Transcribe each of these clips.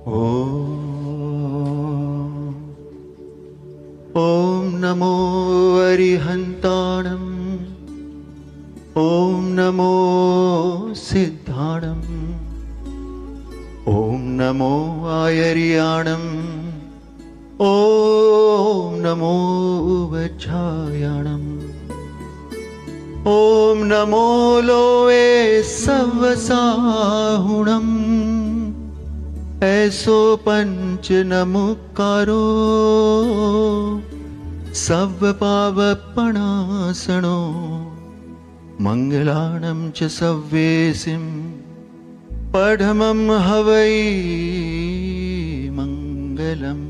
ॐ नमो अरिहन्ताणम् पञ्च नमुकारो सव्पावपणासणो मङ्गलाणं च सव्येसिं। पढमं हवै मङ्गलम्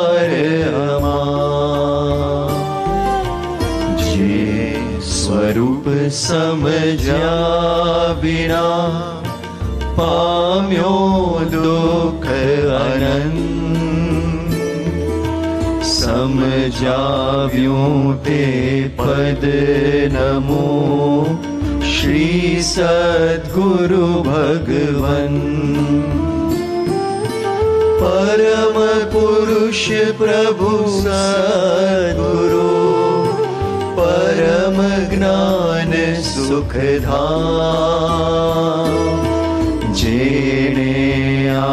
जा पाम्यो दुख अनन् समजाम्यो ते पद नमो श्री सद्गुरु भगवन्। परम पुरुष प्रभु सद्गुरु गुरु परम ज्ञान सुखधा जेने जनया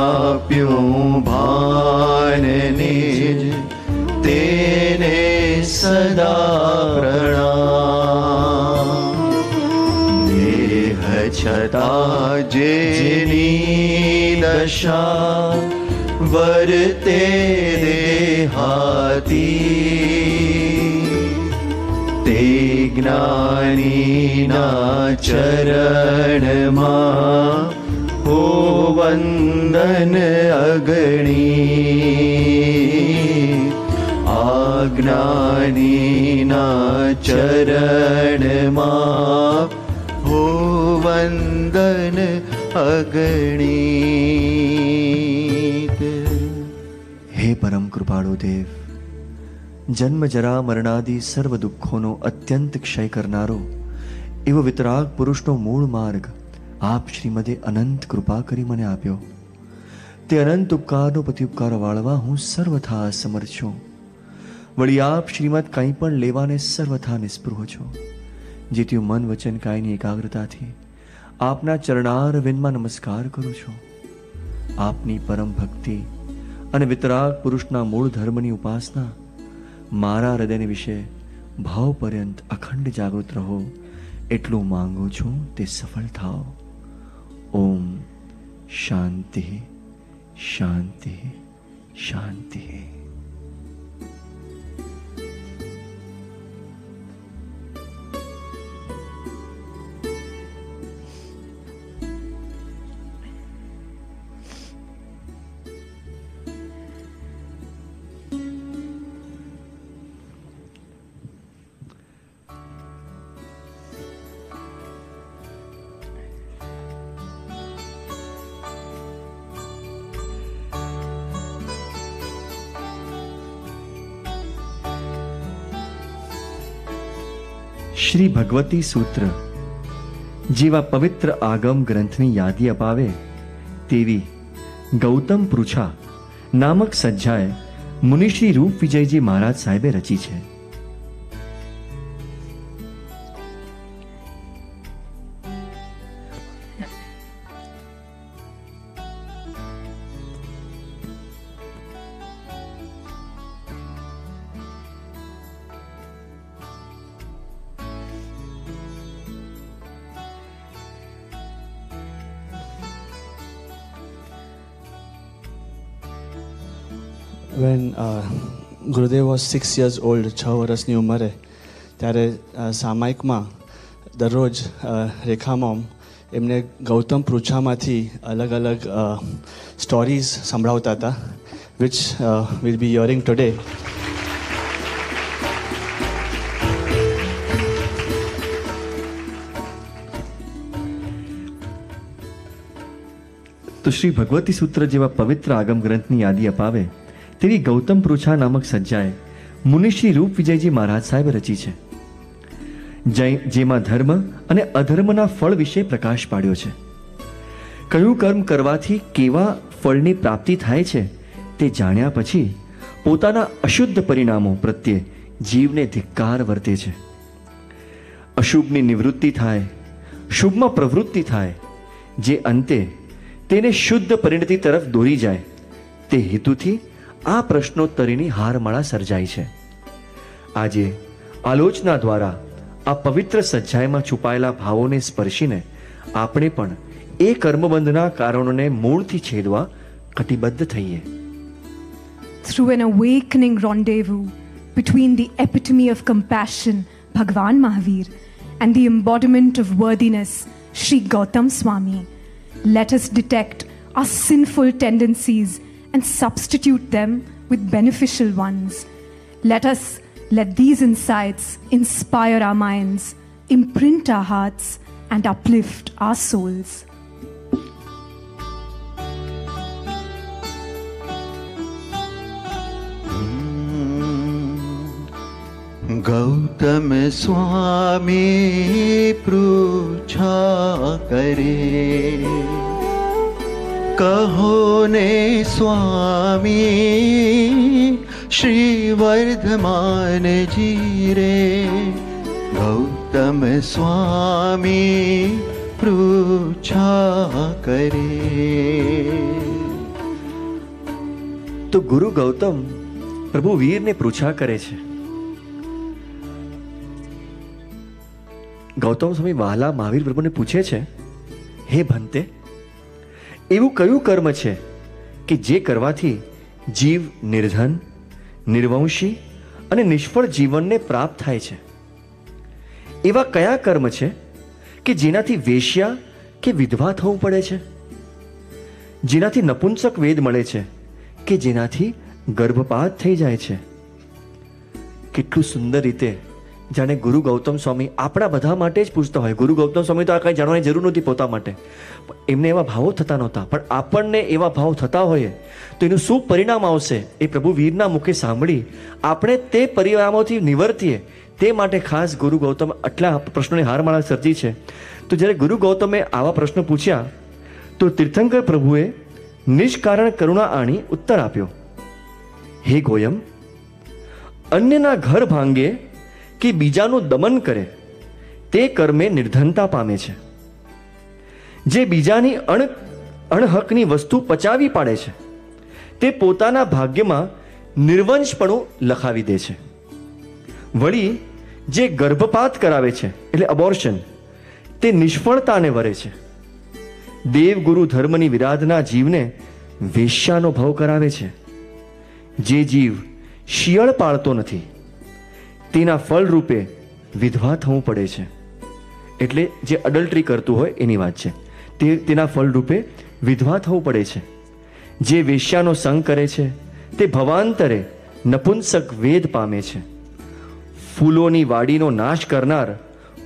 भान निज तेने सदा देह छता छदा जनि नरतेन णिना चरणमा हो वन्दन अगणी आज्ञानीना चरणमा हो वन्दन अगणि हे परं कृपाणुदेव જન્મ જરા મરણાદિ સર્વ દુઃખોનો અત્યંત ક્ષય કરનારો. એવો વિતરાગ પુરુષનો મૂળ માર્ગ આપ શ્રીમદે અનંત કૃપા કરી મને આપ્યો. તે અનંત ઉપકારનો પ્રત્યુપકાર વાળવા હું સર્વથા અસમર્થ છું. વળી આપ શ્રીમદ કંઈ પણ લેવાને સર્વથા નિસ્પૃહ છો. જેથી હું મન વચન કાયની એકાગ્રતાથી આપના ચરણાર વિનમાં નમસ્કાર કરું છું. આપની પરમ ભક્તિ અને વિતરાગ પુરુષના મૂળ ધર્મની ઉપાસના મારા હૃદયને વિશે ભાવ પર્યંત અખંડ જાગૃત રહો. એટલું માંગુ છું તે સફળ થાઓ. ઓમ શાંતિ શાંતિ શાંતિ. શ્રી ભગવતી સૂત્ર. જેવા પવિત્ર આગમ ગ્રંથની યાદી અપાવે, તેવી ગૌતમ પૃછા નામક સજ્જાએ મુનિશ્રી રૂપ વિજયજી મહારાજ સાહેબે રચી છે. ગુરુદેવ સિક્સ યર્સ ઓલ્ડ છ વર્ષની ઉંમરે ત્યારે સામાયિકમાં દરરોજ અ, રેખામાં એમને ગૌતમ પૃચ્છામાંથી અલગ અલગ સ્ટોરીઝ સંભળાવતા હતા which will be hearing today તો શ્રી ભગવતી સૂત્ર જેવા પવિત્ર આગમ ગ્રંથની યાદી અપાવે. તેવી ગૌતમ પૃછા નામક સજ્જાએ મુનિશ્રી રૂપ વિજયજી મહારાજ સાહેબ રચી છે. જેમાં ધર્મ અને અધર્મના ફળ વિશે પ્રકાશ પાડ્યો છે. કયું કર્મ કરવાથી કેવા ફળની પ્રાપ્તિ થાય છે તે જાણ્યા પછી પોતાના અશુદ્ધ પરિણામો પ્રત્યે જીવને ધિક્કાર વર્તે છે. અશુભની નિવૃત્તિ થાય, શુભમાં પ્રવૃત્તિ થાય, જે અંતે તેને શુદ્ધ પરિણતિ તરફ દોરી જાય, તે હેતુથી આ પ્રશ્નોત્તરીની હારમાળા સર્જાઈ છે આજે આલોચના દ્વારા આ પવિત્ર સજ્જાઈમાં છુપાયેલા ભાવોને સ્પર્શીને આપણે પણ એ કર્મબંધના કારણોને મૂળથી છેદવા કટિબદ્ધ થઈએ through an awakening rendezvous between the epitome of compassion, Bhagwan Mahavir, and the embodiment of worthiness, Sri Gautam Swami. Let us detect our sinful tendencies and substitute them with beneficial ones. Let us let these insights inspire our minds, imprint our hearts, and uplift our souls. Gautam Swami पृछा करे કહો ને સ્વામી શ્રી વર્ધમાનજી રે, ગૌતમ સ્વામી પૃછા કરે. તો ગુરુ ગૌતમ પ્રભુ વીરને પૃછા કરે છે. ગૌતમ સ્વામી વાલા મહાવીર પ્રભુને પૂછે છે, હે ભંતે એવું કયું કર્મ છે કે જે કરવાથી જીવ નિર્ધન, નિર્વંશી અને નિષ્ફળ જીવનને પ્રાપ્ત થાય છે? એવા કયા કર્મ છે કે જેનાથી વેશ્યા કે વિધવા થવું પડે છે? જેનાથી નપુંસક વેદ મળે છે કે જેનાથી ગર્ભપાત થઈ જાય છે? કેટલું સુંદર રીતે જાણે ગુરુ ગૌતમ સ્વામી આપણા બધા માટે જ પૂછતા હોય. ગુરુ ગૌતમ સ્વામી તો આ કાંઈ જાણવાની જરૂર નથી પોતા માટે. એમને એવા ભાવો થતા નહોતા. પણ આપણને એવા ભાવ થતા હોય તો એનું શું પરિણામ આવશે એ પ્રભુ વીરના મુખે સાંભળી આપણે તે પરિણામોથી નિવર્તીએ. તે માટે ખાસ ગુરુ ગૌતમ આટલા પ્રશ્નોની હારમાળા સર્જી છે. તો જ્યારે ગુરુ ગૌતમે આવા પ્રશ્નો પૂછ્યા, તો તીર્થંકર પ્રભુએ નિષ્કારણ કરુણા આણી ઉત્તર આપ્યો. હે ગોયમ, અન્યના ઘર ભાંગે કે બીજાનું દમન કરે, તે કર્મે નિર્ધનતા પામે છે. જે બીજાની અણ, અણહકની વસ્તુ પચાવી પાડે છે, તે પોતાના ભાગ્યમાં નિર્વંશપણું લખાવી દે છે. વળી જે ગર્ભપાત કરાવે છે, એટલે અબોર્શન તે નિષ્ફળતાને વરે છે. દેવગુરુ ધર્મની વિરાધના જીવને વેશ્યાનો ભાવ કરાવે છે. જે જીવ શિયળ પાળતો નથી તેના ફળ રૂપે વિધવા થવું પડે છે. એટલે જે અડલ્ટરી કરતું હોય એની વાત છે. તે તેના ફળ રૂપે વિધવા થવું પડે છે. જે વેશ્યાનો સંગ કરે છે, તે ભવાંતરે નપુંસક વેદ પામે છે. ફૂલોની વાડીનો નાશ કરનાર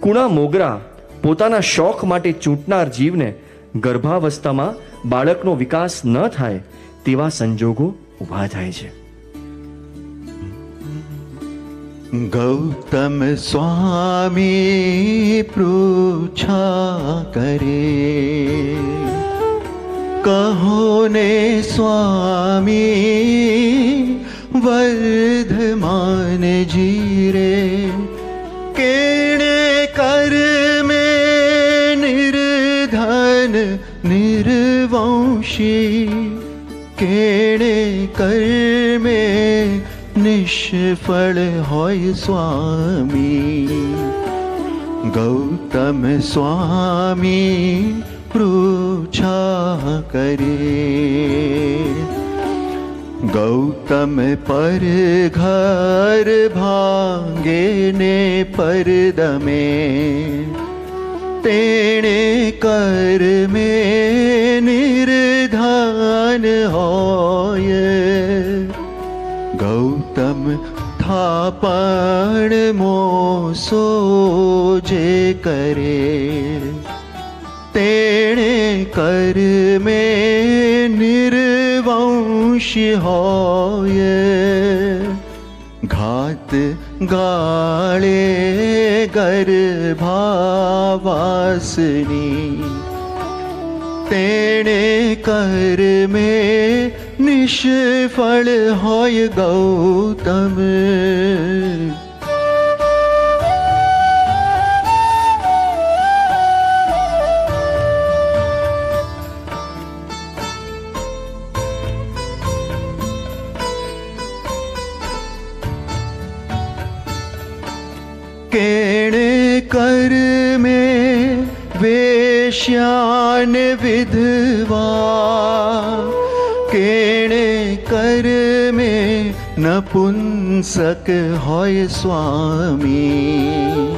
કુણા મોગરા પોતાના શોખ માટે ચૂંટનાર જીવને ગર્ભાવસ્થામાં બાળકનો વિકાસ ન થાય તેવા સંજોગો ઊભા થાય છે. ગૌતમ સ્વામી પૃચ્છા કરે કહો ને સ્વામી વર્ધમાન જીરે કેણે કર મેં નિર્ધન નિર્વંશી કેણે કર્મે નિષ્ફળ હોય સ્વામી, ગૌતમ સ્વામી પૃછા કરે. ગૌતમ પર ઘર ભાંગે ને પરદમે તેણે કર મેં નિર્ધાન હોય. ગૌતમ થાપણ મોસો જે કરે તેણે કર મેં નિર્વંશી હોય. ઘાત ગાળે ગર્ભાવાસની તેણે કર निष्फल होय गौतम। गौतमेण कर में वेश्यान विधवा। के નપુંસક હોય સ્વામી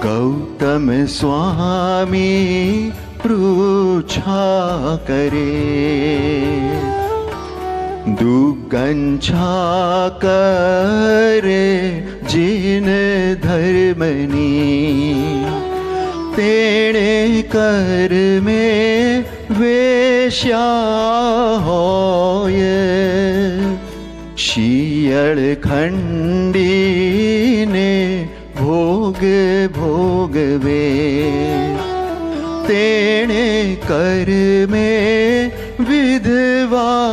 ગૌતમ સ્વામી પૃછા કરે દુગંછા કરે જીન ધર્મની તેણે કર મેં વેશ્યા હોય શિયળ ખંડીને ભોગ ભોગવે. તેણે કર મેં વિધવા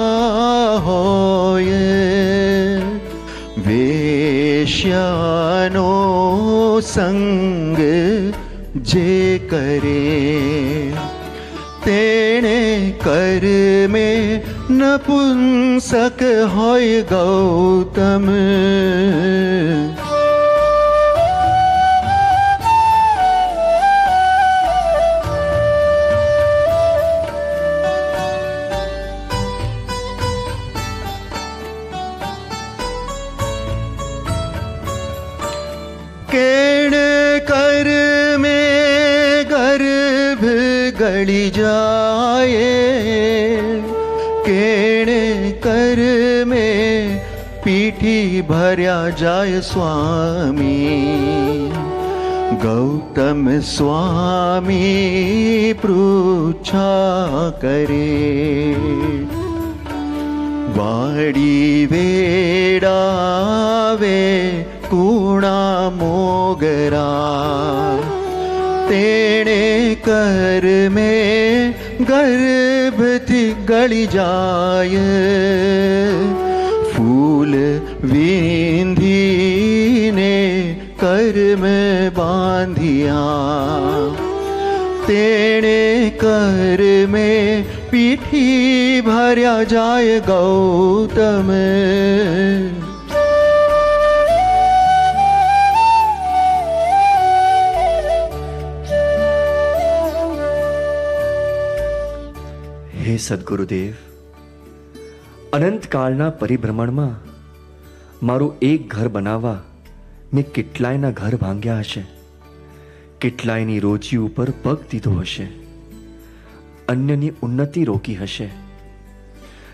હોય. વેશ્યાનો સંગ જે કરે. તેણે કર नपुंसक हय गौतम। केण कर में गर्भ गली जा પીઠી ભર્યા જાય સ્વામી ગૌતમ સ્વામી પૃચ્છા કરે વાડી વેડાવે કુણા મોગરા તેણે કર મેં ગર્ભથી ગળી જાય ફૂલ વિંધીને કર્મ બાંધિયા તેણે કર મેં પીઠી ભર્યા જાય ગૌતમ હે સદગુરુદેવ અનંતકાળના પરિભ્રમણમાં મારું એક ઘર બનાવવા મેં કેટલાયના ઘર ભાંગ્યા હશે. કેટલાયની રોજી ઉપર પગ દીધો હશે. અન્યની ઉન્નતિ રોકી હશે.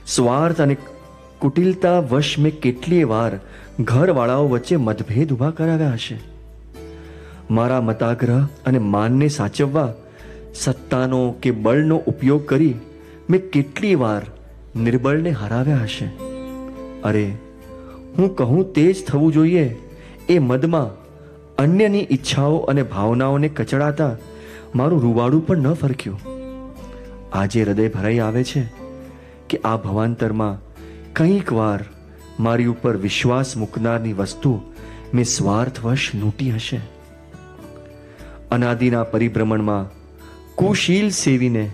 સ્વાર્થ અને કુટિલતા વશ મેં કેટલીય વાર ઘરવાળાઓ વચ્ચે મતભેદ ઊભા કરાવ્યા હશે. મારા મતાગ્રહ અને માનને સાચવવા, સત્તાનો કે બળનો ઉપયોગ કરી મેં કેટલી વાર નિર્બળને હરાવ્યા હશે. અરે હું કહું તે જ થવું જોઈએ. એ મદમાં અન્યની ઈચ્છાઓ અને ભાવનાઓને કચડાતા મારું રૂવાડું પણ ન ફરક્યું. આજે હૃદય ભરાઈ આવે છે કે આ ભવાંતરમાં કંઈક વાર મારી ઉપર વિશ્વાસ મૂકનારની વસ્તુ મેં સ્વાર્થવશ લૂંટી હશે. અનાદિના પરિભ્રમણમાં કુશીલ સેવીને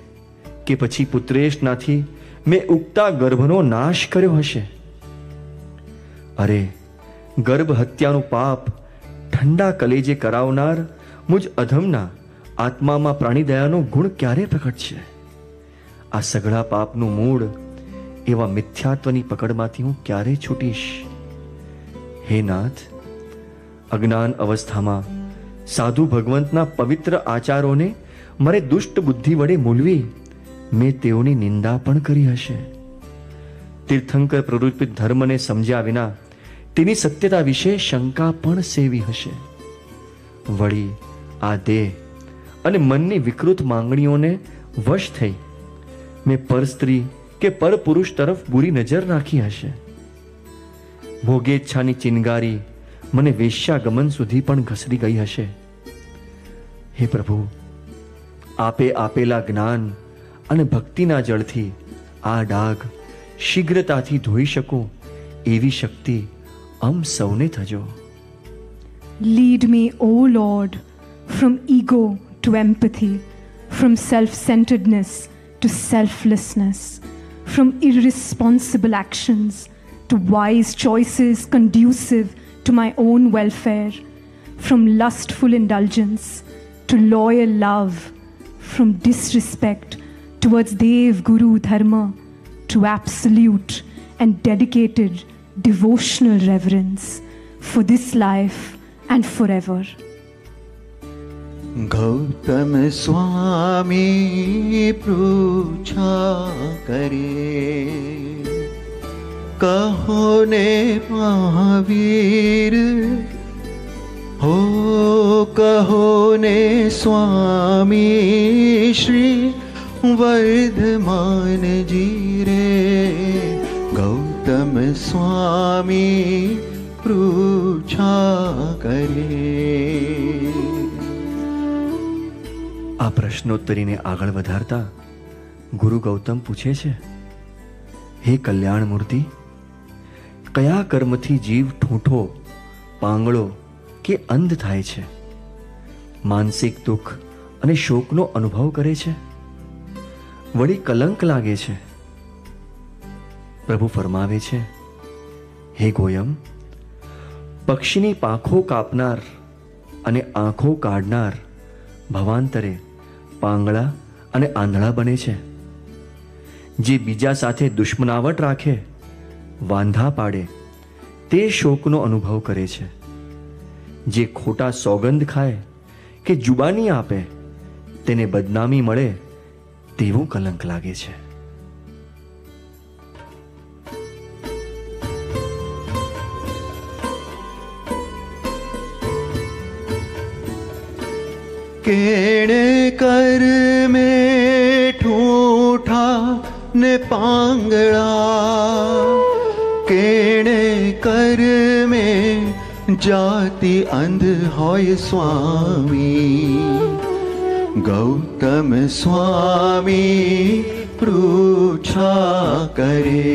કે પછી પુત્રેશનાથી મેં ઉગતા ગર્ભનો નાશ કર્યો હશે. અરે ગર્ભ હત્યાનું પાપ ઠંડા કલેજે કરાવનાર મુજ અધમના આત્મામાં પ્રાણીદયાનો ગુણ ક્યારે પ્રકટ છે? આ સઘળા પાપનું મૂળ એવા મિથ્યાત્વની પકડમાંથી હું ક્યારે છૂટીશ? હે નાથ, અજ્ઞાન અવસ્થામાં સાધુ ભગવંતના પવિત્ર આચારોને મારે દુષ્ટ બુદ્ધિ વડે મૂલવી મેં તેઓની નિંદા પણ કરી હશે. તીર્થંકર પ્રવૃત્તિ ધર્મને સમજ્યા વિના તેની સત્યતા વિશે શંકા પણ સેવી હશે. વળી આ દેહ અને મનની વિકૃત માંગણીઓને વશ થઈ. મેં પર સ્ત્રી કે પર પુરુષ તરફ બુરી નજર રાખી હશે. ભોગેચ્છાની ચિનગારી મને વેશ્યાગમન સુધી પણ ઘસરી ગઈ હશે. હે પ્રભુ, આપે આપેલા જ્ઞાન અને ભક્તિના જળથી આ ડાઘ શીઘ્રતાથી ધોઈ શકું એવી શક્તિ અમ સૌને થજો Lead me, O Lord, from ego to empathy, from self centeredness to selflessness, from irresponsible actions to wise choices conducive to my own welfare, from lustful indulgence to loyal love, from disrespect towards Dev Guru Dharma to absolute and dedicated devotional reverence for this life and forever. Gautam Swami પૃછા કરે કહો ને મહાવીર હો કહો ને સ્વામી શ્રી વર્ધમાનજી રે ગૌતમ સ્વામી પૃછા કરે આ પ્રશ્નોત્તરીને આગળ વધારતા ગુરુ ગૌતમ પૂછે છે હે કલ્યાણ મૂર્તિ કયા કર્મથી જીવ ઠૂંઠો પાંગળો કે અંધ થાય છે માનસિક દુઃખ અને શોકનો અનુભવ કરે છે વળી કલંક લાગે છે. પ્રભુ ફરમાવે છે, હે ગોયમ, પક્ષીની પાંખો કાપનાર અને આંખો કાઢનાર ભવાંતરે પાંગળા અને આંધળા બને છે. જે બીજા સાથે દુશ્મનાવટ રાખે, વાંધા પાડે, તે શોકનો અનુભવ કરે છે. જે ખોટા સોગંદ ખાય કે જુબાની આપે, તેને બદનામી મળે તેવું કલંક લાગે છે. કેણે કર મેં ઠૂઠા ને પાંગળા કેણે કર મેં જાતિ અંધ હોય સ્વામી ગૌતમ સ્વામી પૃછા કરે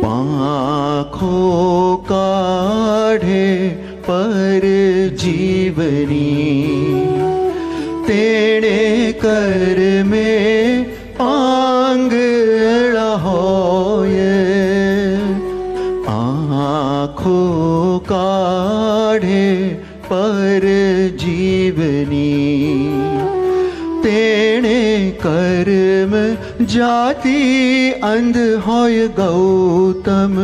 પાંખો કાઢે પર જીવની તેણે કર મેં પાંગળા હોય આખો કાઢે પર જીવની તેણે કર્મ જાતિ અંધ હોય ગૌતમ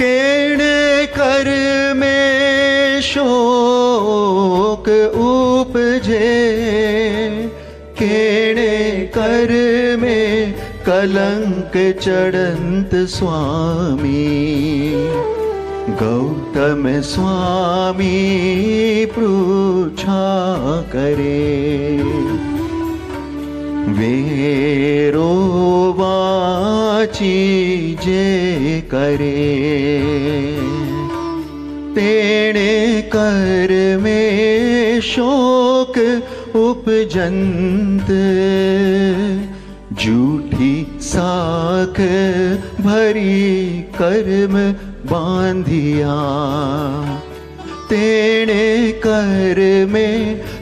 केणे कर में शोक उपजे केणे कर में कलंक चढ़ंत स्वामी गौतम स्वामी पूछा करे વેરો વાચી જે કરે તેણે કર્મે શોક ઉપજંત જૂઠી સાખ ભરી કર્મ બાંધિયા તેણે કર્મે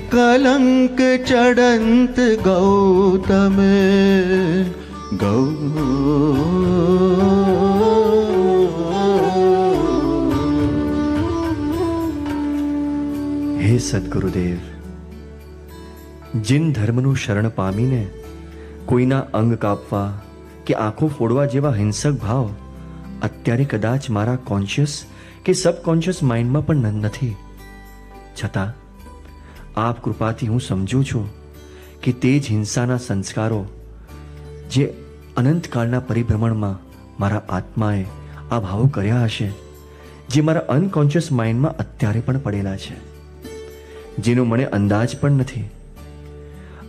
કલંક ચડંત ગૌતમ ગૌ હે સદગુરુદેવ જિન ધર્મનું શરણ પામીને કોઈના અંગ કાપવા કે આંખો ફોડવા જેવા હિંસક ભાવ અત્યારે કદાચ મારા કોન્શિયસ કે સબકોન્શિયસ માઇન્ડમાં પણ નથી છતાં આપ કૃપાથી હું સમજું છું કે તે જ હિંસાના સંસ્કારો જે અનંતકાળના પરિભ્રમણમાં મારા આત્માએ આ ભાવો કર્યા હશે, જે મારા અનકોન્શિયસ માઇન્ડમાં અત્યારે પણ પડેલા છે, જેનો મને અંદાજ પણ નથી.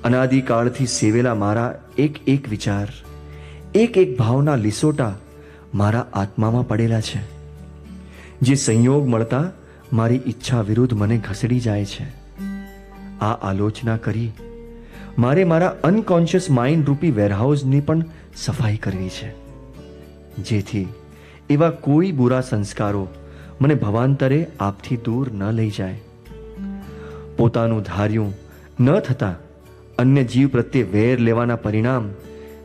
અનાદિકાળથી સેવેલા મારા એક એક વિચાર, એક એક ભાવના લીસોટા મારા આત્મામાં પડેલા છે, જે સંયોગ મળતા મારી ઈચ્છા વિરુદ્ધ મને ઘસડી જાય છે. આ આલોચના કરી મારે મારા અનકોન્શિયસ માઇન્ડ રૂપી વેરહાઉસની પણ સફાઈ કરવી છે. જેથી એવા કોઈ બુરા સંસ્કારો મને ભવાંતરે આપથી દૂર ન લઈ જાય. પોતાનું ધાર્યું ન થતા અન્ય જીવ પ્રત્યે વેર લેવાના પરિણામ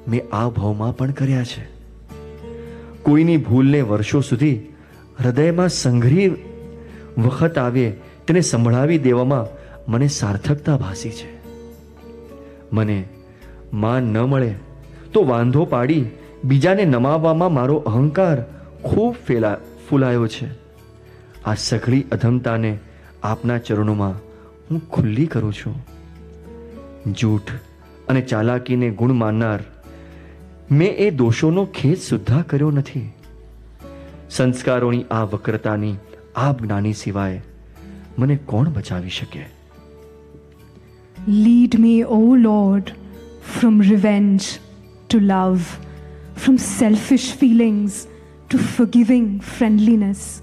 મેં આ ભાવમાં પણ કર્યા છે. કોઈની ભૂલને વર્ષો સુધી હૃદયમાં સંઘરી વખત આવે તેને સંભળાવી દેવામાં મને સાર્થકતા ભાસી છે. મને માન ન મળે તો વાંધો પાડી બીજાને નમાવવામાં મારો અહંકાર ખૂબ ફેલા, ફૂલાયો છે. આ સઘળી અધમતાને આપના ચરણોમાં હું ખુલ્લી કરું છું. જૂઠ અને ચાલાકીને ગુણ માનનાર મેં એ દોષોનો ખેદ સુદ્ધા કર્યો નથી. સંસ્કારોની આ વક્રતાની આ જ્ઞાની સિવાય મને કોણ બચાવી શકે? Lead me, O Lord, from revenge to love, from selfish feelings to forgiving friendliness.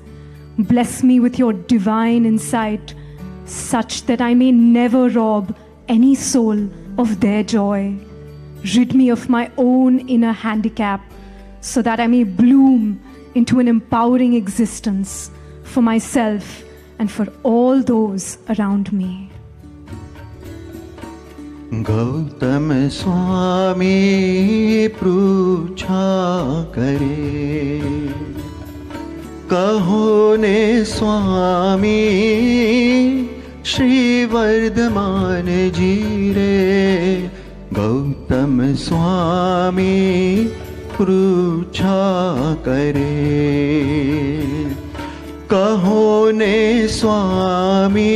Bless me with your divine insight, such that I may never rob any soul of their joy. Rid me of my own inner handicap, so that I may bloom into an empowering existence for myself and for all those around me. Gautam Swami Pru करे कहो ने स्वामी श्री वर्धमान जीरे गौतम स्वामी पृच्छा करे कहो ने स्वामी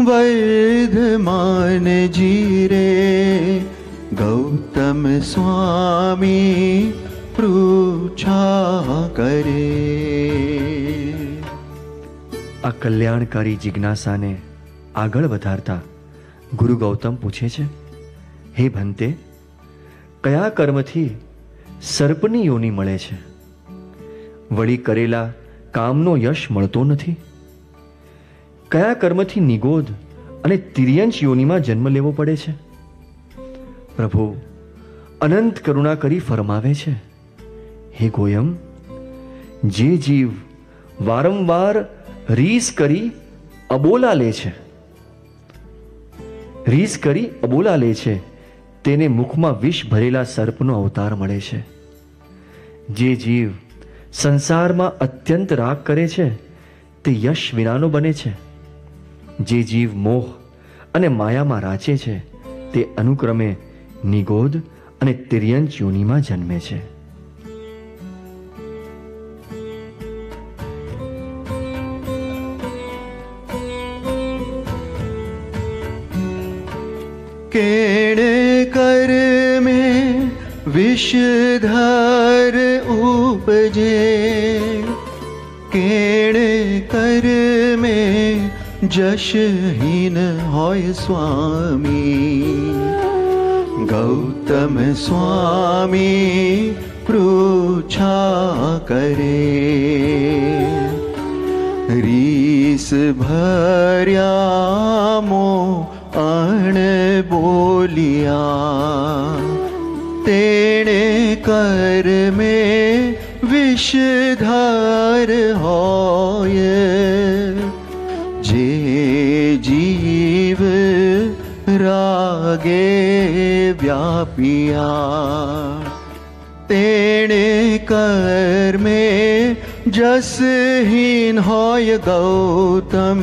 વર્ધમાન જીરે, ગૌતમ સ્વામી પૃછા કરે. આ કલ્યાણકારી જિજ્ઞાસાને આગળ વધારતા ગુરુ ગૌતમ પૂછે છે, હે ભંતે, કયા કર્મથી સર્પની યોની મળે છે? વળી કરેલા કામનો યશ મળતો નથી? કયા કર્મથી નિગોદ અને તિર્યંશ યોનિમાં જન્મ લેવો પડે છે? પ્રભુ, અનંત કરુણા કરી ફરમાવે છે. હે ગોયમ, જે જીવ વારંવાર રીસ કરી અબોલા લે છે. રીસ કરી અબોલા લે છે, તેને મુખમાં વિષ ભરેલા સર્પનો અવતાર મળે છે. જે જીવ સંસારમાં અત્યંત રાગ કરે છે, તે યશ વિનાનો બને છે. જે જીવ મોહ અને માયામાં રાચે છે, તે અનુક્રમે નિગોદ અને તિર્યંચ યોનિમાં જન્મે છે. કેણે કર में વિષધર ઉપજે, કેણે કર મેં જશહીન હોય સ્વામી ગૌતમ સ્વામી પૃછા કરે રીસ ભર્યામો અણ બોલિયા તેણે કર મેં વિષધાર હોય રાગે વ્યાપિયા તેણે કર્મે જસહીન હોય ગૌતમ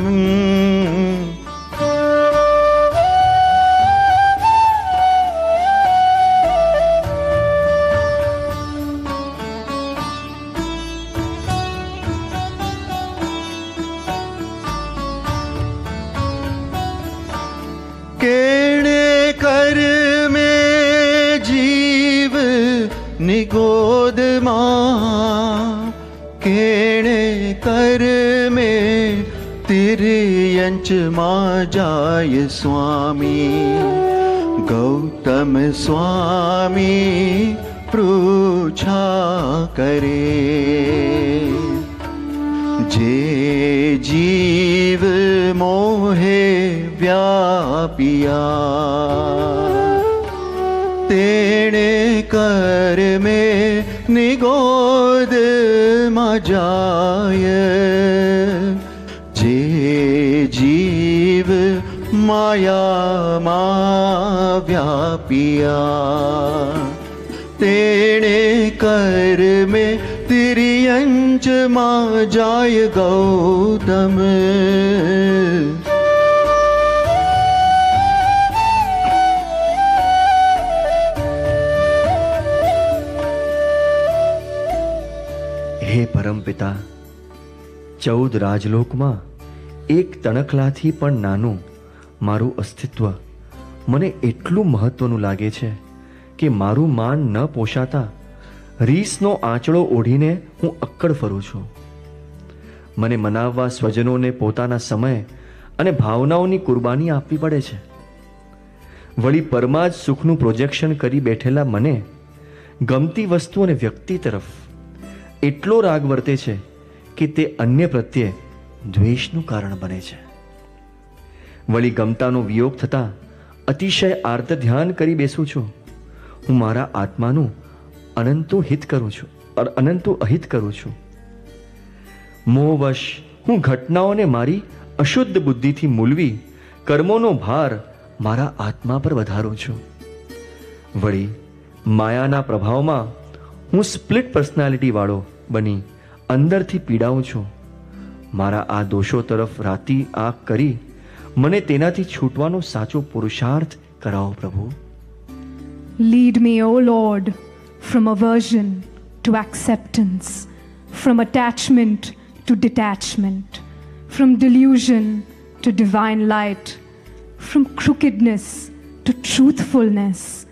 રાજલોકમાં એક તણખલાથી પણ નાનું મારું અસ્તિત્વ મને એટલું મહત્વનું લાગે છે કે મારું માન ન પોષાતા રીસનો આંચળો ઓઢીને હું અક્કડ ફરું છું. મને મનાવવા સ્વજનોને પોતાના સમય અને ભાવનાઓની કુરબાની આપવી પડે છે. વળી પરમાં જ સુખનું પ્રોજેક્શન કરી બેઠેલા મને ગમતી વસ્તુ અને વ્યક્તિ તરફ એટલો રાગ વર્તે છે કે તે અન્ય પ્રત્યે દ્વેષનું કારણ બને છે. વળી ગમતાનો વિયોગ થતાં અતિશય આર્ત ધ્યાન કરી બેસું છું. હું મારા આત્માનું અનંતુ હિત કરું છું અનંતુ અહિત કરું છું. મોહવશ હું ઘટનાઓને મારી અશુદ્ધ બુદ્ધિથી મૂલવી, કર્મોનો ભાર મારા આત્મા પર વધારું છું. વળી માયાના પ્રભાવમાં હું સ્પ્લિટ પર્સનાલિટી વાળો બની અંદરથી પીડાઉં છું. મારા આ દોષો તરફ રાતી આંખ કરી મને તેનાથી છૂટવાનો સાચો પુરુષાર્થ કરાવો પ્રભુ Lead me, O Lord, from aversion to acceptance, from attachment to detachment, from delusion to divine light, from crookedness to truthfulness,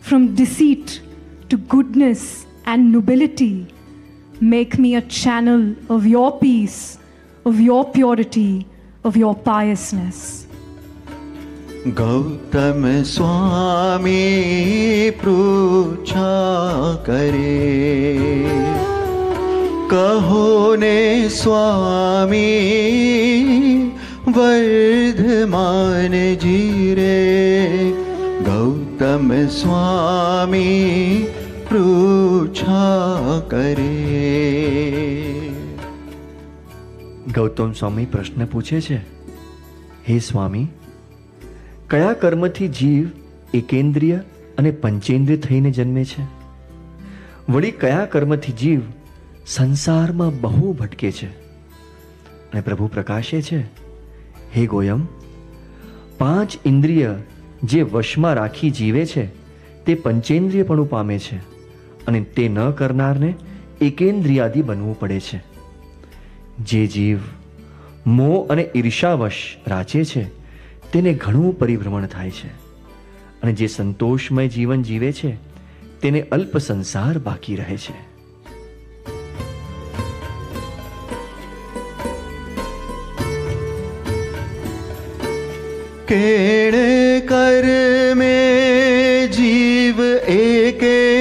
from deceit to goodness and nobility. Make me a channel of your peace, of your purity, of your piousness. Gautam Swami પૃછા કરે કહો ને સ્વામી વર્ધમાન જીરે ગૌતમ સ્વામી પૃછા કરે ગૌતમ સ્વામી પ્રશ્ન પૂછે છે. હે સ્વામી, કયા કર્મથી જીવ એકેન્દ્રિય અને પંચેન્દ્રિય થઈને જન્મે છે? વળી કયા કર્મથી જીવ સંસારમાં બહુ ભટકે છે? અને પ્રભુ પ્રકાશે છે, હે ગોયમ, પાંચ ઇન્દ્રિય જે વશમાં રાખી જીવે છે, તે પંચેન્દ્રિયપણું પામે છે અને તે ન કરનારને એકેન્દ્રિયાદી બનવું પડે છે. જે જીવ મોહ અને ઈર્ષાવશ રાચે છે, તેને ઘણું પરિભ્રમણ થાય છે. અને જે સંતોષમય જીવન જીવે છે, તેને અલ્પ સંસાર બાકી રહે છે. કેણે કર में જીવ એકેન્દ્રિયમાં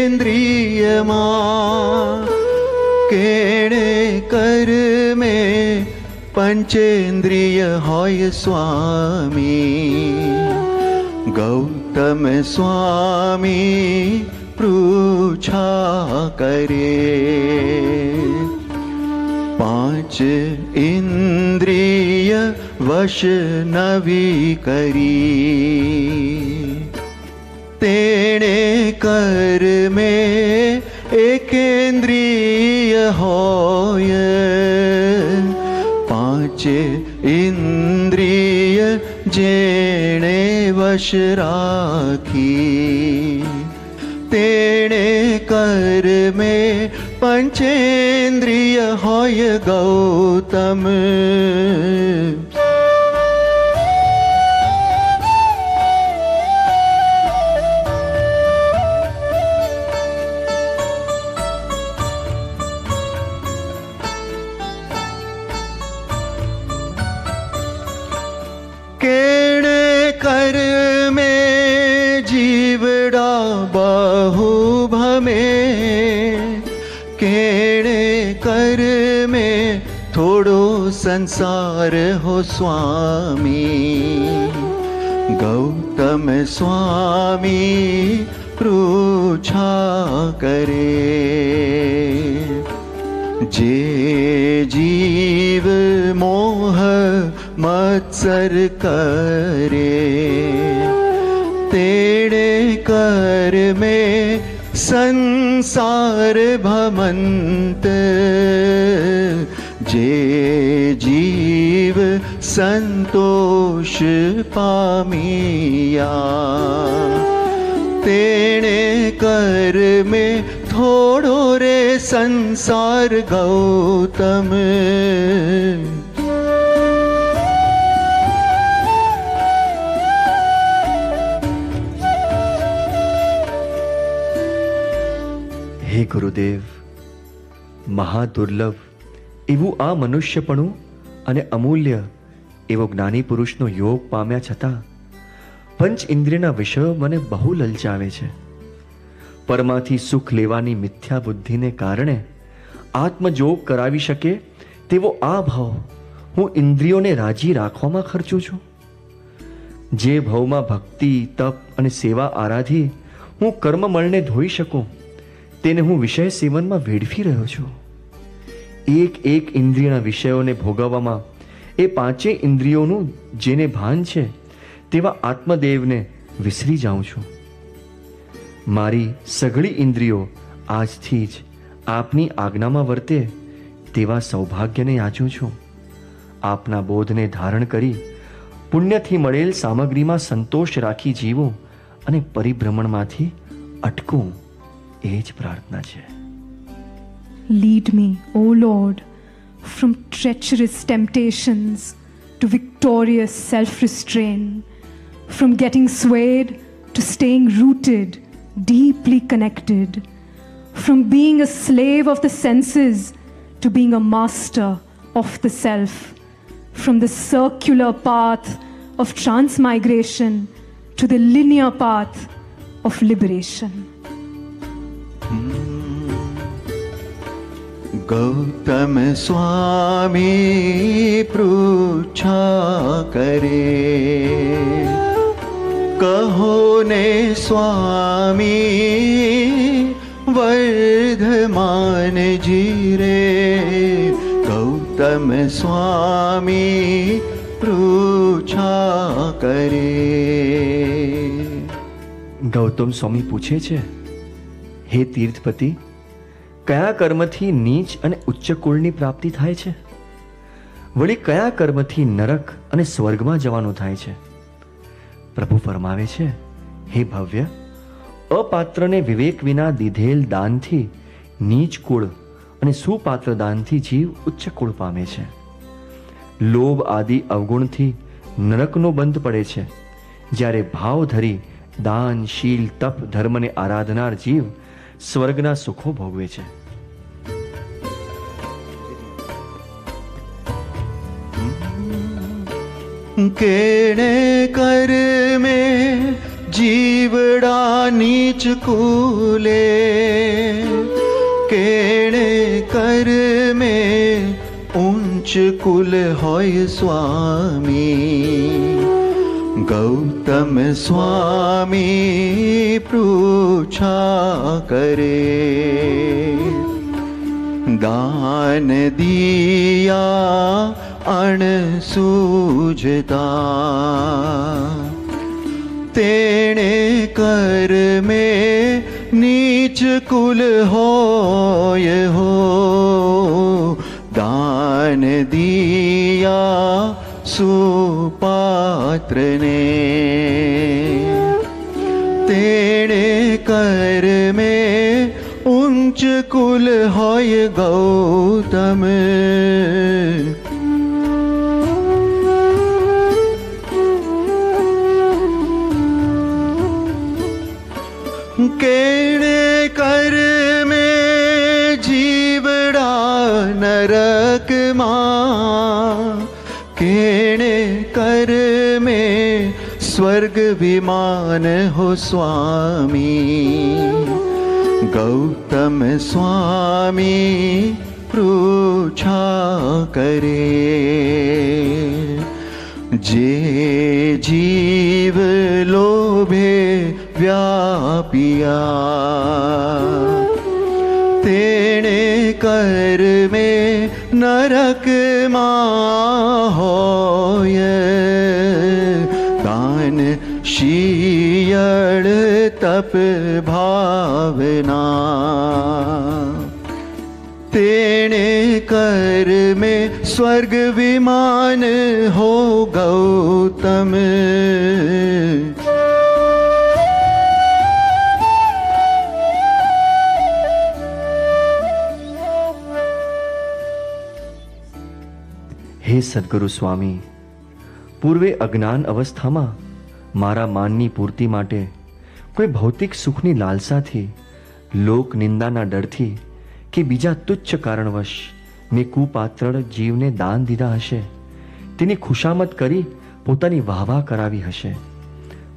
में પંચેન્દ્રિય હોય સ્વામી. ગૌતમ સ્વામી પૃછા કરે. પાંચ ઇન્દ્રિય વશ નવી કરી. તેણે કર મેં એકેન્દ્રિય હોય. े इन्द्रिय जेणे वश राखी तेणे कर् मे पञ्चेन्द्रिय होय गौतम। સંસાર હો સ્વામી ગૌતમ સ્વામી પૃછા કરે જે જીવ મોહ મત્સર કરે તેણે કર में સંસાર ભમંત જે જીવ સંતોષ પામિયા તેણે કર में થોડો રે સંસાર ગૌતમ હે ગુરુદેવ મહાદુર્લભ એવું આ મનુષ્યપણું અને અમૂલ્ય એવો જ્ઞાની પુરુષનો યોગ પામ્યા છતાં પંચ ઇન્દ્રિયના વિષયો મને બહુ લલચાવે છે. પરમાંથી સુખ લેવાની મિથ્યા બુદ્ધિને કારણે આત્મજોગ કરાવી શકે તેવો આ ભાવ હું ઇન્દ્રિયોને રાજી રાખવામાં ખર્ચું છું. જે ભાવમાં ભક્તિ, તપ અને સેવા આરાધી હું કર્મમળને ધોઈ શકું, તેને હું વિષય સેવનમાં વેડફી રહ્યો છું. એક એક ઇન્દ્રિયના વિષયોને ભોગવવામાં, એ પાંચેય ઇન્દ્રિયોનું જેને ભાન છે, તેવા આત્મદેવને વિસરી જાઉં છું. મારી સઘળી ઇન્દ્રિયો આજથી જ આપની આજ્ઞામાં વર્તે તેવા સૌભાગ્યને યાચું છું. આપના બોધને ધારણ કરી પુણ્યથી મળેલ સામગ્રીમાં સંતોષ રાખી જીવો અને પરિભ્રમણમાંથી અટકું, એ જ પ્રાર્થના છે. Lead me, O Lord, from treacherous temptations to victorious self restraint, from getting swayed to staying rooted, deeply connected, from being a slave of the senses to being a master of the self, from the circular path of transmigration to the linear path of liberation. Hmm. Gautam Swami પૃછા કરે કહો ને સ્વામી વર્ધમાન જીરે ગૌતમ સ્વામી પૃછા કરે ગૌતમ સ્વામી પૂછે છે હે તીર્થપતિ કયા કર્મથી નીચ અને ઉચ્ચ કુળની પ્રાપ્તિ થાય છે? વળી કયા કર્મથી નરક અને સ્વર્ગમાં જવાનું થાય છે? પ્રભુ ફરમાવે છે, હે ભવ્ય, અપાત્રને વિવેક વિના દીધેલ દાનથી નીચ કુળ અને સુપાત્ર દાનથી જીવ ઉચ્ચ કુળ પામે છે. લોભ આદિ અવગુણથી નરકનો બંધ પડે છે. જ્યારે ભાવ ધરી દાન, શીલ, તપ, ધર્મને આરાધનાર જીવ સ્વર્ગના સુખો ભોગવે છે. કેણે કર में જીવડા નીચ કુલે કેણે કર में ઊંચ કુલ હોય સ્વામી ગૌતમ સ્વામી પૃછા કરે દાન દિયા અણ સૂજતા તેણે કર में નીચ કુલ હોય હો દાન દિયા સુપાત્રને તેણે કર में ઊંચ કુલ હોય ગૌતમ કેણે કર में જીવડા નરકમાં? કેણે કર में સ્વર્ગ વિમાન હો સ્વામી? ગૌતમ સ્વામી પૃછા કરે. જે જીવ લોભે વ્યાપિયા તેણે કર में નરકમાં હોય દાન શિયળ તપ ભાવના તેણે કર में સ્વર્ગ વિમાન હો ગૌતમ સદગુરુ સ્વામી, પૂર્વે અજ્ઞાન અવસ્થામાં મારા માનની પૂર્તિ માટે કોઈ ભૌતિક સુખની લાલસાથી, લોક નિંદાના ડરથી કે બીજા તુચ્છ કારણવશ મેં કુપાત્ર જીવને દાન દીધા હશે, તેની ખુશામત કરી પોતાની વાહવાહ કરાવી હશે.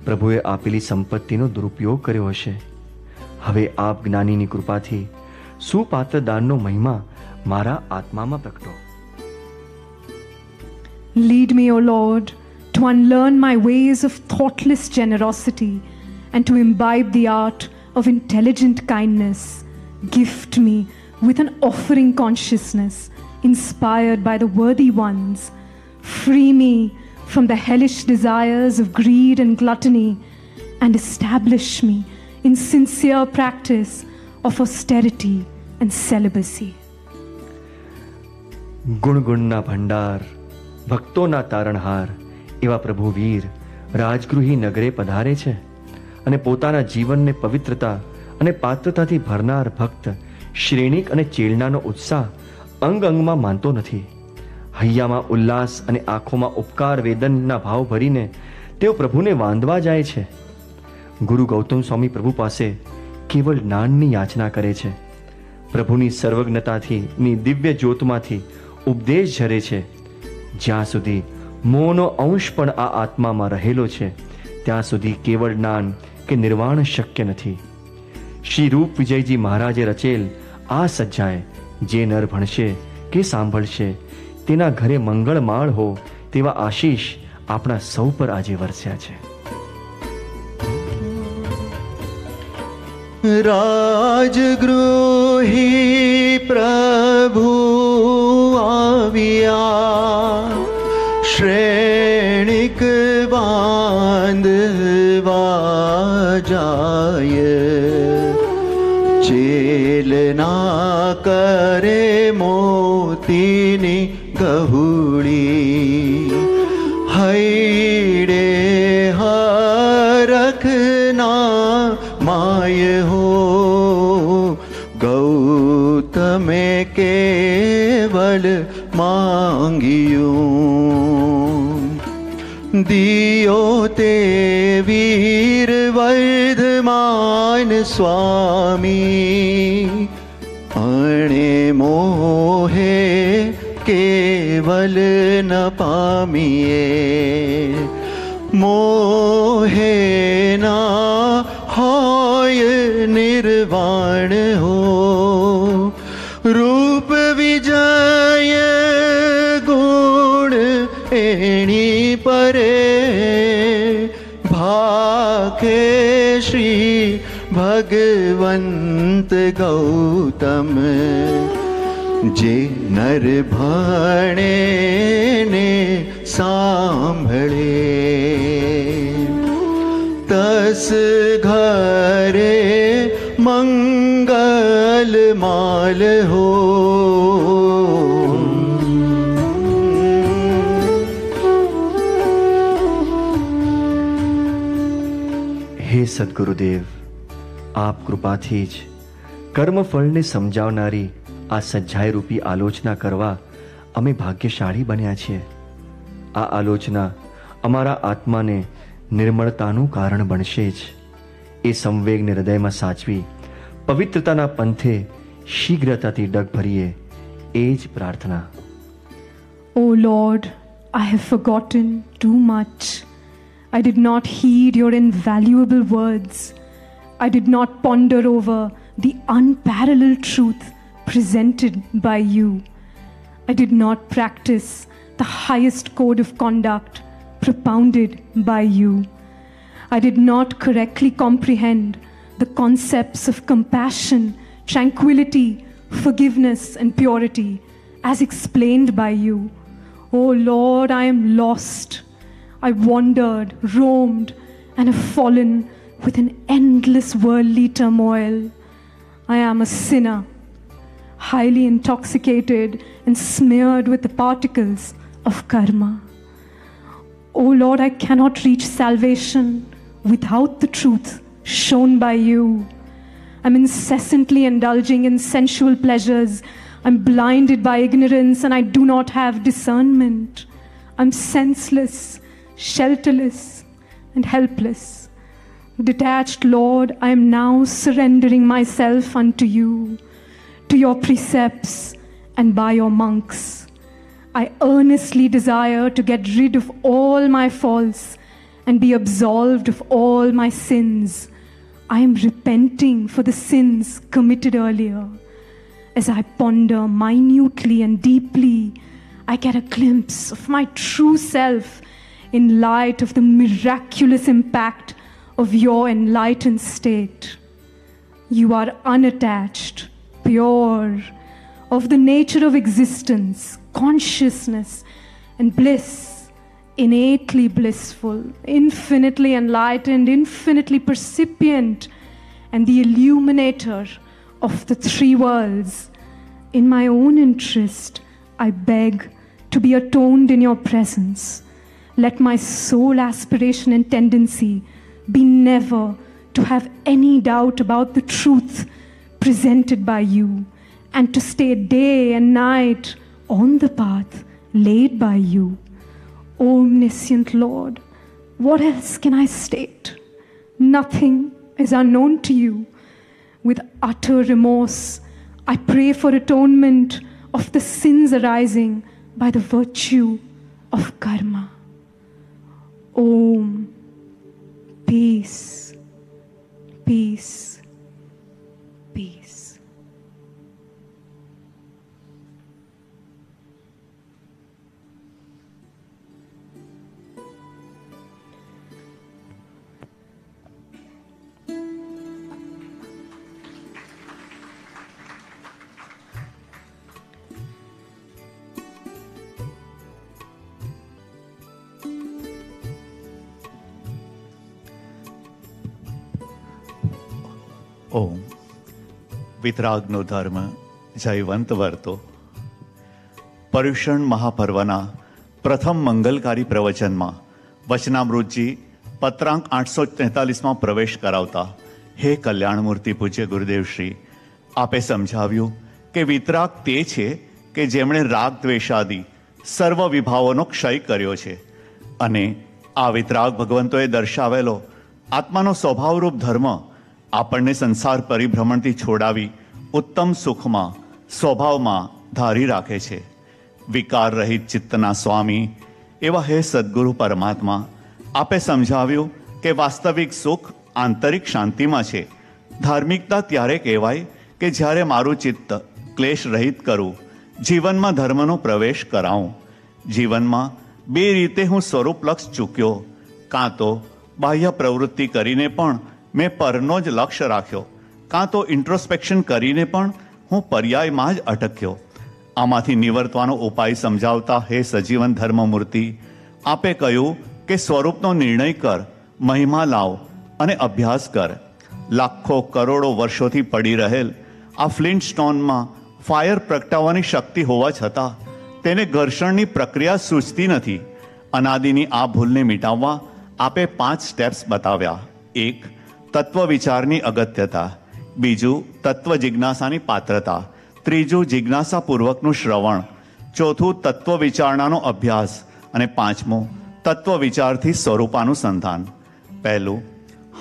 પ્રભુએ આપેલી સંપત્તિનો દુરુપયોગ કર્યો હશે. હવે આપ જ્ઞાનીની કૃપાથી સુપાત્ર દાનનો મહિમા મારા આત્મામાં પ્રગટો. Lead me, O Lord, to unlearn my ways of thoughtless generosity and to imbibe the art of intelligent kindness. Gift me with an offering consciousness inspired by the worthy ones. Free me from the hellish desires of greed and gluttony and establish me in sincere practice of austerity and celibacy. गुणगुण ना भंडार ભક્તોના તારણહાર, એવા પ્રભુ વીર રાજગૃહી નગરે પધારે છે અને પોતાના જીવનને પવિત્રતા અને પાત્રતાથી ભરનાર ભક્ત શ્રેણિક અને ચેલનાનો ઉત્સાહ અંગ અંગમાં માનતો નથી. હૈયામાં ઉલ્લાસ અને આંખોમાં ઉપકાર વેદનના ભાવ ભરીને તેઓ પ્રભુને વાંધવા જાય છે. ગુરુ ગૌતમ સ્વામી પ્રભુ પાસે કેવળ જ્ઞાનની યાચના કરે છે. પ્રભુની સર્વજ્ઞતાથી ની દિવ્ય જ્યોતમાંથી ઉપદેશ ઝરે છે. જ્યાં સુધી મોહનો અંશ પણ આ આત્મામાં રહેલો છે, ત્યાં સુધી કેવળ જ્ઞાન કે નિર્વાણ શક્ય નથી. શ્રી રૂપ વિજયજી મહારાજે રચેલ આ સજ્જાએ જે નર ભણશે કે સાંભળશે, તેના ઘરે મંગળમાળ હો તેવા આશીષ આપણા સૌ પર આજે વરસ્યા છે. રાજગૃહી પ્રભુ આવ્યા શ્રેણિક ગૌતમે કેવલ માંગ્યું દિયો તે વીર વર્ધમાન સ્વામી અણે મોહે કેવલ ન પામીએ મોહે ના હોય નિર્વાણ હો ભાખે શ્રી ભગવંત ગૌતમ જે નર ભણે ને સાંભળે તસ ઘરે મંગલ માલ હો સદગુરુદેવ આપ કૃપાથી જ કર્મફળને સમજાવનારી આ સજ્જાઈ આલોચના કરવા અમે ભાગ્યશાળી બન્યા છીએ આ આલોચના અમારા આત્માને નિર્મળતાનું કારણ બનશે જ એ સંવેગને હૃદયમાં સાચવી પવિત્રતાના પંથે શીઘ્રતાથી ડગ ભરીએ એ જ પ્રાર્થના O lord I have too much. I did not heed your invaluable words. I did not ponder over the unparalleled truth presented by you. I did not practice the highest code of conduct propounded by you. I did not correctly comprehend the concepts of compassion, tranquility, forgiveness, and purity as explained by you. Oh Lord, I am lost. I wandered, roamed, and have fallen with an endless worldly turmoil. I am a sinner, highly intoxicated and smeared with the particles of karma. O Lord, I cannot reach salvation without the truth shown by you. I'm incessantly indulging in sensual pleasures. I'm blinded by ignorance and I do not have discernment. I'm senseless, shelterless, and helpless. Detached, Lord, I am now surrendering myself unto you, to your precepts, and by your monks. I earnestly desire to get rid of all my faults and be absolved of all my sins. I am repenting for the sins committed earlier. As I ponder minutely and deeply, I get a glimpse of my true self in light of the miraculous impact of your enlightened state. You are unattached, pure, of the nature of existence, consciousness, and bliss, innately blissful, infinitely enlightened, infinitely percipient, and the illuminator of the three worlds. In my own interest, I beg to be atoned in your presence. Let my sole aspiration and tendency be never to have any doubt about the truth presented by you and to stay day and night on the path laid by you. Omniscient Lord, what else can I state? Nothing is unknown to you. With utter remorse, I pray for atonement of the sins arising by the virtue of karma. Om. Peace. Peace. Peace. Om. વિતરાગનો ધર્મ જયવંત વર્તો. પર્યુષણ મહાપર્વના પ્રથમ મંગલકારી પ્રવચનમાં વચનામૃતજી પત્રાંક આઠસો તેતાલીસમાં પ્રવેશ કરાવતા, હે કલ્યાણમૂર્તિ પૂજ્ય ગુરુદેવશ્રી આપે સમજાવ્યું કે વિતરાગ તે છે કે જેમણે રાગ દ્વેષાદી સર્વ વિભાવોનો ક્ષય કર્યો છે. અને આ વિતરાગ ભગવંતોએ દર્શાવેલો આત્માનો સ્વભાવરૂપ ધર્મ આપણને સંસાર પરિભ્રમણથી છોડાવી ઉત્તમ સુખમાં, સ્વભાવમાં ધારી રાખે છે. વિકાર રહિત ચિત્તના સ્વામી, એવા હે સદગુરુ પરમાત્મા, આપે સમજાવ્યું કે વાસ્તવિક સુખ આંતરિક શાંતિમાં છે. ધાર્મિકતા ત્યારે કહેવાય કે જ્યારે મારું ચિત્ત ક્લેશ રહિત કરું, જીવનમાં ધર્મનો પ્રવેશ કરાવું. જીવનમાં બે રીતે હું સ્વરૂપલક્ષ ચૂક્યો, કાં તો બાહ્ય પ્રવૃત્તિ કરીને પણ મેં પરનો જ લક્ષ્ય રાખ્યો. કાં તો ઇન્ટ્રોસ્પેક્શન કરીને પણ હું પર્યાયમાં જ અટક્યો. આમાંથી નિવર્તવાનો ઉપાય સમજાવતા, હે સજીવન ધર્મમૂર્તિ, આપે કહ્યું કે સ્વરૂપનો નિર્ણય કર, મહિમા લાવ અને અભ્યાસ કર. લાખો કરોડો વર્ષોથી પડી રહેલ આ ફ્લિન્ટ સ્ટોનમાં ફાયર પ્રગટાવવાની શક્તિ હોવા છતાં તેને ઘર્ષણની પ્રક્રિયા સૂચતી નથી. અનાદિની આ ભૂલને મિટાવવા આપે પાંચ સ્ટેપ્સ બતાવ્યા. એક તત્વ વિચારની અગત્યતા, બીજું તત્વ જિજ્ઞાસાની પાત્રતા, ત્રીજું જિજ્ઞાસાપૂર્વકનું શ્રવણ, ચોથું તત્વ વિચારણાનો અભ્યાસ અને પાંચમું તત્વ વિચારથી સ્વરૂપાનુસંધાન. પહેલું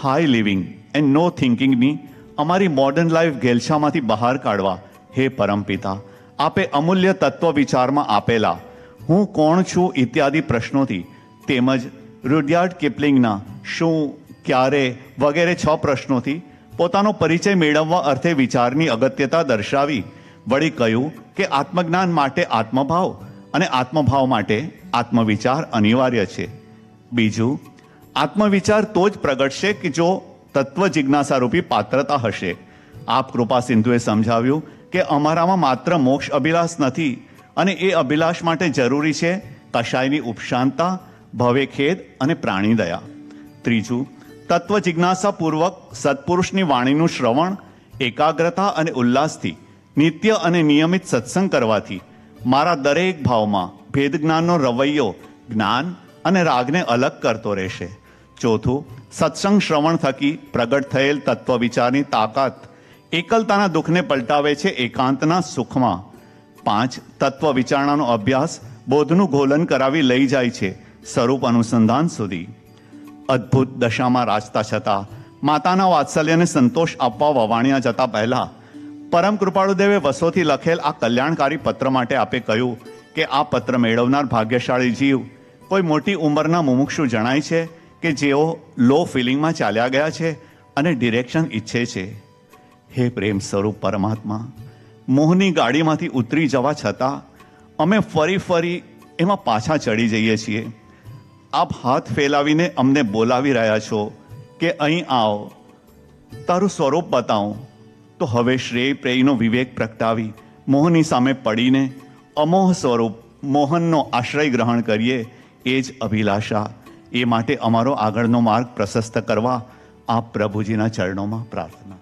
હાઈ લિવિંગ એન્ડ નો થિંકિંગની અમારી મોડર્ન લાઈફ ગેલછામાંથી બહાર કાઢવા. હે પરમપિતા, આપે અમૂલ્ય તત્વ વિચારમાં આપેલા, હું કોણ છું ઇત્યાદિ પ્રશ્નોથી તેમજ રુડયાર્ડ કિપલિંગના શું ક્યારે વગેરે છ પ્રશ્નોથી પોતાનો પરિચય મેળવવા અર્થે વિચારની અગત્યતા દર્શાવી. વળી કહ્યું કે આત્મજ્ઞાન માટે આત્મભાવ અને આત્મભાવ માટે આત્મવિચાર અનિવાર્ય છે. બીજું, આત્મવિચાર તો જ પ્રગટશે કે જો તત્વ જિજ્ઞાસારૂપી પાત્રતા હશે. આપ કૃપા સિંધુએ સમજાવ્યું કે અમારામાં માત્ર મોક્ષ અભિલાષ નથી અને એ અભિલાષ માટે જરૂરી છે કશાયની ઉપશાંતતા, ભવે ખેદ અને પ્રાણી દયા. ત્રીજું તત્વ જિજ્ઞાસાપૂર્વક સત્પુરુષની વાણીનું શ્રવણ, એકાગ્રતા અને ઉલ્લાસથી નિત્ય અને નિયમિત સત્સંગ કરવાથી મારા દરેક ભાવમાં ભેદ જ્ઞાનનો રવૈયો, જ્ઞાન અને રાગને અલગ કરતો રહેશે. ચોથું, સત્સંગ શ્રવણ થકી પ્રગટ થયેલ તત્વ વિચારની તાકાત એકલતાના દુઃખને પલટાવે છે એકાંતના સુખમાં. પાંચ તત્વ વિચારણાનો અભ્યાસ બોધનું ગોલન કરાવી લઈ જાય છે સ્વરૂપ અનુસંધાન સુધી. અદ્ભુત દશામાં રાજતા છતાં માતાના વાત્સલ્યને સંતોષ આપવા વવાણ્યા જતા પહેલા, પરમ કૃપાળુદેવે વસોથી લખેલ આ કલ્યાણકારી પત્ર માટે આપે કહ્યું કે આ પત્ર મેળવનાર ભાગ્યશાળી જીવ, કોઈ મોટી ઉંમરના મુમુક્ષુ જણાય છે કે જેઓ લો ફિલિંગમાં ચાલ્યા ગયા છે અને ડિરેક્શન ઈચ્છે છે. હે પ્રેમ સ્વરૂપ પરમાત્મા, મોહની ગાડીમાંથી ઉતરી જવા છતાં, અમે ફરી ફરી એમાં પાછા ચડી જઈએ છીએ. આપ હાથ ફેલાવીને અમને બોલાવી રહ્યા છો કે અહીં આવો. તારું સ્વરૂપ બતાવું. તો હવે શ્રેય પ્રેયનો વિવેક પ્રગટાવી મોહની સામે પડીને અમોહ સ્વરૂપ મોહનનો આશ્રય ગ્રહણ કરીએ એ જ અભિલાષા. એ માટે અમારો આગળનો માર્ગ પ્રશસ્ત કરવા આપ પ્રભુજીના ચરણોમાં પ્રાર્થના.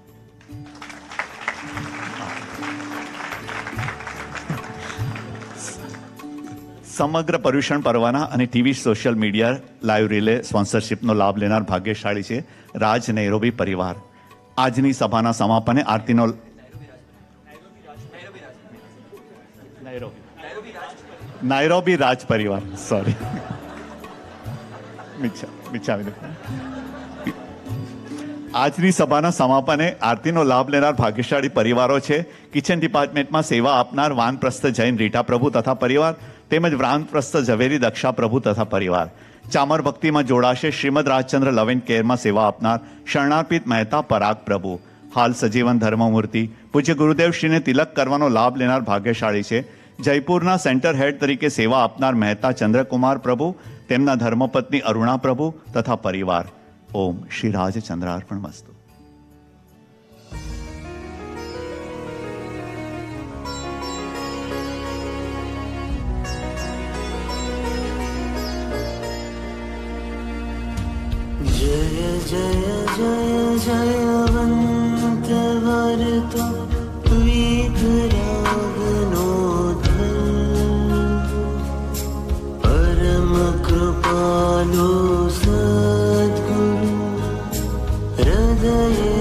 સમગ્ર પર્યુષણ પર્વના અને TV social media live relay સ્પોન્સરશિપનો લાભ લેનાર ભાગ્યશાળી છે રાજ નૈરોબી પરિવાર. આજની સભાના સમાપને આરતીનો નાયરોબી રાજ પરિવાર. સોરી આજની સભાના સમાપને આરતીનો લાભ લેનાર ભાગ્યશાળી પરિવારો છે. કિચન ડિપાર્ટમેન્ટમાં સેવા આપનાર વાનપ્રસ્થ જૈન રીટા પ્રભુ તથા પરિવાર તેમજ વ્રાંતપ્રસ્થ ઝવેરી દક્ષા પ્રભુ તથા પરિવાર. ચામર ભક્તિમાં જોડાશે શ્રીમદ રાજચંદ્ર લવિન કેરમાં સેવા આપનાર શરણાર્પિત મહેતા પરાગ પ્રભુ હાલ સજીવન ધર્મમૂર્તિ. પૂજ્ય ગુરુદેવશ્રીને તિલક કરવાનો લાભ લેનાર ભાગ્યશાળી છે. જયપુરના સેન્ટર હેડ તરીકે સેવા આપનાર મહેતા ચંદ્રકુમાર પ્રભુ, તેમના ધર્મપત્ની અરુણા પ્રભુ તથા પરિવાર. ઓમ શ્રી રાજચંદ્રાર્પણ મસ્તુ. जय जय जय जयवन्तवर्तु विघ्रागनो परम कृपालो सद्गुरु हृदय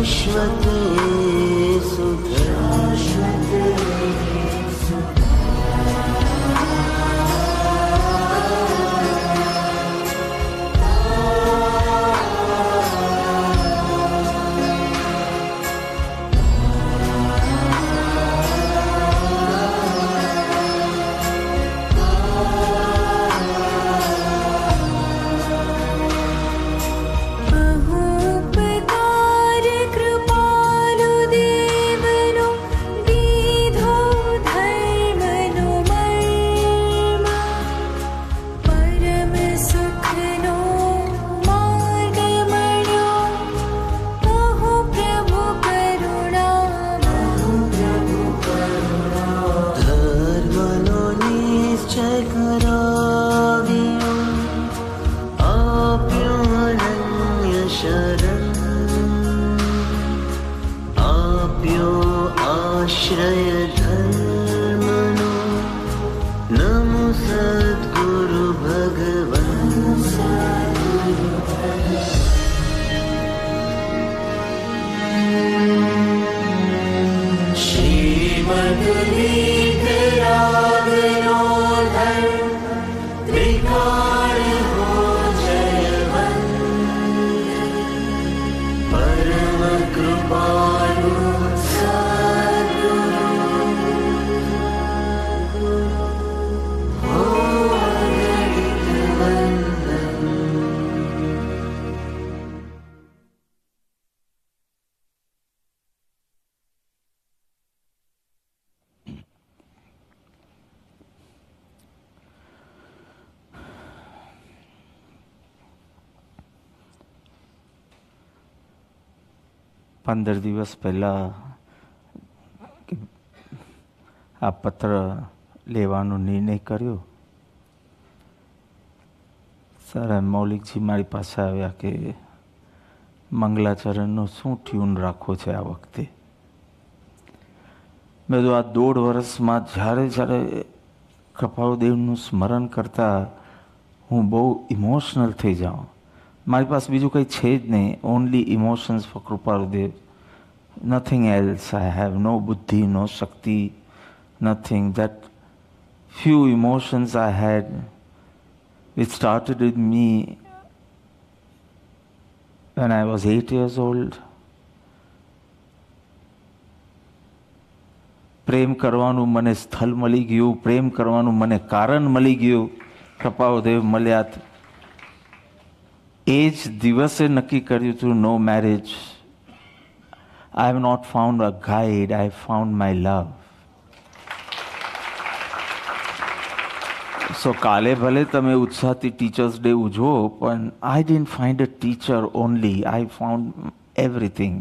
رشوة પંદર દિવસ પહેલાં આ પત્ર લેવાનો નિર્ણય કર્યો. સર મૌલિકજી મારી પાસે આવ્યા કે મંગલાચરણનો શું ટ્યુન રાખવો છે આ વખતે? મેં તો આ દોઢ વર્ષમાં જ્યારે જ્યારે કૃપાળુદેવનું સ્મરણ કરતાં હું બહુ ઇમોશનલ થઈ જાઉં. મારી પાસે બીજું કંઈ છે જ નહીં. Only emotions for Kripaludev. Nothing else I have, no buddhi, no shakti nothing. That few emotions I had, which started with me when I was eight years old. પ્રેમ કરવાનું મને સ્થળ મળી ગયું પ્રેમ કરવાનું મને કારણ મળી ગયું કૃપાઓદેવ મળ્યા એ જ દિવસે નક્કી કર્યું હતું no marriage I not not found guide, guide I found my love so કાલે ભલે તમે ઉત્સાહથી ટીચર્સ ડે ઉજવો પણ I didn't find a teacher only I found everything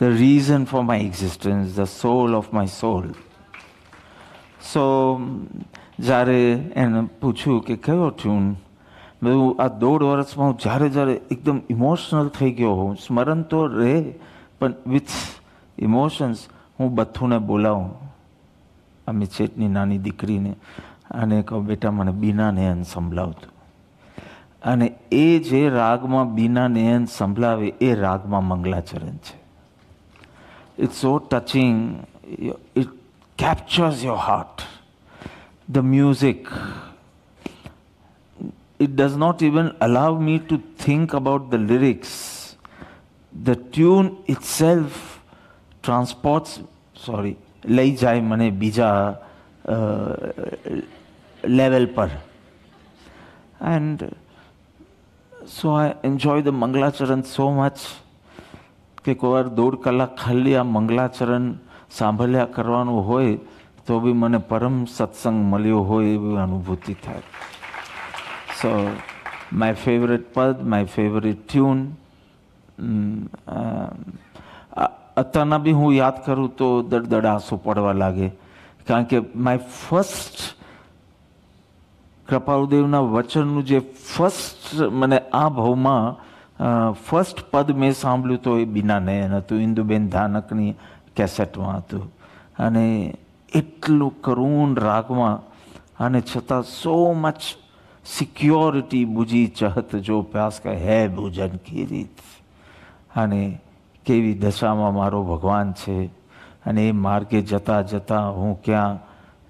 the reason for my existence the soul of my soul so જ્યારે એને પૂછ્યું કે કયો ટ્યુન બધું આ દોઢ વર્ષમાં હું જ્યારે જ્યારે એકદમ ઇમોશનલ થઈ ગયો હોઉં સ્મરણ તો રહે પણ વિથ ઇમોશન્સ હું બથુને બોલાવું. આ ચેટની નાની દીકરીને અને કહું બેટા મને બીના નયન સંભળાવતું અને એ જે રાગમાં બીના નયન સંભળાવે એ રાગમાં મંગલાચરણ છે. It's so touching it captures your heart. The music, it does not even allow me to think about the lyrics. The tune itself transports, sorry, લઈ જાય મને બીજા લેવલ પર. And so I enjoy the mangalacharan so much કે કોઈ વાર દોઢ કલાક ખાલી આ મંગલાચરણ સાંભળ્યા કરવાનું હોય તો બી મને પરમ સત્સંગ મળ્યો હોય એવી અનુભૂતિ થાય. So my favourite pad my favourite tune અત્યારના બી હું યાદ કરું તો દડદડ આંસુ પડવા લાગે. કારણ કે માય ફર્સ્ટ કૃપાળુદેવના વચનનું જે ફર્સ્ટ મને આ ભાવમાં ફર્સ્ટ પદ મેં સાંભળ્યું તો એ બીના નયન હતું. ઇન્દુબેન ધાનકની કેસેટમાં હતું. અને એટલું કરુણ રાગમાં અને છતાં સો મચ સિક્યોરિટી બુજી ચહત જો પ્યાસ કે હે ભોજન કી રીત? અને કેવી દશામાં મારો ભગવાન છે અને એ માર્ગે જતા જતા હું ક્યાં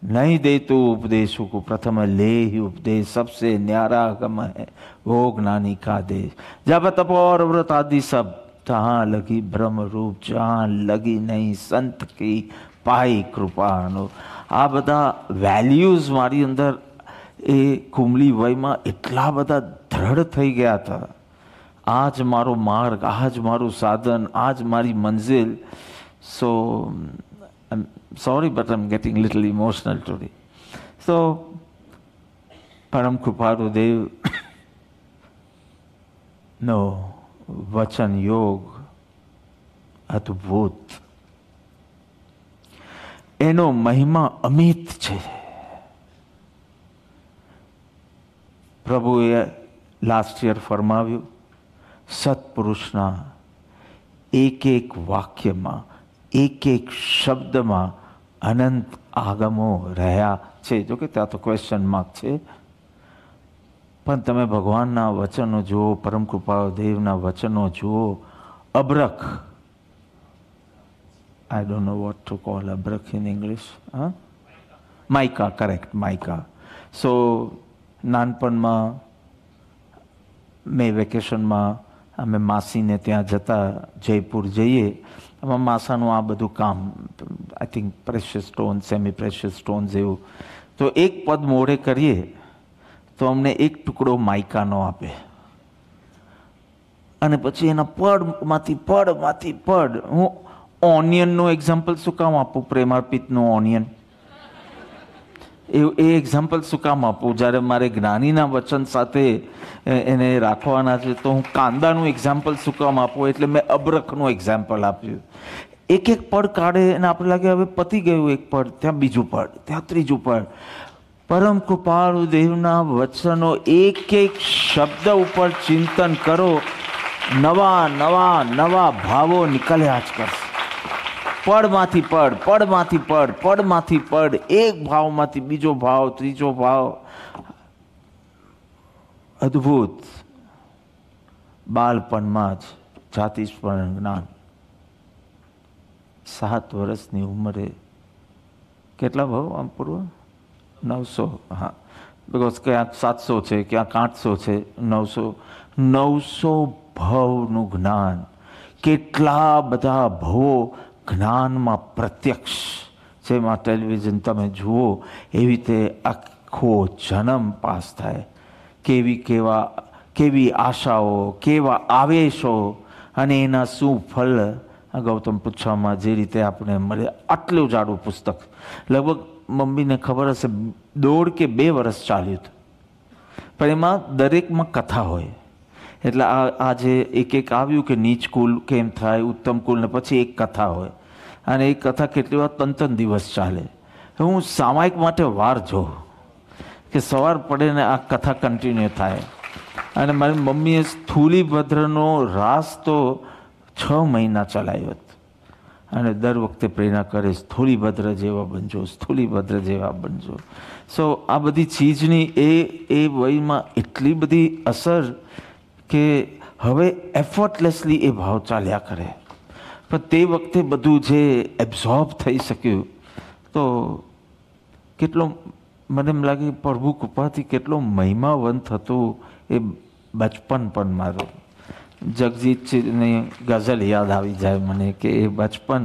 नहीं दे तो उपदेश को प्रथम ले ही उपदेश सबसे न्यारा गम है वो ज्ञानी का देश जब तप और व्रत आदि सब जहाँ लगी ब्रह्म रूप जहाँ लगी नहीं संत की પાઈ કૃપાનો આ બધા વેલ્યુઝ મારી અંદર એ કુમલી વયમાં એટલા બધા દ્રઢ થઈ ગયા હતા આ જ મારો માર્ગ આ જ મારું સાધન આ જ મારી મંઝિલ સો I'm sorry, but I'm getting little emotional today. So, Param Kruparu Dev, no, વચન યોગ અદ્ભુત એનો મહિમા અમિત છે પ્રભુએ લાસ્ટ યર ફરમાવ્યું સત્પુરુષના એક એક વાક્યમાં એક એક શબ્દમાં અનંત આગમો રહ્યા છે. જો કે ત્યાં તો ક્વેશ્ચન માર્ક છે. પણ તમે ભગવાનના વચનો જુઓ, પરમ દેવના વચનો જુઓ અબ્રખ I don't know what to call abrakh in English હા માઇકા કરેક્ટ માઇકા સો નાનપણમાં, મેં વેકેશનમાં અમે માસીને ત્યાં જતા જયપુર જઈએ. આમાં માસાનું આ બધું કામ I think precious stone semi precious stone જેવું તો એક પદ મોડે કરીએ તો અમને એક ટુકડો માયકાનો આપે. અને પછી એના પડમાંથી પડમાંથી પડ હું ઓનિયનનું એક્ઝામ્પલ શું કામ આપું? પ્રેમાર્પિતનું ઓનિયન એ એ એક્ઝામ્પલ શું કામ આપું? જ્યારે મારે જ્ઞાનીના વચન સાથે એને રાખવાના છે, તો હું કાંદાનું એક્ઝામ્પલ શું કામ આપું? એટલે મેં અબરખનું એક્ઝામ્પલ આપ્યું. એક એક પડ કાઢે અને આપણે લાગે હવે પતી ગયું એક પડ ત્યાં બીજું પડ ત્યાં ત્રીજું પડ પરમ કૃપાળુ દેવના વચનો એક એક શબ્દ ઉપર ચિંતન કરો. નવા નવા નવા ભાવો નીકળ્યા જ કરશે. પડમાંથી પડ પડમાંથી પડ પડમાંથી પડ. એક ભાવમાંથી બીજો ભાવ, ત્રીજો ભાવ. અદ્ભુત. બાળપણમાં જ, જાતિસ્મરણ જ્ઞાન. સાત વર્ષની ઉંમરે કેટલા ભાવ આમ પૂર્વ? નવસો, હા. બિકોઝ ક્યાંક સાતસો છે, ક્યાંક આઠસો છે, નવસો. નવસો ભવનું જ્ઞાન. કેટલા બધા ભવો જ્ઞાનમાં પ્રત્યક્ષ જેમાં ટેલિવિઝન તમે જુઓ, એવી રીતે આખો જન્મ પાસ થાય. કેવી કેવા, કેવી આશાઓ, કેવા આવેશો અને એના શું ફળ? ગૌતમ પૂછવામાં જે રીતે આપણે મળે આટલું જાડું પુસ્તક. લગભગ મમ્મીને ખબર હશે, દોઢ કે બે વર્ષ ચાલ્યું હતું. પણ એમાં દરેકમાં કથા હોય. એટલે આ આજે એક એક આવ્યું કે નીચ કુલ કેમ થાય, ઉત્તમ કુલ ને પછી એક કથા હોય. અને એ કથા કેટલી વાર ત્રણ ત્રણ દિવસ ચાલે. હું સામાયિક માટે વાર જોઉં કે સવાર પડે ને આ કથા કન્ટિન્યુ થાય. અને મારી મમ્મીએ સ્થૂલીભદ્રનો રાસ તો છ મહિના ચલાવ્યો હતો અને દર વખતે પ્રેરણા કરે, સ્થૂલીભદ્ર જેવા બનજો, સ્થૂલીભદ્ર જેવા બનજો. સો આ બધી ચીજની એ એ વયમાં એટલી બધી અસર કે હવે એફર્ટલેસલી એ ભાવ ચાલ્યા કરે. પણ તે વખતે બધું જે એબ્ઝોર્બ થઈ શક્યું, તો કેટલો મને એમ લાગે પ્રભુ કૃપાથી કેટલો મહિમાવંત હતો એ બચપન પણ મારો. જગજીતની ગઝલ યાદ આવી જાય મને કે એ બચપન,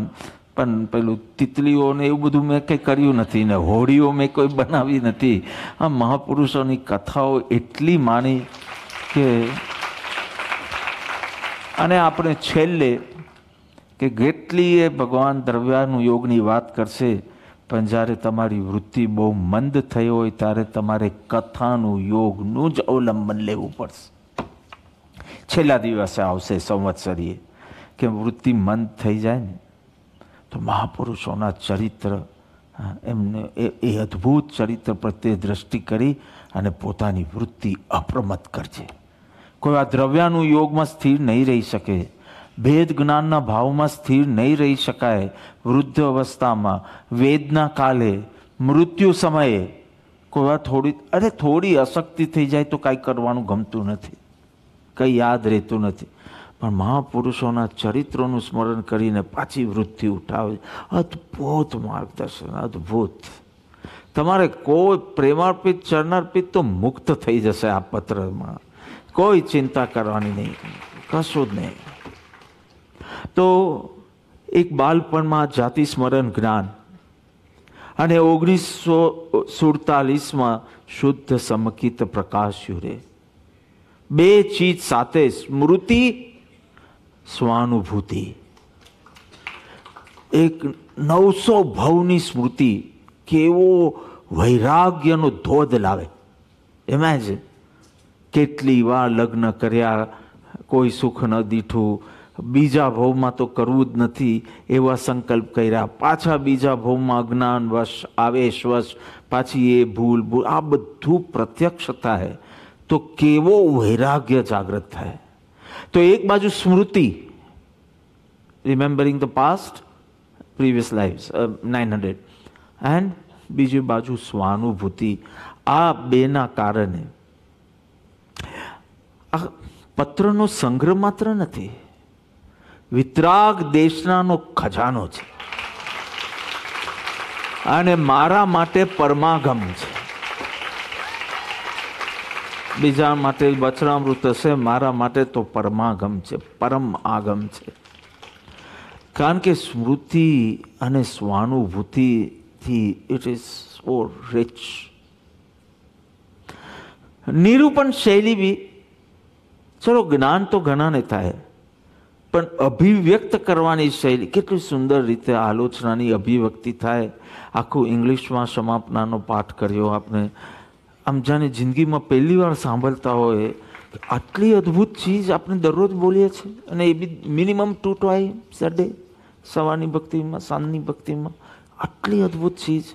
પણ પેલું તિતલીઓને એવું બધું મેં કંઈ કર્યું નથી ને હોડીઓ મેં કોઈ બનાવી નથી. આ મહાપુરુષોની કથાઓ એટલી માણી કે અને આપણે છેલ્લે કે કેટલી એ ભગવાન દ્રવ્યાનું યોગની વાત કરશે, પણ જ્યારે તમારી વૃત્તિ બહુ મંદ થઈ હોય, ત્યારે તમારે કથાનું, યોગનું જ અવલંબન લેવું પડશે. છેલ્લા દિવસે આવશે સંવત્સરીએ કે વૃત્તિ મંદ થઈ જાય ને, તો મહાપુરુષોના ચરિત્ર એમને એ અદ્ભુત ચરિત્ર પ્રત્યે દ્રષ્ટિ કરી અને પોતાની વૃત્તિ અપ્રમત કરજે. કોઈ આ દ્રવ્યાનું યોગમાં સ્થિર નહીં રહી શકે. ભેદ જ્ઞાનના ભાવમાં સ્થિર નહીં રહી શકાય. વૃદ્ધ અવસ્થામાં, વેદના કાલે, મૃત્યુ સમયે કોઈ વાર થોડી, અરે થોડી અશક્તિ થઈ જાય તો કાંઈ કરવાનું ગમતું નથી. કંઈ યાદ રહેતું નથી. પણ મહાપુરુષોના ચરિત્રોનું સ્મરણ કરીને પાછી વૃત્તિ ઉઠાવે અદ્ભુત માર્ગદર્શન, અદ્ભુત. તમારે કોઈ પ્રેમાર્પિત, ચરણાર્પિત તો મુક્ત થઈ જશે આ પત્રમાં. કોઈ ચિંતા કરવાની નહીં. કશું જ નહીં. તો એક બાલપણમાં જાતિ સ્મરણ જ્ઞાન અને ઓગણીસો સુડતાલીસમાં શુદ્ધ સમકિત પ્રકાશ યુરે. બે ચીજ સાથે સ્મૃતિ, સ્વાનુભૂતિ. એક નવસો ભવની સ્મૃતિ કેવો વૈરાગ્યનો ધોધ લાવે. ઇમેજિન કેટલી વાર લગ્ન કર્યા, કોઈ સુખ ન દીઠું. બીજા ભવમાં તો કરવું જ નથી એવા સંકલ્પ કર્યા. પાછા બીજા ભવમાં અજ્ઞાનવશ આવેશવશ પાછી એ ભૂલ ભૂલ, આ બધું પ્રત્યક્ષ થાય તો કેવો વૈરાગ્ય જાગૃત થાય. તો એક બાજુ સ્મૃતિ. Remembering the past previous life nine hundred and બીજી બાજુ સ્વાનુભૂતિ. આ બેના કારણે આ પત્રનો સંગ્રહ માત્ર નથી, વિતરાગ દેશનાનો ખજાનો છે. અને મારા માટે પરમાગમ છે. બીજા માટે વચનામૃત હશે, મારા માટે તો પરમાગમ છે, પરમ આગમ છે. કારણ કે સ્મૃતિ અને સ્વાનુભૂતિથી ઇટ ઇઝ સો રિચ નિરૂપણ શૈલી બી ચલો જ્ઞાન તો ઘણાને થાય, પણ અભિવ્યક્ત કરવાની શૈલી કેટલી સુંદર રીતે આલોચનાની અભિવ્યક્તિ થાય. આખું ઇંગ્લિશમાં સમાપનાનો પાઠ કર્યો આપણે આમ જાણે જિંદગીમાં પહેલી વાર સાંભળતા હોય આટલી અદ્ભુત ચીજ આપણે દરરોજ બોલીએ છીએ અને એ બી minimum two twice a day સવારની ભક્તિમાં, સાંજની ભક્તિમાં. આટલી અદ્ભુત ચીજ.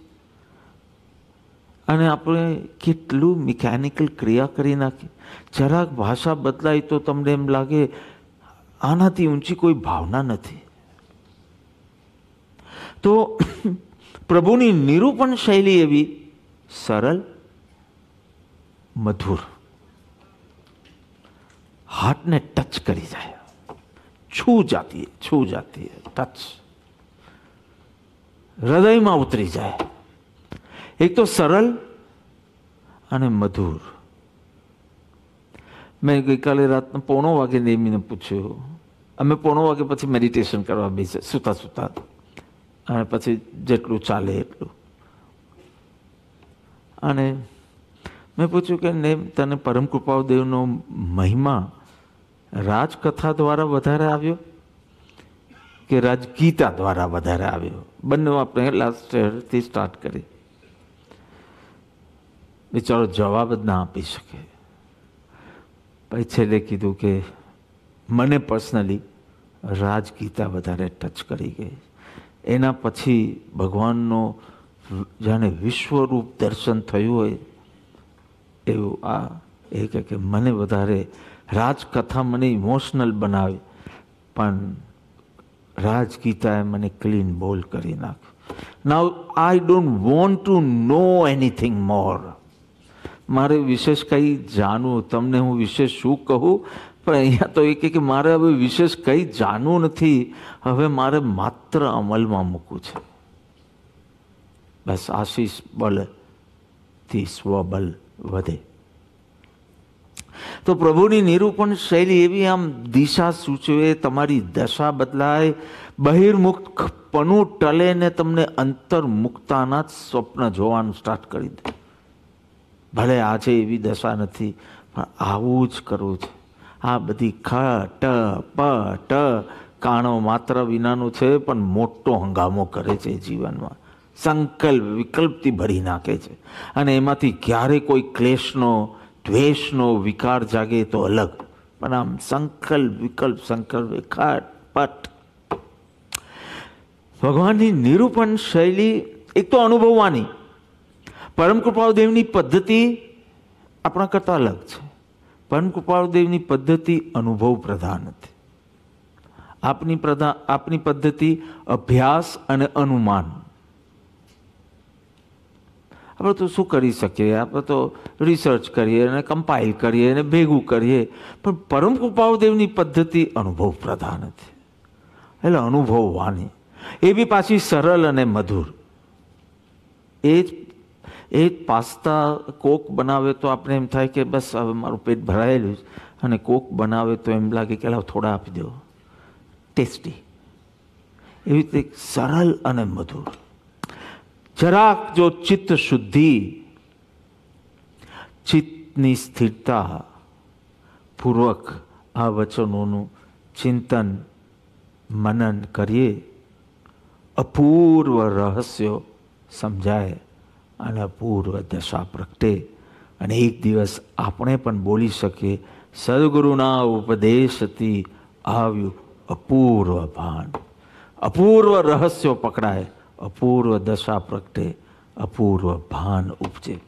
અને આપણે કેટલું મિકેનિકલ ક્રિયા કરી નાખી. જરાક ભાષા બદલાય તો તમને એમ લાગે આનાથી ઊંચી કોઈ ભાવના નથી. તો પ્રભુની નિરૂપણ શૈલી એવી સરળ, મધુર. હાર્ટને ટચ કરી જાય. છૂ જાતી છૂ જાતી ટચ. હૃદયમાં ઉતરી જાય. એક તો સરળ અને મધુર. મેં ગઈકાલે રાતના પોણો વાગે નેમીને પૂછ્યું. અમે પોણો વાગે પછી મેડિટેશન કરવા બેસે, સૂતા સૂતા. અને પછી જેટલું ચાલે એટલું. અને મેં પૂછ્યું કે ને તને પરમ કૃપાદેવનો મહિમા રાજકથા દ્વારા વધારે આવ્યો કે રાજગીતા દ્વારા વધારે આવ્યો? બંને આપણે લાસ્ટ યરથી સ્ટાર્ટ કરી. બિચારો જવાબ જ ના આપી શકે. પછી છેલ્લે કીધું કે મને પર્સનલી રાજગીતા વધારે ટચ કરી ગઈ. એના પછી ભગવાનનો જાણે વિશ્વરૂપ દર્શન થયું હોય એવું આ એ કહે કે મને વધારે રાજકથા મને ઇમોશનલ બનાવી, પણ રાજગીતાએ મને ક્લીન બોલ કરી નાખ્યું now I don't want to know anything more મારે વિશેષ કંઈ જાણવું, તમને હું વિશેષ શું કહું? પણ અહીંયા તો એ કે મારે હવે વિશેષ કંઈ જાણવું નથી. હવે મારે માત્ર અમલમાં મૂકવું છે. બસ આશીષ બળથી સ્વબલ વધે. તો પ્રભુની નિરૂપણ શૈલી એવી આમ દિશા સૂચવે, તમારી દશા બદલાય બહિર્મુખપણું ટલે ને તમને અંતર્મુક્તાના જ સ્વપ્ન જોવાનું સ્ટાર્ટ કરી દે. ભલે આજે એવી દશા નથી, પણ આવું જ કરવું છે. આ બધી ખ, ટ, પ, ટ કાણો માત્ર વિનાનું છે, પણ મોટો હંગામો કરે છે જીવનમાં. સંકલ્પ, વિકલ્પથી ભરી નાખે છે. અને એમાંથી ક્યારે કોઈ ક્લેશનો, દ્વેષનો વિકાર જાગે તો અલગ. પણ આમ સંકલ્પ, વિકલ્પ, સંકલ્પ ખટ પટ. ભગવાનની નિરૂપણ શૈલી એક તો અનુભવવાની. પરમ કૃપાળુદેવની પદ્ધતિ આપણા કરતાં અલગ છે. પરમ કૃપાળુદેવની પદ્ધતિ અનુભવ પ્રધાન હતી. આપની પ્રધાન આપની પદ્ધતિ અભ્યાસ અને અનુમાન. આપણે તો શું કરી શકીએ? આપણે તો રિસર્ચ કરીએ અને કમ્પાઇલ કરીએ અને ભેગું કરીએ. પણ પરમ કૃપાળુદેવની પદ્ધતિ અનુભવ પ્રધાન હતી. એટલે અનુભવવાની એ બી પાછી સરળ અને મધુર. એ જ એ પાસ્તા કોક બનાવે તો આપણે એમ થાય કે બસ હવે મારું પેટ ભરાયેલું છે. અને કોક બનાવે તો એમ લાગે કે લાવ થોડા આપી દો. ટેસ્ટી. એવી રીતે સરળ અને મધુર. જરાક જો ચિત્ત શુદ્ધિ, ચિત્તની સ્થિરતા, પૂર્વક આ વચનોનું ચિંતન, મનન કરીએ, અપૂર્વ રહસ્યો સમજાય. અને અપૂર્વ દશા પ્રગટે અને એક દિવસ આપણે પણ બોલી શકીએ, સદગુરુના ઉપદેશથી આવ્યું અપૂર્વ ભાન. અપૂર્વ રહસ્યો પકડાય, અપૂર્વ દશા પ્રગટે, અપૂર્વ ભાન ઉપજે.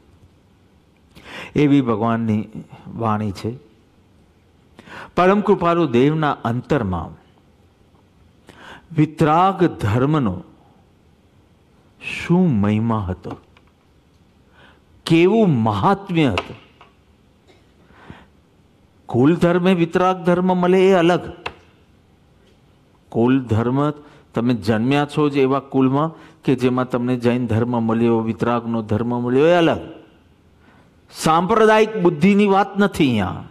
એવી ભગવાનની વાણી છે. પરમ કૃપાલુ દેવના અંતરમાં વિતરાગ ધર્મનો શું મહિમા હતો? કેવું મહાત્મ્ય હતું. કુલ ધર્મે વિતરાગ ધર્મ મળે એ અલગ. કુલ ધર્મ તમે જન્મ્યા છો જ એવા કુલમાં કે જેમાં તમને જૈન ધર્મ મળ્યો, વિતરાગનો ધર્મ મળ્યો એ અલગ. સાંપ્રદાયિક બુદ્ધિની વાત નથી અહીંયા.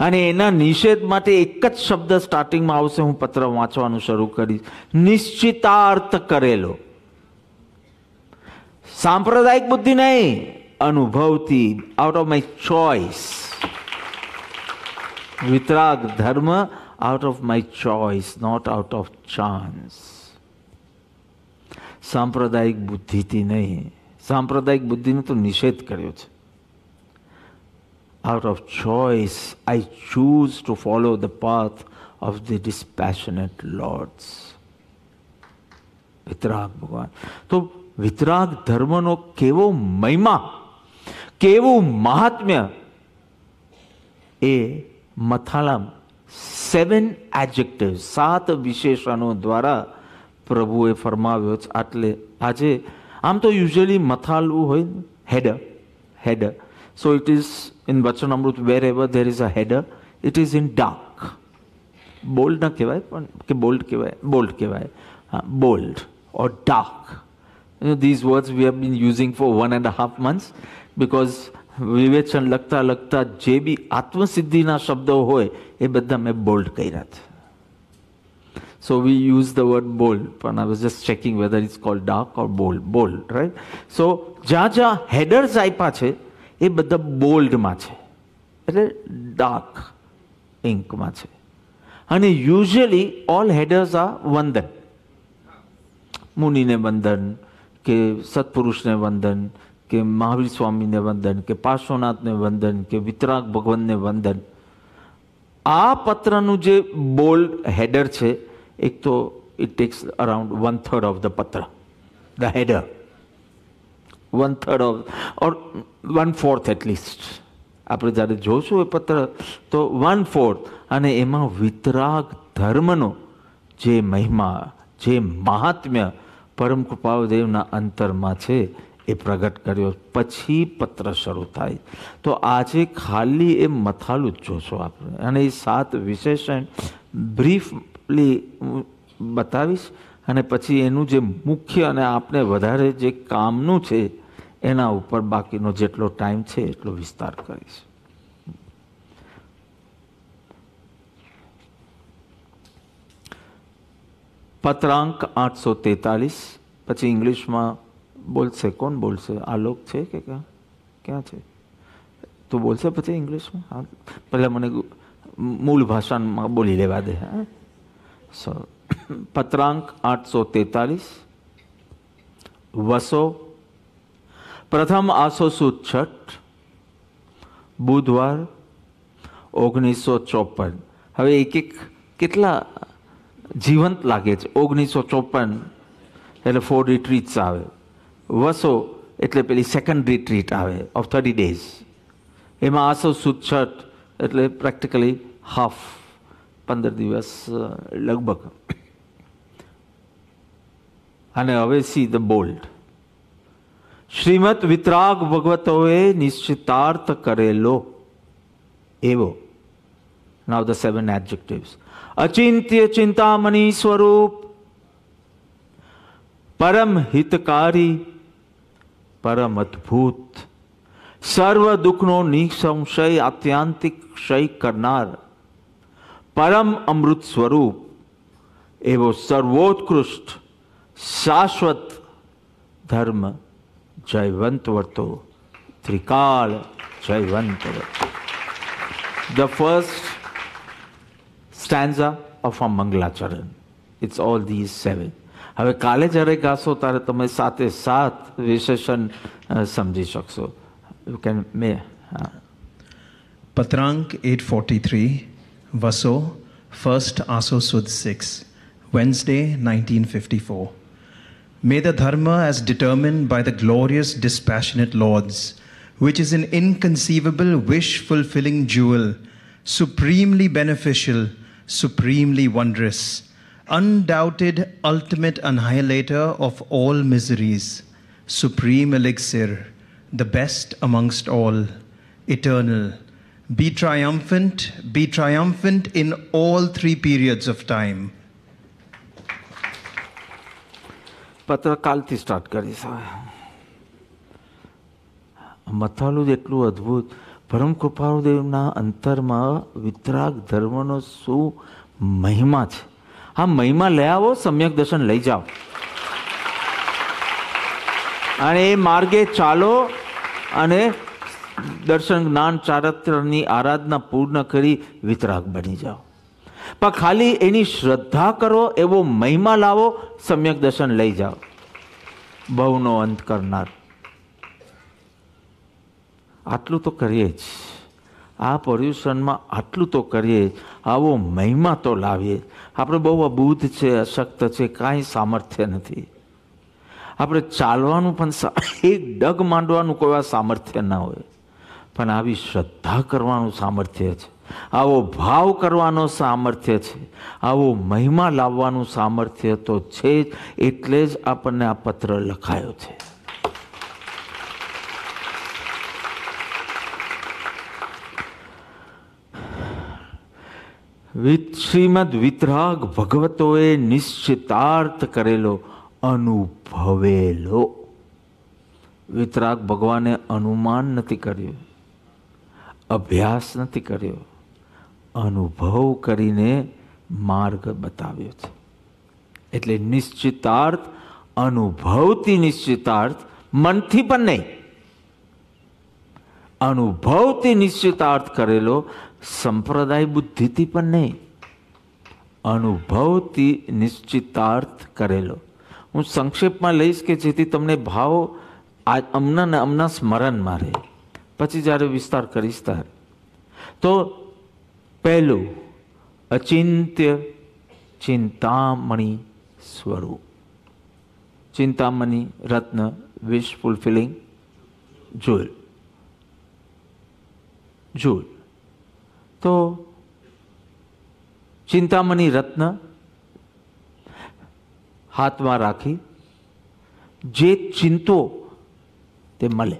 અને એના નિષેધ માટે એક જ શબ્દ સ્ટાર્ટિંગમાં આવશે, હું પત્ર વાંચવાનું શરૂ કરીશ. નિશ્ચિતાર્થ કરેલો. સાંપ્રદાયિક બુદ્ધિ નહીં. અનુભવથી out of my choice vitarag dharma out of my choice not out of chance સાંપ્રદાયિક બુદ્ધિથી નહીં સાંપ્રદાયિક બુદ્ધિનો તો નિષેધ કર્યો છે out of choice, I choose to follow the path of the dispassionate lords. વિતરાગ ભગવાન તો વિતરાગ ધર્મનો કેવો મહિમા કેવું મહાત્મ્ય? એ મથાલામ સેવન એડજેક્ટિવ સાત વિશેષણો દ્વારા પ્રભુએ ફરમાવ્યો છે. આટલે આજે આમ તો યુઝલી મથાલવું હોય header header is in Vachanamrut wherever there is a header, it is in dark bold ના કહેવાય પણ કે બોલ્ડ કહેવાય બોલ્ડ કહેવાય. હા bold or dark these words we have been using for one and half months because વિવેચન લખતા લખતા જે બી આત્મસિદ્ધિના શબ્દો હોય, એ બધા મેં બોલ્ડ કર્યા છે. So we use the word bold પણ I was just checking whether is cold dark or bold bold right so જ્યાં જ્યાં હેડર્સ આપ્યા છે, એ બધા બોલ્ડમાં છે. એટલે ડાર્ક ઇંકમાં છે. અને યુઝ્યુઅલી ઓલ હેડર્સ આ વંદન મુનિને વંદન કે સત્પુરુષને વંદન કે મહાવીર સ્વામીને વંદન કે પાર્શ્વનાથને વંદન કે વિતરાગ ભગવાનને વંદન. આ પત્રનું જે બોલ્ડ હેડર છે એક તો it takes around one third of the patra. The header one third of or one fourth at least આપણે જ્યારે જોશું એ પત્ર તો વન ફોર્થ અને એમાં વિતરાગ ધર્મનો જે મહિમા જે મહાત્મ્ય પરમ કૃપાદેવના અંતરમાં છે એ પ્રગટ કર્યો. પછી પત્ર શરૂ થાય. તો આજે ખાલી એ મથાલું જ જોશો આપણે. અને એ સાત વિશેષણ બ્રીફલી બતાવીશ. અને પછી એનું જે મુખ્ય અને આપણે વધારે જે કામનું છે, એના ઉપર બાકીનો જેટલો ટાઈમ છે, એટલો વિસ્તાર કરીશ. પત્રાંક આઠસો તેતાલીસ. પછી ઇંગ્લિશમાં બોલશે? કોણ બોલશે? આલોક છે કે ક્યાં? ક્યાં છે? તું બોલશે પછી ઇંગ્લિશમાં? હા. પહેલાં મને મૂળ ભાષામાં બોલી લેવા દે, હા? સો, પત્રાંક આઠસો તેતાલીસ. વસો. પ્રથમ આસો સુદ છઠ. બુધવાર ઓગણીસો ચોપન. હવે એક એક કેટલા જીવંત લાગે છે? ઓગણીસો ચોપન. એટલે ફોર રિટ્રીટ્સ આવે. વસો, એટલે પેલી સેકન્ડ રિટ્રીટ આવે ઓફ થર્ટી ડેઝ એમાં આસો, સુદ એટલે પ્રેક્ટિકલી હાફ પંદર દિવસ લગભગ. અને હવે સી ધ બોલ્ડ શ્રીમદ વિતરાગ ભગવતોએ નિશ્ચિતાર્થ કરેલો. એવો. નાવ ધ સેવન એડજેક્ટિવ્સ અચિંત્ય ચિંતામણી સ્વરૂપ. પરમ હિતકારી પરમ અદ્ભુત સર્વ દુઃખનો નિસંશય આત્યાંતિક ક્ષય કરનાર પરમ અમૃત સ્વરૂપ એવો સર્વોત્કૃષ્ટ શાશ્વત ધર્મ જયવંત વર્તો ત્રિકાળ Jaywant વર્તો the first stanza of our Mangalacharan. It's all these seven. હવે કાલે જ્યારે ગાશો ત્યારે તમે સાતે સાત વિશેષણ અ, સમજી શકશો યુ કેન મે હા Patrank 843, Vaso, 1st Aso Sud 6, Wednesday 1954. May the Dharma as determined by the glorious dispassionate Lords, which is an inconceivable wish fulfilling jewel, supremely beneficial, supremely wondrous, undoubted ultimate annihilator of all miseries, supreme elixir, the best amongst all, eternal, be triumphant, be triumphant in all three periods of time. પત્ર કાલથી start કરીશ મથાલું એટલું અદ્ભુત પરમ કૃપાળુદેવના અંતરમાં વિતરાગ ધર્મનો શું મહિમા છે આ મહિમા લઈ આવો, સમ્યક દર્શન લઈ જાઓ. અને એ માર્ગે ચાલો અને દર્શન, જ્ઞાન ચારિત્રની આરાધના પૂર્ણ કરી વિતરાગ બની જાઓ. પણ ખાલી એની શ્રદ્ધા કરો, એવો મહિમા લાવો, સમ્યક દર્શન લઈ જાઓ. બહુનો અંત કરનાર. આટલું તો કરીએ જ. આ પર્યુષણમાં આટલું તો કરીએ, આવો મહિમા તો લાવીએ. આપણે બહુ અબૂધ છે, અશક્ત છે, કાંઈ સામર્થ્ય નથી. આપણે ચાલવાનું પણ એક ડગ માંડવાનું કોઈ સામર્થ્ય ના હોય. પણ આવી શ્રદ્ધા કરવાનું સામર્થ્ય છે. આવો ભાવ કરવાનો સામર્થ્ય છે. આવો મહિમા લાવવાનું સામર્થ્ય તો છે જ, એટલે જ આપણને આ પત્ર લખાયો છે. શ્રીમદ વિતરાગ ભગવતોએ નિશ્ચિતાર્થ કરેલો, અનુભવેલો. વિતરાગ ભગવાને અનુમાન નથી કર્યું, અભ્યાસ નથી કર્યો, અનુભવ કરીને માર્ગ બતાવ્યો છે. એટલે નિશ્ચિતાર્થ, અનુભવથી નિશ્ચિતાર્થ, મનથી પણ નહીં. અનુભવથી નિશ્ચિતાર્થ કરેલો સંપ્રદાય બુદ્ધિથી પણ નહીં. અનુભવથી નિશ્ચિતાર્થ કરેલો. હું સંક્ષેપમાં લઈશ કે જેથી તમને ભાવ આ અમના ને અમના સ્મરણમાં રહે. પછી જ્યારે વિસ્તાર કરીશ ત્યારે. તો પહેલું, અચિંત્ય ચિંતામણી સ્વરૂપ. ચિંતામણી રત્ન વિશ ફુલફિલિંગ જુલ જુલ તો ચિંતામણી રત્ન હાથમાં રાખી, જે ચિંતો તે મળે.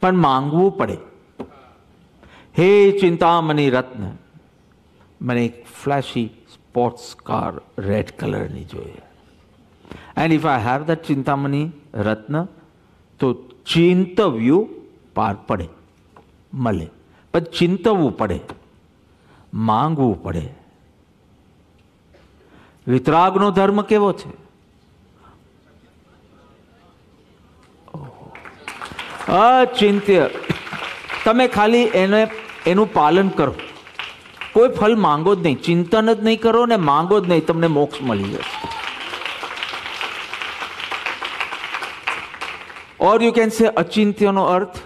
પણ માંગવું પડે. હે ચિંતામણી રત્ન, મને એક ફ્લેશી સ્પોર્ટ્સ કાર રેડ કલરની જોઈએ. And if I have that chintamani ratna, તો ચિંતવ્યું પાર પડે, મળે. પણ ચિંતવવું પડે, માંગવું પડે. વિતરાગનો ધર્મ કેવો છે? અચિંત્ય. તમે ખાલી એને, એનું પાલન કરો. કોઈ ફલ માંગો જ નહીં, ચિંતન જ નહીં કરો ને માંગો જ નહીં, તમને મોક્ષ મળી જશે. ઓર યુ કેન સે અચિંત્યનો અર્થ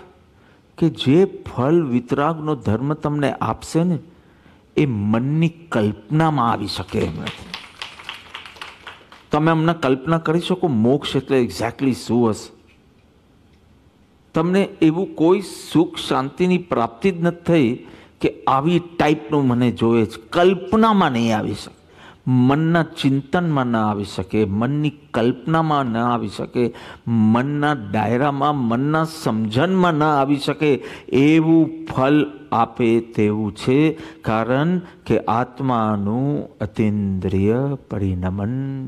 કે જે ફલ વિતરાગનો ધર્મ તમને આપશે ને, એ મનની કલ્પનામાં આવી શકે એમ નથી. તમે અમને કલ્પના કરી શકો, મોક્ષ એટલે એક્ઝેક્ટલી શું હશે તમને એવું કોઈ સુખ શાંતિની પ્રાપ્તિ જ નથી થઈ કે આવી ટાઈપનું મને જોઈએ છે. કલ્પનામાં નહીં આવી શકે. મનના ચિંતનમાં ન આવી શકે, મનની કલ્પનામાં ન આવી શકે, મનના ડાયરામાં, મનના સમજણમાં ન આવી શકે, એવું ફલ આપે તેવું છે. કારણ કે આત્માનું અતિન્દ્રિય પરિણમન,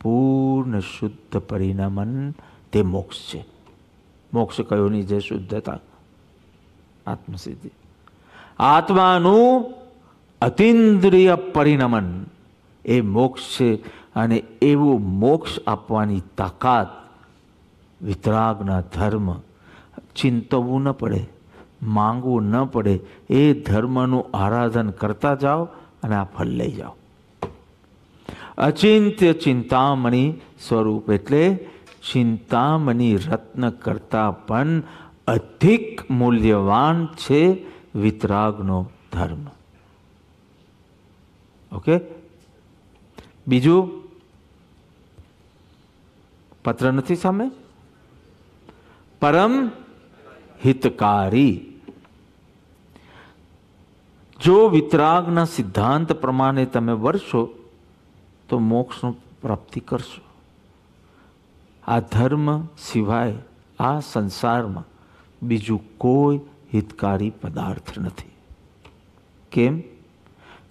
પૂર્ણ શુદ્ધ પરિણમન, તે મોક્ષ છે. મોક્ષ કયોની જે શુદ્ધતા, આત્મસિદ્ધિ. આત્માનું અતિન્દ્રિય પરિણમન. એ મોક્ષ છે અને એવો મોક્ષ આપવાની તાકાત વિતરાગના ધર્મ ચિંતવવું ન પડે, માંગવું ન પડે, એ ધર્મનું આરાધન કરતા જાઓ અને આ ફળ લઈ જાઓ. અચિંત્ય ચિંતામણી સ્વરૂપ એટલે ચિંતામણી રત્ન કરતા પણ અધિક મૂલ્યવાન છે વિતરાગનો ધર્મ. ઓકે? બીજું? પત્ર નથી સામે? પરમ હિતકારી. જો વિતરાગના સિદ્ધાંત પ્રમાણે તમે વર્ષો તો મોક્ષનું પ્રાપ્તિ કરશો. આ ધર્મ સિવાય આ સંસારમાં બીજું કોઈ હિતકારી પદાર્થ નથી. કેમ?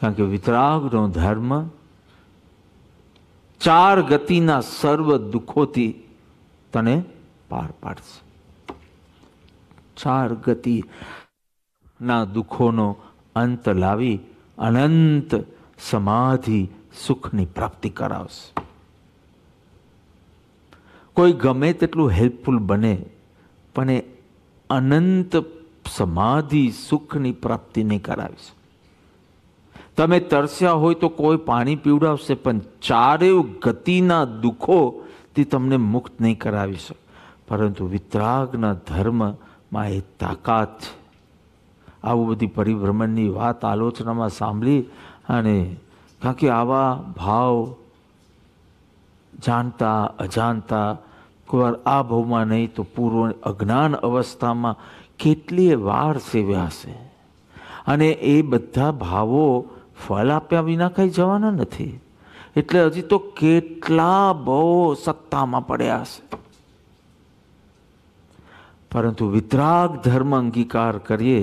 કારણ કે વિતરાગનો ધર્મ ચાર ગતિના સર્વ દુઃખોથી તને પાર પાડશે. ચાર ગતિ ના દુઃખોનો અંત લાવી અનંત સમાધિ સુખની પ્રાપ્તિ કરાવશે. કોઈ ગમે તેટલું હેલ્પફુલ બને, પણ એ અનંત સમાધિ સુખની પ્રાપ્તિ નહીં કરાવીશ તમે તરસ્યા હોય તો કોઈ પાણી પીવડાવશે, પણ ચારેય ગતિના દુઃખોથી તમને મુક્ત નહીં કરાવી શકે. પરંતુ વિતરાગના ધર્મમાં એ તાકાત છે. આવું બધી પરિભ્રમણની વાત આલોચનામાં સાંભળી અને કારણ કે આવા ભાવ જાણતા, અજાણતા, કોઈવાર આ ભાવમાં નહીં તો પૂર્વ અજ્ઞાન અવસ્થામાં કેટલીય વાર સેવ્યા હશે? અને એ બધા ભાવો ફળ આપ્યા વિના કંઈ જવાના નથી. એટલે હજી તો કેટલા બહુ સત્તામાં પડ્યા છે પરંતુ વિતરાગ ધર્મ અંગીકાર કરીએ,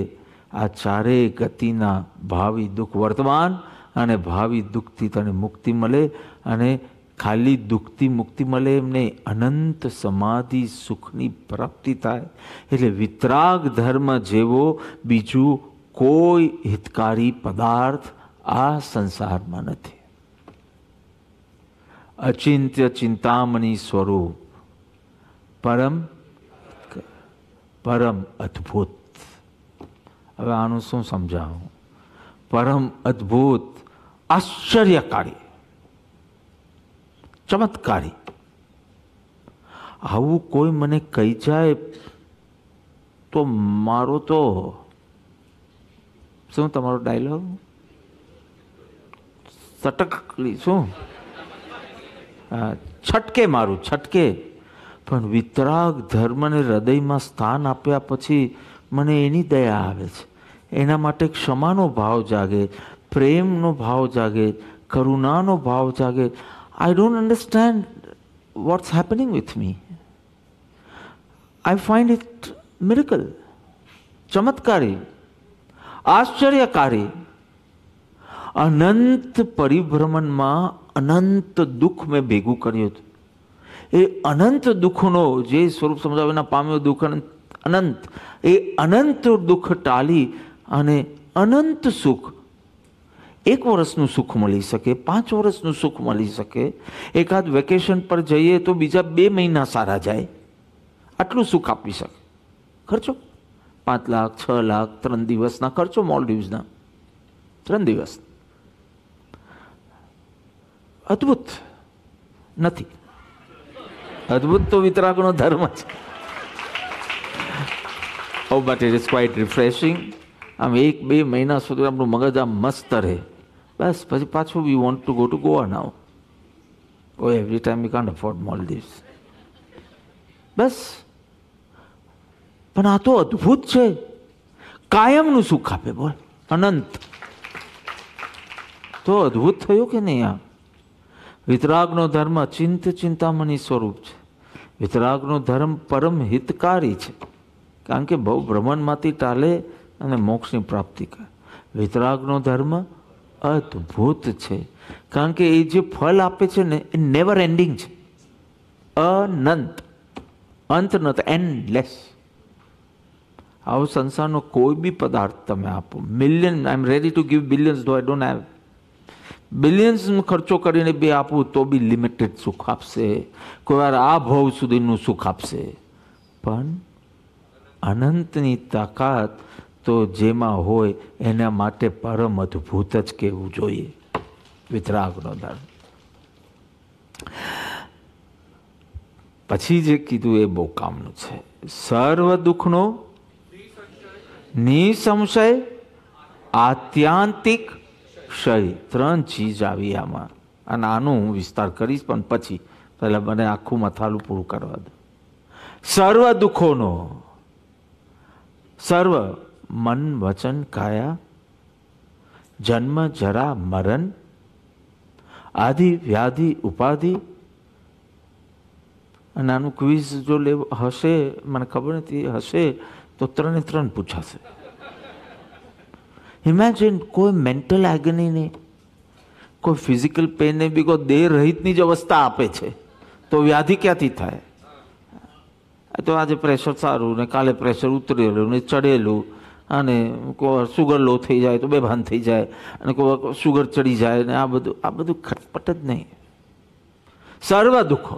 આ ચારેય ગતિના ભાવિ દુઃખ વર્તમાન અને ભાવિ દુઃખથી તને મુક્તિ મળે અને ખાલી દુઃખથી મુક્તિ મળે એમને અનંત સમાધિ સુખની પ્રાપ્તિ થાય. એટલે વિતરાગ ધર્મ જેવો બીજું કોઈ હિતકારી પદાર્થ આ સંસારમાં નથી. અચિંત્ય ચિંતામણી સ્વરૂપ પરમ પરમ અદ્ભુત. હવે આનું શું સમજાવું? પરમ અદ્ભુત, આશ્ચર્યકારી, ચમત્કારી. આવું કોઈ મને કહી જાય તો મારો તો શું તમારો ડાયલોગ સટકલી, શું? છટકે મારું, છટકે. પણ વિતરાગ ધર્મને હૃદયમાં સ્થાન આપ્યા પછી મને એની દયા આવે છે. એના માટે ક્ષમાનો ભાવ જાગે, પ્રેમનો ભાવ જાગે, કરુણાનો ભાવ જાગે. I don't understand what's happening with me I find it miracle ચમત્કારી. આશ્ચર્યકારી. અનંત પરિભ્રમણમાં અનંત દુઃખ મેં ભેગું કર્યું હતું. એ અનંત દુઃખનો જે સ્વરૂપ સમજાવીને પામ્યો દુઃખ અનંત એ અનંત દુઃખ ટાળી અને અનંત સુખ, એક વર્ષનું સુખ મળી શકે, પાંચ વર્ષનું સુખ મળી શકે, એકાદ વેકેશન પર જઈએ તો બીજા બે મહિના સારા જાય, આટલું સુખ આપી શકે. ખર્ચો? પાંચ લાખ, છ લાખ, ત્રણ દિવસના ખર્ચો મોલ મોલડીવ્સના ત્રણ દિવસ. અદ્ભુત. નથી. અદ્ભુત તો વિતરાગનો ધર્મ છે. O but it is quite refreshing આમ એક, બે મહિના સુધી આપણું મગજ આમ મસ્ત રહે. બસ, પછી પાછું we want to go to Goa now O every time we can't afford mall દિવસ બસ. પણ આ તો અદ્ભુત છે. કાયમનું સુખ આપે, બોલ. અનંત. તો અદ્ભુત થયું કે નહીં આ? વિતરાગનો ધર્મ ચિંત ચિંતામણી સ્વરૂપ છે. વિતરાગનો ધર્મ પરમ હિતકારી છે. કારણ કે બહુ ભ્રમણમાંથી ટાલે અને મોક્ષની પ્રાપ્તિ કરે. વિતરાગનો ધર્મ અદ્ભુત છે. કારણ કે એ જે ફળ આપે છે ને, એ નેવર એન્ડિંગ છે. અનંત. અંત નથી એન્ડલેસ આવો સંસારનો કોઈ બી પદાર્થ તમે આપો. Million I am ready to give billions though I don't have billions ખર્ચો કરીને બી આપવું તો બી લિમિટેડ સુખ આપશે. કોઈ વાર આ ભાવ સુધીનું સુખ આપશે. પણ અનંતની તાકાત તો જેમાં હોય એના માટે પરમ અદ્ભુત જ કહેવું જોઈએ. વિતરાગનો ધર્મ પછી જે કીધું એ બહુ કામનું છે. સર્વ દુઃખનો નિસંશય, આત્યાંતિક ક્ષય ત્રણ ચીજ આવી આમાં. અને આનું હું વિસ્તાર કરીશ, પણ પછી પહેલાં મને આખું મથાલું પૂરું કરવા દો. સર્વ દુઃખોનો. સર્વ મન વચન કાયા જન્મ જરા મરણ. આદિ વ્યાધિ ઉપાધિ. અને આનું ક્વિઝ જો લેવ, હશે, મને ખબર નથી, હશે, તો ત્રણે ત્રણ પૂછાશે. ઇમેજિન કોઈ મેન્ટલ એગની નહીં કોઈ ફિઝિકલ પેન નહીં બી કોઈ દેહ રહિતની જ અવસ્થા આપે છે તો વ્યાધિ ક્યાંથી થાય તો આજે પ્રેશર સારું ને કાલે પ્રેશર ઉતરેલું ને ચડેલું અને કોઈ સુગર લો થઈ જાય તો બેભાન થઈ જાય અને કોઈ સુગર ચડી જાય ને આ બધું આ બધું ખટપટ જ નહીં સર્વ દુઃખો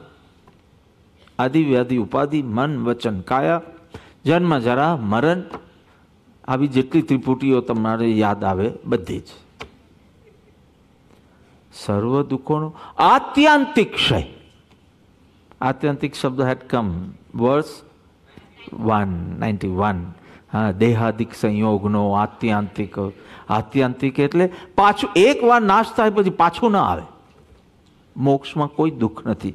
આદિ વ્યાધિ ઉપાધિ મન વચન કાયા જન્મ જરા મરણ આવી જેટલી ત્રિપુટીઓ તમારે યાદ આવે બધી જ. સર્વ દુઃખોનો આત્યાંતિક ક્ષય. આત્યંતિક શબ્દ head come verse one ninety one હા, દેહાદિક સંયોગનો આત્યાંતિક આત્યાંતિક એટલે પાછું એકવાર નાશ થાય પછી પાછું ના આવે. મોક્ષમાં કોઈ દુઃખ નથી.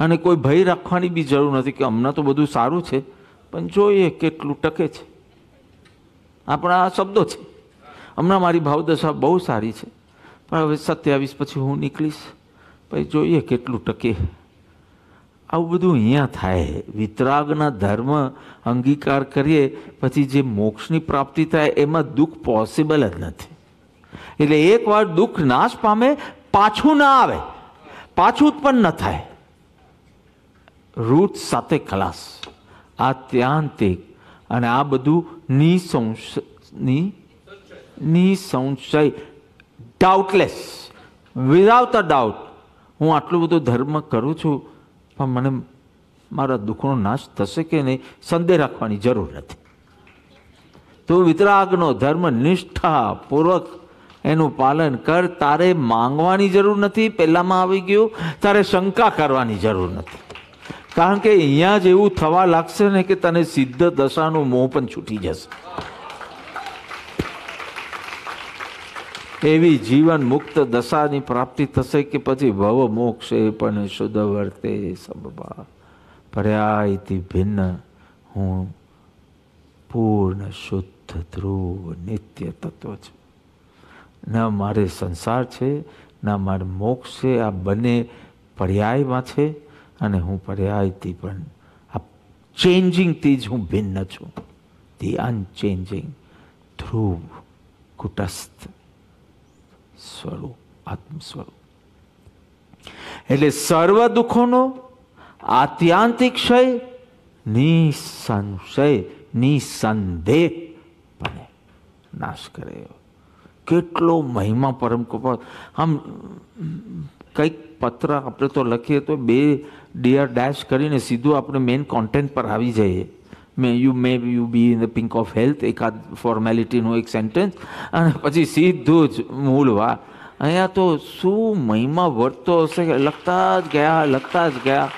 અને કોઈ ભય રાખવાની બી જરૂર નથી કે હમણાં તો બધું સારું છે. પણ જોઈએ કેટલું ટકે છે. આપણા આ શબ્દો છે. હમણાં મારી ભાવદશા બહુ સારી છે. પણ હવે સત્યાવીસ પછી હું નીકળીશ. પછી જોઈએ કેટલું ટકે. આવું બધું અહીંયા થાય. વિતરાગના ધર્મ અંગીકાર કરીએ, પછી જે મોક્ષની પ્રાપ્તિ થાય, એમાં દુઃખ પોસિબલ જ નથી. એટલે એકવાર દુઃખ નાશ પામે, પાછું ના આવે. પાછું ઉત્પન્ન ન થાય. રૂટ સાથે ખલાસ. આત્યાંતિક અને આ બધું નિસંશય નિસંશય. ડાઉટલેસ વિધાઉટ અ ડાઉટ હું આટલું બધું ધર્મ કરું છું, પણ મને મારા દુઃખનો નાશ થશે કે નહીં, સંદેહ રાખવાની જરૂર નથી. તો વિતરાગનો ધર્મ નિષ્ઠાપૂર્વક એનું પાલન કર. તારે માંગવાની જરૂર નથી, પહેલામાં આવી ગયું. તારે શંકા કરવાની જરૂર નથી. કારણ કે અહીંયા જ એવું થવા લાગશે ને કે તને સિદ્ધ દશાનું મોં પણ છૂટી જશે. એવી જીવન મુક્ત દશાની પ્રાપ્તિ થશે કે પછી ભવ મોક્ષે પણ શુદ્ધ વર્તે સબબા પર્યાયથી ભિન્ન હું પૂર્ણ શુદ્ધ ધ્રુવ નિત્ય તત્વ છું. ના મારે સંસાર છે, ના મારે મોક્ષ છે, આ બંને પર્યાયમાં છે. અને હું પર્યાયથી પણ. આ ચેન્જિંગથી જ હું ભિન્ન છું. ધી અનચેન્જિંગ ધ્રુવ, કુટસ્થ સ્વરૂપ, આત્મ સ્વરૂપ. એટલે સર્વ દુઃખોનો આત્યાંતિક ક્ષય નિસંશય, નિસંદેહ બને. નાશ કરે કેટલો મહિમા પરમ આમ કંઈક પત્ર આપણે તો લખીએ તો બે ડિયર ડેશ કરીને સીધું આપણે મેઇન કોન્ટેન્ટ પર આવી જઈએ. May you may you be in the pink of health એકાદ ફોર્મેલિટીનું એક સેન્ટેન્સ અને પછી સીધું જ મૂળ વા અહીંયા તો શું મહિમા વર્તો હશે? લખતા જ ગયા, લખતા જ ગયા.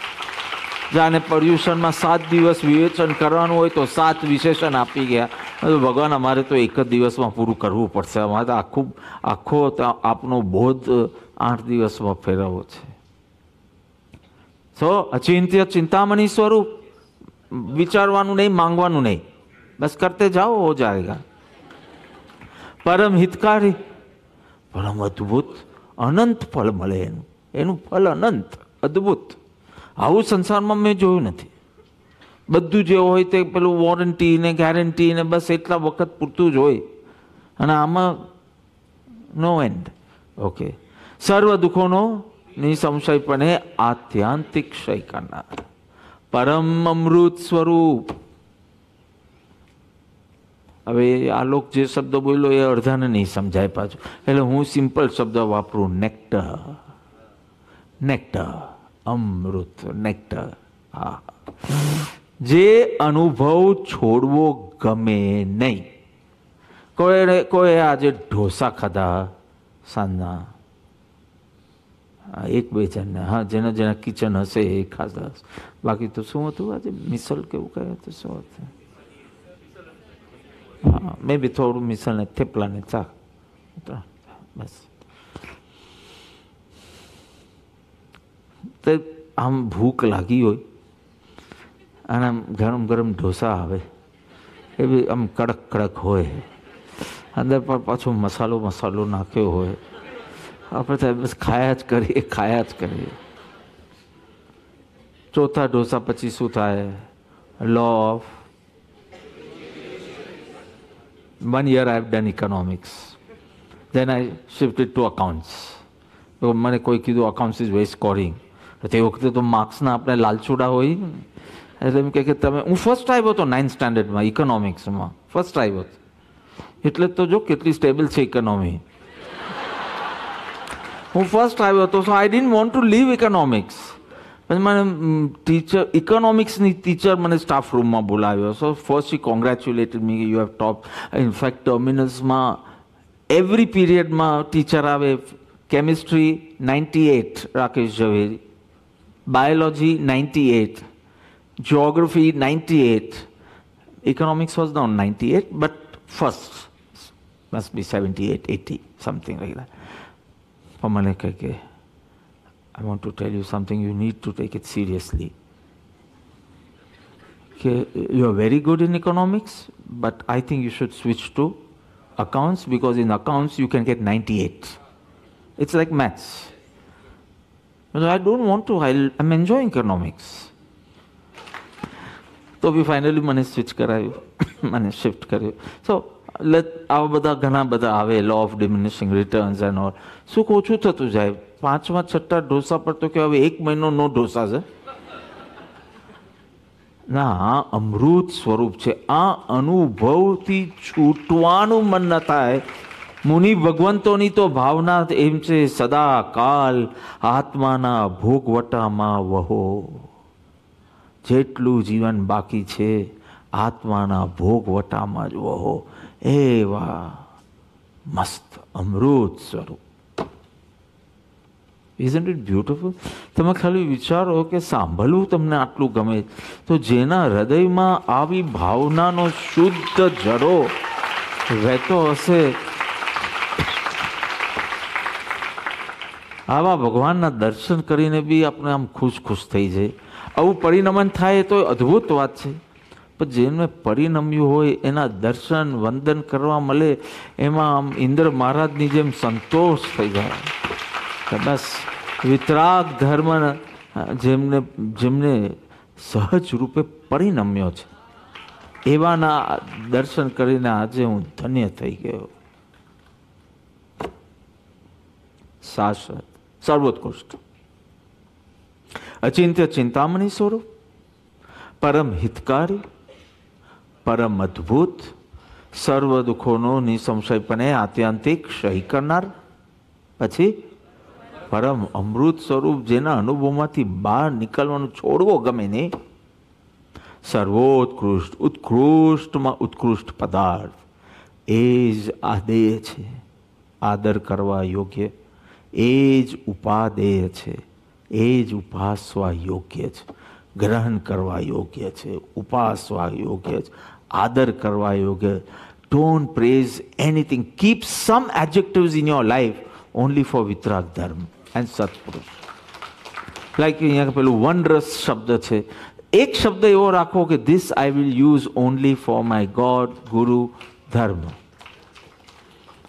જાને પર્યુષણમાં સાત દિવસ વિવેચન કરવાનું હોય તો સાત વિશેષણ આપી ગયા. ભગવાન, અમારે તો એક જ દિવસમાં પૂરું કરવું પડશે. અમારે તો આખું, આખો આપનો બોધ આઠ દિવસમાં ફેરવવો છે. તો અચિંત્ય ચિંતામણી સ્વરૂપ વિચારવાનું નહીં માંગવાનું નહીં બસ કરતે જાઓ હો જાયગા પરમ હિતકારી પરમ અદ્ભુત અનંત ફળ મળે એનું એનું ફળ અનંત અદ્ભુત આવું સંસારમાં મેં જોયું નથી બધું જે હોય તે પેલું વોરંટી ને ગેરંટી ને બસ એટલા વખત પૂરતું જ હોય અને આમાં નો એન્ડ ઓકે સર્વ દુઃખોનો નિસંશયપણે આત્યાંતિક ક્ષય કરનાર પરમ અમૃત સ્વરૂપ હવે આ લોક જે શબ્દ બોલ્યો એ અડધાને નહીં સમજાય પાછું એટલે હું સિમ્પલ શબ્દ વાપરું નેક્ટર નેક્ટર અમૃત નેક્ટર હા જે અનુભવ છોડવો ગમે નહીં કોઈ કોઈ આજે ઢોસા ખાધા સાંજના એક બે જણને. હા, જેના જેના કિચન હશે એ હશે. બાકી તો શું હતું આજે? મિસલ કેવું કહે હતું? શું હતું? હા, મેં બી થોડું મિસલ ને થેપલા ચા. બસ. તો આમ ભૂખ લાગી હોય, અને આમ ગરમ ગરમ ઢોસા આવે, એ બી આમ કડક કડક હોય. અંદર પણ પાછો મસાલો મસાલો નાખ્યો હોય. આપણે તો બસ ખાયા જ કરીએ, ખાયા જ કરીએ. ચોથા ઢોસા પછી શું થાય? Law of one year I've done economics. Then I shifted to accounts તો મને કોઈ કીધું અકાઉન્ટ્સ ઇઝ વેસ્ટ સ્કોરિંગ તે વખતે તો માર્ક્સના આપણે લાલચુડા હોય એટલે એમ કહે કે તમે, હું ફર્સ્ટ આવ્યો હતો નાઇન્થ સ્ટાન્ડર્ડમાં ઇકોનોમિક્સમાં ફર્સ્ટ આવ્યો હતો. એટલે તો જો કેટલી સ્ટેબલ છે ઇકોનોમી હું ફર્સ્ટ આવ્યો હતો so I didn't want to leave economics પછી મને ટીચર ઇકોનોમિક્સની ટીચર મને સ્ટાફ રૂમમાં બોલાવ્યો. So first she congratulated me you have top in fact ટર્મિનલ્સમાં એવરી પીરિયડમાં ટીચર આવે chemistry ninety eight Rakesh Zaveri biology ninety eight geography 98 economics was not 98 but first must be 78 80 something like that. પણ મને કહે કે I want to tell you something you need to take it seriously કે you are very good in economics but I think you should switch to accounts because in accounts you can get 98 it's like maths but I don't want to I'll, I'm enjoying economics તો બી finally મને switch કરાવ્યું મને shift કર્યું સો આવા બધા ઘણા બધા આવે law of diminishing returns and all સુખ ઓછું થતું જાય. પાંચમા છઠ્ઠા ઢોસા પર તો કે હવે એક મહિનો નો ઢોસા છે. ના, આ અમૃત સ્વરૂપ છે. આ અનુભવથી છૂટવાનું મન ન થાય. મુનિ ભગવંતોની તો ભાવના એમ છે સદા કાલ આત્માના ભોગવટામાં વહો. જેટલું જીવન બાકી છે, આત્માના ભોગવટામાં જ વહો. એવા મસ્ત અમૃત સ્વરૂપ. ઇઝન્ટ ઇટ બ્યુટિફુલ તમે ખાલી વિચારો કે સાંભળવું તમને આટલું ગમે. તો જેના હૃદયમાં આવી ભાવનાનો શુદ્ધ જડો વહેતો હશે. આવા ભગવાનના દર્શન કરીને બી આપણે આમ ખુશ ખુશ થઈ જાય આવું પરિણમન થાય તો અદ્ભુત વાત છે. પણ જેને પરિણમ્યું હોય, એના દર્શન, વંદન કરવા મળે, એમાં આમ ઇન્દ્ર મહારાજની જેમ સંતોષ થઈ જાય. બસ. વિતરાગ ધર્મ જેમને જેમને સહજ રૂપે પરિણમ્યો છે. એવાના દર્શન કરીને આજે હું ધન્ય થઈ ગયો. શાશ્વત સર્વોત્કૃષ્ટ. અચિંત્ય ચિંતામણી સ્વરૂપ, પરમ હિતકારી, પરમ અદ્ભુત, સર્વ દુઃખોનો નિસંશયપણે આત્યંતિક સહી કરનાર. પછી પરમ અમૃત સ્વરૂપ જેના અનુભવમાંથી બહાર નીકળવાનું છોડવો ગમે નહીં. સર્વોત્કૃષ્ટ ઉત્કૃષ્ટમાં ઉત્કૃષ્ટ પદાર્થ. એ જ આદેય છે. આદર કરવા યોગ્ય. એ જ ઉપાદેય છે. એ જ ઉપાસવા યોગ્ય છે. ગ્રહણ કરવા યોગ્ય છે. ઉપાસવા યોગ્ય છે. આદર કરવા યોગ્ય. Don't praise anything keep some adjectives in your life only for vitarag dharma and સત્પુરુષ like અહીંયા પેલું વનરસ શબ્દ છે એક શબ્દ એવો રાખો કે this I will use only for my God guru dharma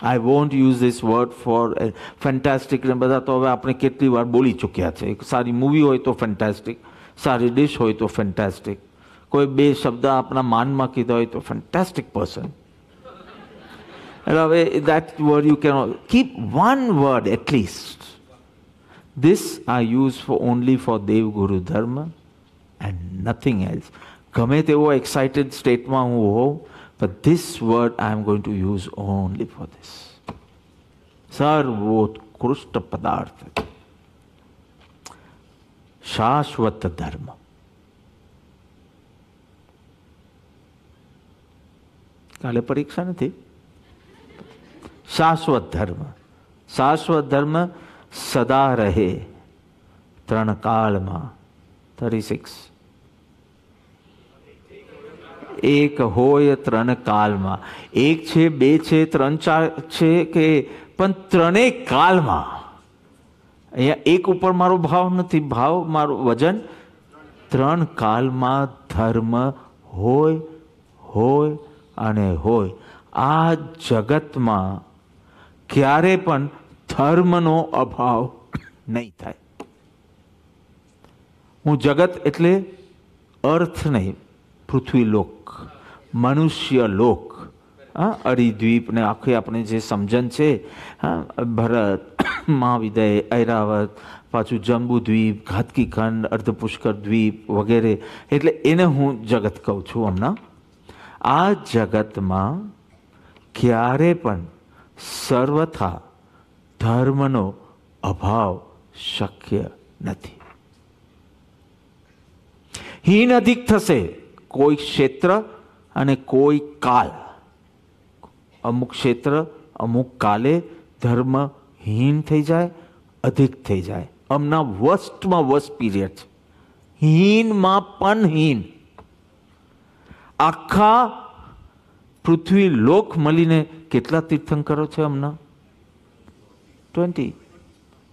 I want use this word for fantastic ને બધા તો હવે આપણે કેટલી વાર બોલી ચૂક્યા છે। સારી મૂવી હોય તો ફેન્ટાસ્ટિક સારી ડિશ હોય તો ફેન્ટાસ્ટિક કોઈ બે શબ્દ આપણા માનમાં કીધા હોય તો ફેન્ટાસ્ટિક પર્સન એટલે હવે that word you can keep one word at least this I use for only for Dev Guru Dharma and nothing else. ગમે તેવો એક્સાઇટેડ સ્ટેટમાં હું હોઉં but this word I am going to use only for this. સર્વોત્કૃષ્ટ પદાર્થ શાશ્વત ધર્મ કાલે પરીક્ષા નથી શાશ્વત ધર્મ શાશ્વત ધર્મ સદા રહે ત્રણ કાળમાં. થર્ટી સિક્સ એક હોય ત્રણ કાળમાં. એક છે, બે છે, ત્રણ ચાર છે કે, પણ ત્રણેય કાલમાં અહીંયા એક ઉપર મારો ભાવ નથી. ભાવ મારું વજન ત્રણ કાલમાં ધર્મ હોય હોય અને હોય. આ જગતમાં ક્યારે પણ ધર્મનો અભાવ નહીં થાય. હું જગત એટલે અર્થ નહીં પૃથ્વી લોક મનુષ્ય લોક હા, અરિદ્વીપ ને આખી આપણે જે સમજણ છે, હા, ભરત મહાવિદય ઐરાવત, પાછું જંબુદ્વીપ ઘાતકી ખંડ, અર્ધપુષ્કર દ્વીપ વગેરે, એટલે એને હું જગત કહું છું હમણાં. આ જગતમાં ક્યારે પણ સર્વથા ધર્મનો અભાવ શક્ય નથી. હીન અધિક થશે કોઈ ક્ષેત્ર અને કોઈ કાલ. અમુક ક્ષેત્ર, અમુક કાલે ધર્મ હીન થઈ જાય, અધિક થઈ જાય. હમણાં વર્સ્ટમાં વર્સ્ટ પીરિયડ છે. હીનમાં પણ હીન. આખા પૃથ્વી લોક મળીને કેટલા તીર્થંકરો છે હમણાં ટ્વેન્ટી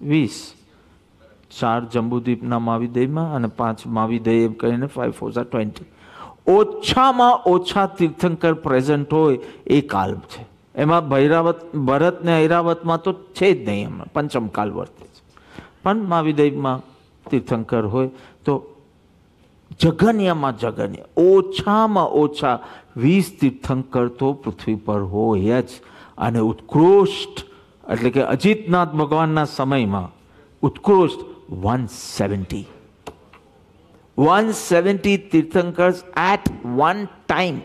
વીસ. ચાર જંબુદ્વીપના માવિદયમાં અને પાંચ માવિદય એમ કહીને ફાઈવ ફોર ટ્વેન્ટી ઓછામાં ઓછા તીર્થંકર પ્રેઝન્ટ હોય એ કાલ છે. એમાં ભૈરાવત, ભરત ને ઐરાવતમાં તો છે જ નહીં હમણાં પંચમ કાલ વર્તે છે. પણ માવીદેવમાં તીર્થંકર હોય તો જગન્યમાં જગન્ય. ઓછામાં ઓછા વીસ તીર્થંકર તો પૃથ્વી પર હોય જ. અને ઉત્કૃષ્ટ એટલે કે અજીતનાથ ભગવાનના સમયમાં ઉત્કૃષ્ટ one seventy. One seventy tirthankars at one time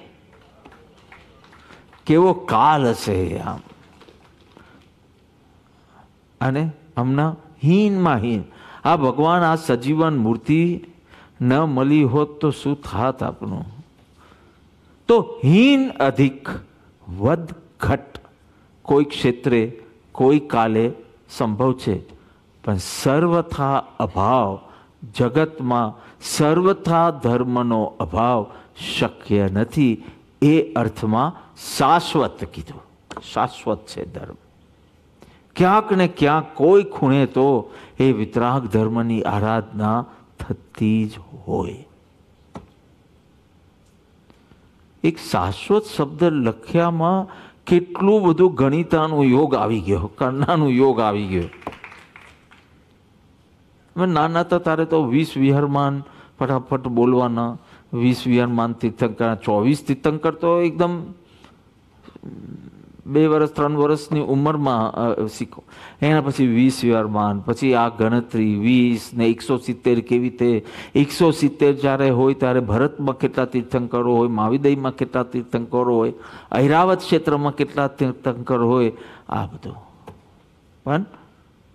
કેવો કાલ હશે આમ. અને હમણાં હીનમાં હીન. આ ભગવાન આ સજીવન મૂર્તિ ન મળી હોત તો શું થાત આપણું? તો હીન અધિક વધ ઘટ કોઈ ક્ષેત્રે કોઈ કાલે સંભવ છે. પણ સર્વથા અભાવ, જગતમાં સર્વથા ધર્મનો અભાવ શક્ય નથી. એ અર્થમાં શાશ્વત કીધું. શાશ્વત છે ધર્મ. ક્યાંક ને ક્યાંક કોઈ ખૂણે તો એ વિતરાગ ધર્મની આરાધના થતી જ હોય. એક શાશ્વત શબ્દ લખ્યામાં કેટલું બધું ગણિતાનું યોગ આવી ગયો, કર્ણાનું યોગ આવી ગયો. હવે નાના હતા તારે તો વીસ વિહરમાન ફટાફટ બોલવાના, વીસ વિહરમાન તીર્થંકર, ચોવીસ તીર્થંકર તો એકદમ બે વર્ષ ત્રણ વર્ષની ઉંમરમાં શીખો. એના પછી વીસ વિહારમાન પછી આ ગણતરી વીસ ને એકસો સિત્તેર કેવી રીતે, એકસો સિત્તેર જ્યારે હોય ત્યારે ભરતમાં કેટલા તીર્થંકરો હોય માવિદયમાં કેટલા તીર્થંકરો હોય, ઐરાવત ક્ષેત્રમાં કેટલા તીર્થંકર હોય, આ બધું. પણ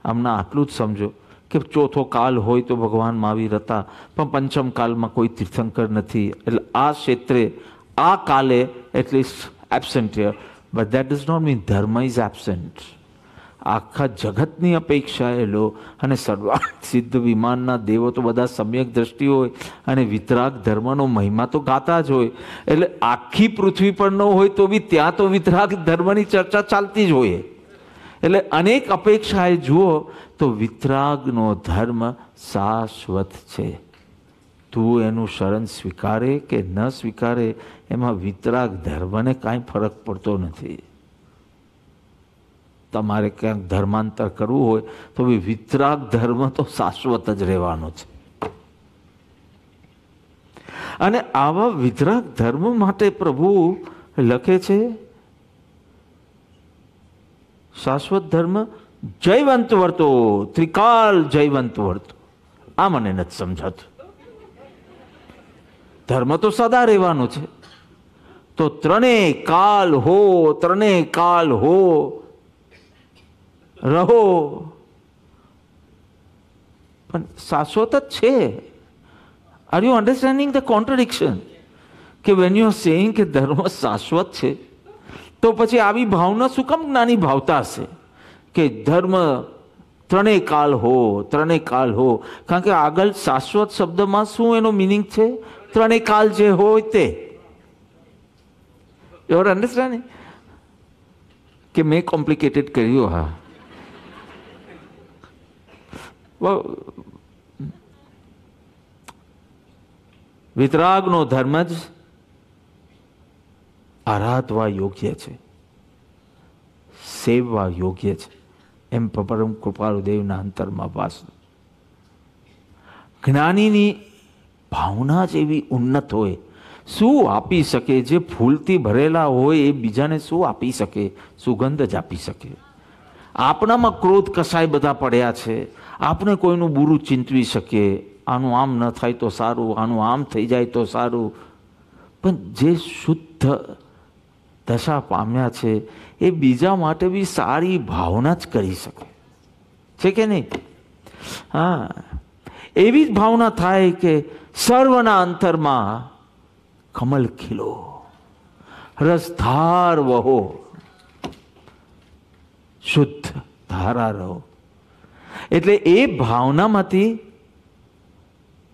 હમણાં આટલું જ સમજો કે ચોથો કાલ હોય તો ભગવાન મહાવીર હતા, પણ પંચમ કાલમાં કોઈ તીર્થંકર નથી. એટલે આ ક્ષેત્રે આ કાલે at least absent but that does not mean ધર્મ ઇઝ એબસેન્ટ આખા જગતની અપેક્ષા એ લો અને સર્વાર્થ સિદ્ધ વિમાનના દેવો તો બધા સમ્યક દ્રષ્ટિ હોય અને વિતરાગ ધર્મનો મહિમા તો ગાતા જ હોય એટલે આખી પૃથ્વી પર ન હોય તો બી ત્યાં તો વિતરાગ ધર્મની ચર્ચા ચાલતી જ હોય એટલે અનેક અપેક્ષાએ જુઓ તો વિતરાગનો ધર્મ શાશ્વત છે તું એનું શરણ સ્વીકારે કે ન સ્વીકારે, એમાં વિતરાગ ધર્મને કાંઈ ફરક પડતો નથી. તમારે ક્યાંક ધર્માંતર કરવું હોય, તો બી વિતરાગ ધર્મ તો શાશ્વત જ રહેવાનો છે. અને આવા વિતરાગ ધર્મ માટે પ્રભુ લખે છે, શાશ્વત ધર્મ જયવંત વર્તો, ત્રિકાલ જયવંત વર્તો. આ મને નથી સમજાતું. ધર્મ તો સદા રહેવાનો છે. તો ત્રણેય કાલ હો ત્રણેય કાલ હો, રહો. પણ શાશ્વત જ છે. Are you understanding the contradiction કે વેન યુ આર કે ધર્મ શાશ્વત છે, તો પછી આવી ભાવના શું કામ જ્ઞાની ભાવતા હશે? કે ધર્મ ત્રણેય કાલ હો ત્રણેય કાલ હો. કારણ કે આગળ શાશ્વત શબ્દમાં શું એનો મિનિંગ છે? ત્રણેય કાલ જે હોય તે. યોર અન્ડરસ્ટેન્ડિંગ કે મેં કોમ્પ્લિકેટેડ કર્યું, હા. વિતરાગનો ધર્મ જ આરાધવા યોગ્ય છે. સેવવા યોગ્ય છે. એમ પરમ કૃપાળુ દેવના અંતરમાં વાસ જ્ઞાનીની ભાવના જ એવી ઉન્નત હોય. શું આપી શકે? જે ફૂલથી ભરેલા હોય એ બીજાને શું આપી શકે? સુગંધ જ આપી શકે. આપણામાં ક્રોધ કસાય બધા પડ્યા છે. આપણે કોઈનું બુરું ચિંતવી શકીએ. આનું આમ ન થાય તો સારું, આનું આમ થઈ જાય તો સારું. પણ જે શુદ્ધ દશા પામ્યા છે, એ બીજા માટે બી સારી ભાવના જ કરી શકે. છે કે નહીં? હા. એવી જ ભાવના થાય કે સર્વના અંતરમાં કમલ ખીલો, રસધાર વહો, શુદ્ધ ધારા રહો. એટલે એ ભાવનામાંથી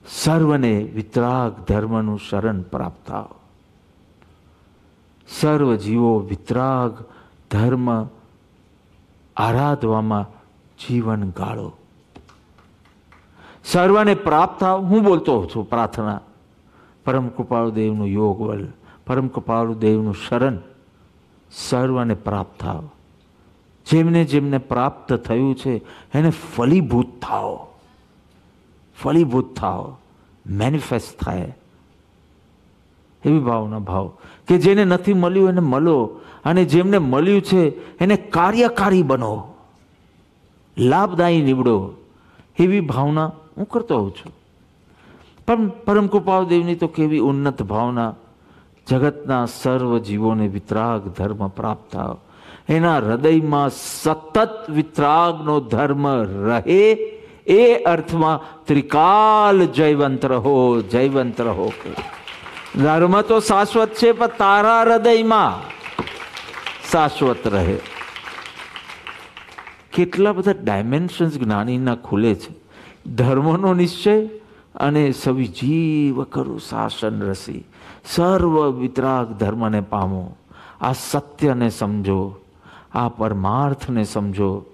સર્વને વિતરાગ ધર્મનું શરણ પ્રાપ્ત થાવ. સર્વ જીવો વિતરાગ ધર્મ આરાધવામાં જીવન ગાળો. સર્વને પ્રાપ્ત થાવ, હું બોલતો છું પ્રાર્થના. પરમ કૃપાળુ દેવનું યોગ બલ પરમ કૃપાળુ દેવનું શરણ સર્વને પ્રાપ્ત થાવ. જેમને જેમને પ્રાપ્ત થયું છે, એને ફલીભૂત થાઓ. ફલીભૂત થાઓ. મેનિફેસ્ટ થાય. એવી ભાવના ભાવ. કે જેને નથી મળ્યું, એને મળો. અને જેમને મળ્યું છે, એને કાર્યકારી બનો. લાભદાયી નીવડો. એવી ભાવના હું કરતો હોઉં છું. પણ પરમ કૃપાદેવની તો કેવી ઉન્નત ભાવના. જગતના સર્વ જીવોને વિતરાગ ધર્મ પ્રાપ્ત એના હૃદયમાં સતત વિતરાગનો ધર્મ રહે. એ અર્થમાં ત્રિકાલ જયવંત રહો જયવંત રહો કે. ધર્મ તો શાશ્વત છે, પણ તારા હૃદયમાં શાશ્વત રહે. કેટલા બધા ડાયમેન્શન્સ જ્ઞાનીના ખુલે છે. ધર્મનો નિશ્ચય અને સવિ જીવ કરું શાસન રસી. સર્વ વિતરાગ ધર્મને પામો. આ સત્યને સમજો. આ પરમાર્થને સમજો.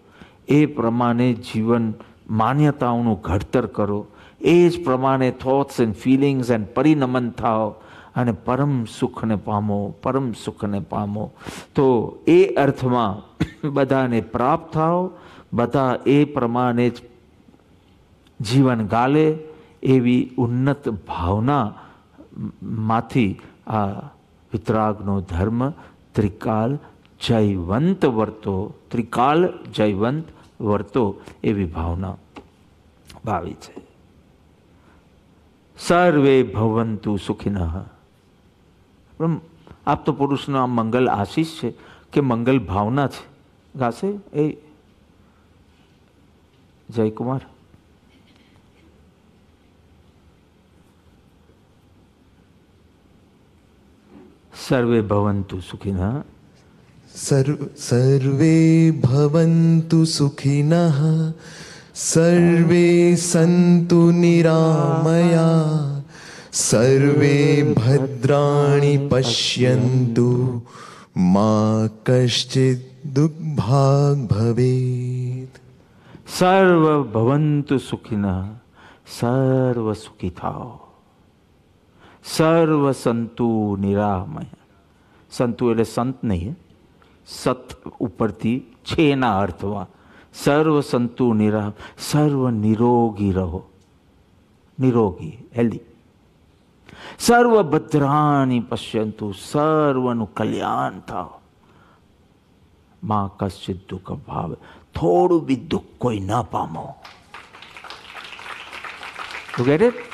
એ પ્રમાણે જીવન માન્યતાઓનું ઘડતર કરો. એ જ પ્રમાણે થોટ્સ એન્ડ ફિલિંગ્સ એન્ડ પરિનમન થાઓ અને પરમ સુખને પામો, પરમ સુખને પામો. તો એ અર્થમાં બધાને પ્રાપ્ત થાઓ. બધા એ પ્રમાણે જ જીવન ગાલે એવી ઉન્નત ભાવના માંથી આ વિતરાગનો ધર્મ ત્રિકાલ જયવંત વર્તો, ત્રિકાલ જયવંત વર્તો એવી ભાવના ભાવી છે. સર્વે ભવંતુ સુખિન. આપ તો પુરુષનો આ મંગલ આશીષ છે કે મંગલ ભાવના છે. ગાશે? એ જયકુમાર? સર્વે ભવંતુ સુખિનઃ સર્વે ભવંતુ સુખિનઃ સર્વે સંતુ નિરામયા સર્વે ભદ્રાણી પશ્યંતુ મા કશ્ચિત દુઃખભાગ ભવેત સર્વ ભવંતુ સુખિનઃ સર્વ સુખી થાઓ સર્વ સંતુ નિરામય. સંતુ એટલે સંત નહીં, સત ઉપરથી છે એના અર્થમાં. સર્વ સંતુ નિરામ, સર્વ નિરોગી રહો. નિરોગી હેલ્ધી સર્વ ભદ્રાની પશ્યંતુ, સર્વનું કલ્યાણ થાવ. માં કશ્ચિત દુઃખ ભાવે, થોડું બી દુઃખ કોઈ ન પામો. Get it?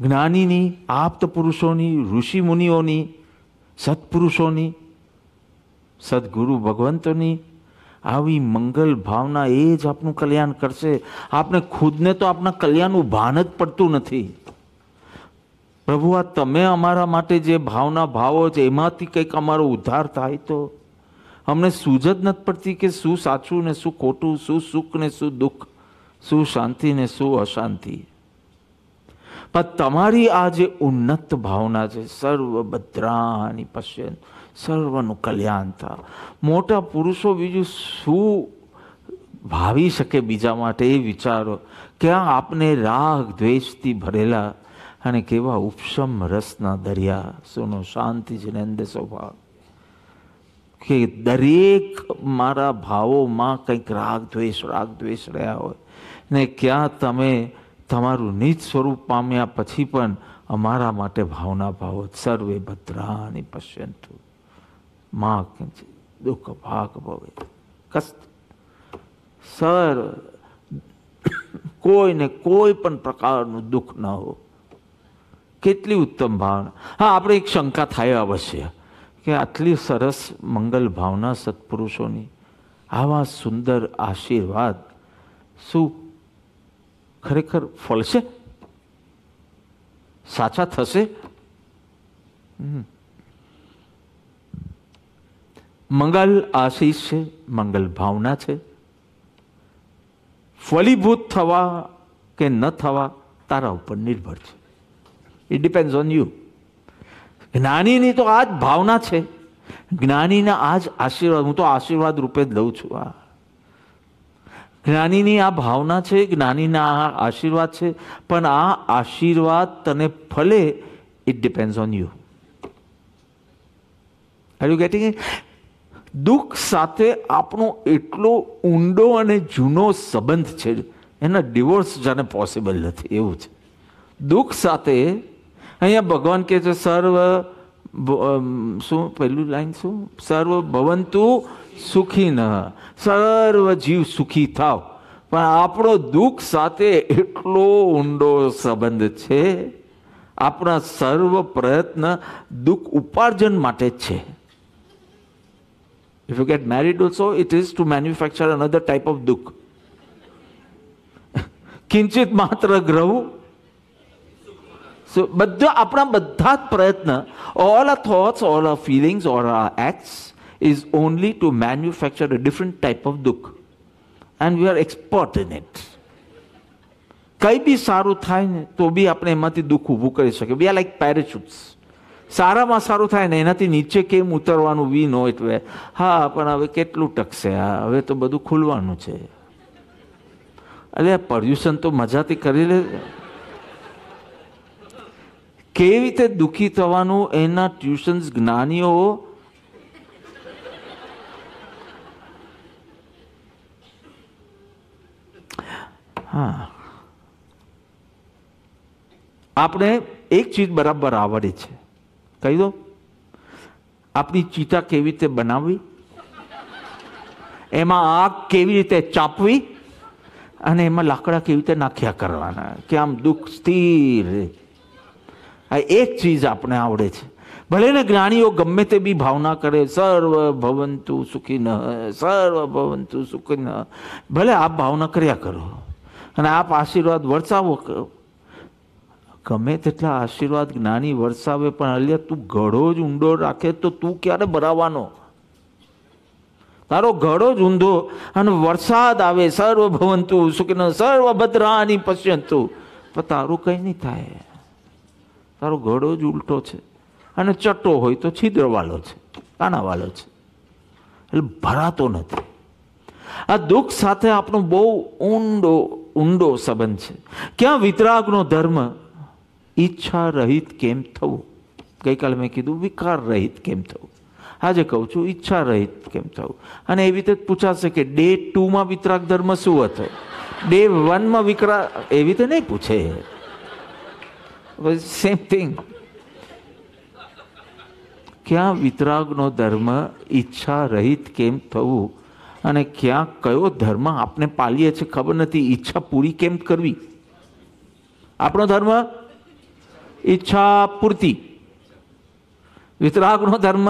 જ્ઞાનીની, આપ્ત પુરુષોની, ઋષિ મુનિઓની, સત્પુરુષોની, સદગુરુ ભગવંતોની આવી મંગલ ભાવના એ જ આપનું કલ્યાણ કરશે. આપને ખુદને તો આપના કલ્યાણનું ભાન જ પડતું નથી. પ્રભુ, આ તમે અમારા માટે જે ભાવના ભાવો છે, એમાંથી કંઈક અમારો ઉદ્ધાર થાય તો? અમને સૂઝ જ નથી પડતી કે શું સાચું ને શું ખોટું, શું સુખ ને શું દુઃખ, શું શાંતિ ને શું અશાંતિ. તમારી આ જે ઉન્નત ભાવના છે સર્વ ભદ્રાની પશ્યન, સર્વનું કલ્યાણ થા. મોટા પુરુષો બીજું શું ભાવી શકે બીજા માટે એ વિચારો ક્યાં આપને રાગ દ્વેષથી ભરેલા અને કેવા ઉપશમ રસના દરિયા. સોનો, શાંતિ અંદે સ્વભાવ. કે દરેક મારા ભાવોમાં કંઈક રાગ દ્વેષ રાગ દ્વેષ રહ્યા હોય. ને ક્યાં તમે તમારું નિજ સ્વરૂપ પામ્યા પછી પણ અમારા માટે ભાવના ભાવો સર્વે ભદ્રાની પશ્યંતુ. માં દુઃખ ભાગ ભવે. કષ્ટ સર કોઈને કોઈ પણ પ્રકારનું દુઃખ ન હો. કેટલી ઉત્તમ ભાવના. હા, આપણે એક શંકા થાય અવશ્ય કે આટલી સરસ મંગલ ભાવના સત્પુરુષોની. આવા સુંદર આશીર્વાદ. શું ખરેખર ફળશે સાચા થશે. મંગલ આશીષ છે, મંગલ ભાવના છે. ફલીભૂત થવા કે ન થવા તારા ઉપર નિર્ભર છે. ઇટ ડિપેન્ડ ઓન યુ જ્ઞાનીની તો આ જ ભાવના છે. જ્ઞાનીના આ જ આશીર્વાદ, હું તો આશીર્વાદ રૂપે જ લઉં છું. આ જ્ઞાનીની આ ભાવના છે, જ્ઞાનીના આ આશીર્વાદ છે, પણ આ આશીર્વાદ તને ફલે it depend on you are you getting દુઃખ સાથે આપણો એટલો ઊંડો અને જૂનો સંબંધ છે, એના ડિવોર્સ જાણે પોસિબલ નથી, એવું છે. દુઃખ સાથે, અહીંયા ભગવાન કહે છે, સર્વ શું પહેલું લાઈન શું? સર્વ ભવંતુ સુખી ન સર્વ જીવ સુખી થાવ. પણ આપણો દુઃખ સાથે એટલો ઊંડો સંબંધ છે. આપણા સર્વ પ્રયત્ન દુઃખ ઉપાર્જન માટે જ છે. If you get married also it is to manufacture another type of dukh. કિંચિત માત્ર ગ્રહવું સો બધા આપણા બધા જ પ્રયત્ન all our thoughts all our feelings or our acts is only to manufacture a different type of dukh and we are expert in it કંઈ બી સારું થાય ને, તો બી આપણે એમાંથી દુઃખ ઊભું કરી શકીએ. વી આર લાઈક પેરેચૂટ્સ સારામાં સારું થાય ને, એનાથી નીચે કેમ ઉતરવાનું વી નો ઇટ વે હા, પણ હવે કેટલું ટકશે? હા, હવે તો બધું ખુલવાનું છે. એટલે પર્યુષણ તો મજાથી કરી લે. કેવી રીતે દુઃખી થવાનું એના ટ્યુશન્સ જ્ઞાનીઓ? હા. આપણે એક ચીજ બરાબર આવડે છે. કહી દો. આપણી ચીટા કેવી રીતે બનાવવી? એમાં આગ કેવી રીતે ચાપવી? અને એમાં લાકડા કેવી રીતે નાખ્યા કરવાના? કે આમ દુઃખ સ્થિર રહે. આ એક ચીજ આપણે આવડે છે. ભલે ને જ્ઞાનીઓ ગમે તે બી ભાવના કરે, સર્વ ભવંતુ સુખી ન સર્વ ભવંતુ સુખી ન ભલે આપ ભાવના કર્યા કરો અને આપ આશીર્વાદ વરસાવો કરો. ગમે તેટલા આશીર્વાદ જ્ઞાની વરસાવે, પણ અલ્યા તું ઘડો જ ઊંડો રાખે તો તું ક્યારે ભરાવાનો? તારો ઘડો જ ઊંધો અને વરસાદ આવે, સર્વ ભવંતુ સુખી ન સર્વ ભદ્રાની પશ્યંતુ. પણ તારું કંઈ નહીં થાય. તારો ઘડો જ ઉલટો છે અને ચટ્ટો હોય તો છિદ્રવાળો છે કાનાવાળો છે. એટલે ભરાતો નથી. આ દુઃખ સાથે આપણો બહુ ઊંડો ઊંડો સંબંધ છે. ક્યાં વિતરાગનો ધર્મ ઈચ્છા રહિત કેમ થવું? ગઈકાલે મેં કીધું વિકાર રહિત કેમ થવું? આજે કહું છું ઈચ્છા રહિત કેમ થવું? અને એવી રીતે પૂછાશે કે ડે ટુમાં વિતરાગ ધર્મ શું હતો? ડે વનમાં વિકરા, એવી રીતે નહીં પૂછે. સેમ થિંગ ક્યાં વિતરાગનો ધર્મ ઈચ્છા રહિત કેમ થવું? અને ક્યાં કયો ધર્મ આપણે પાલીએ છીએ ખબર નથી. ઈચ્છા પૂરી કેમ કરવી? આપણો ધર્મ? ઈચ્છા પૂર્તિ વિતરાગનો ધર્મ?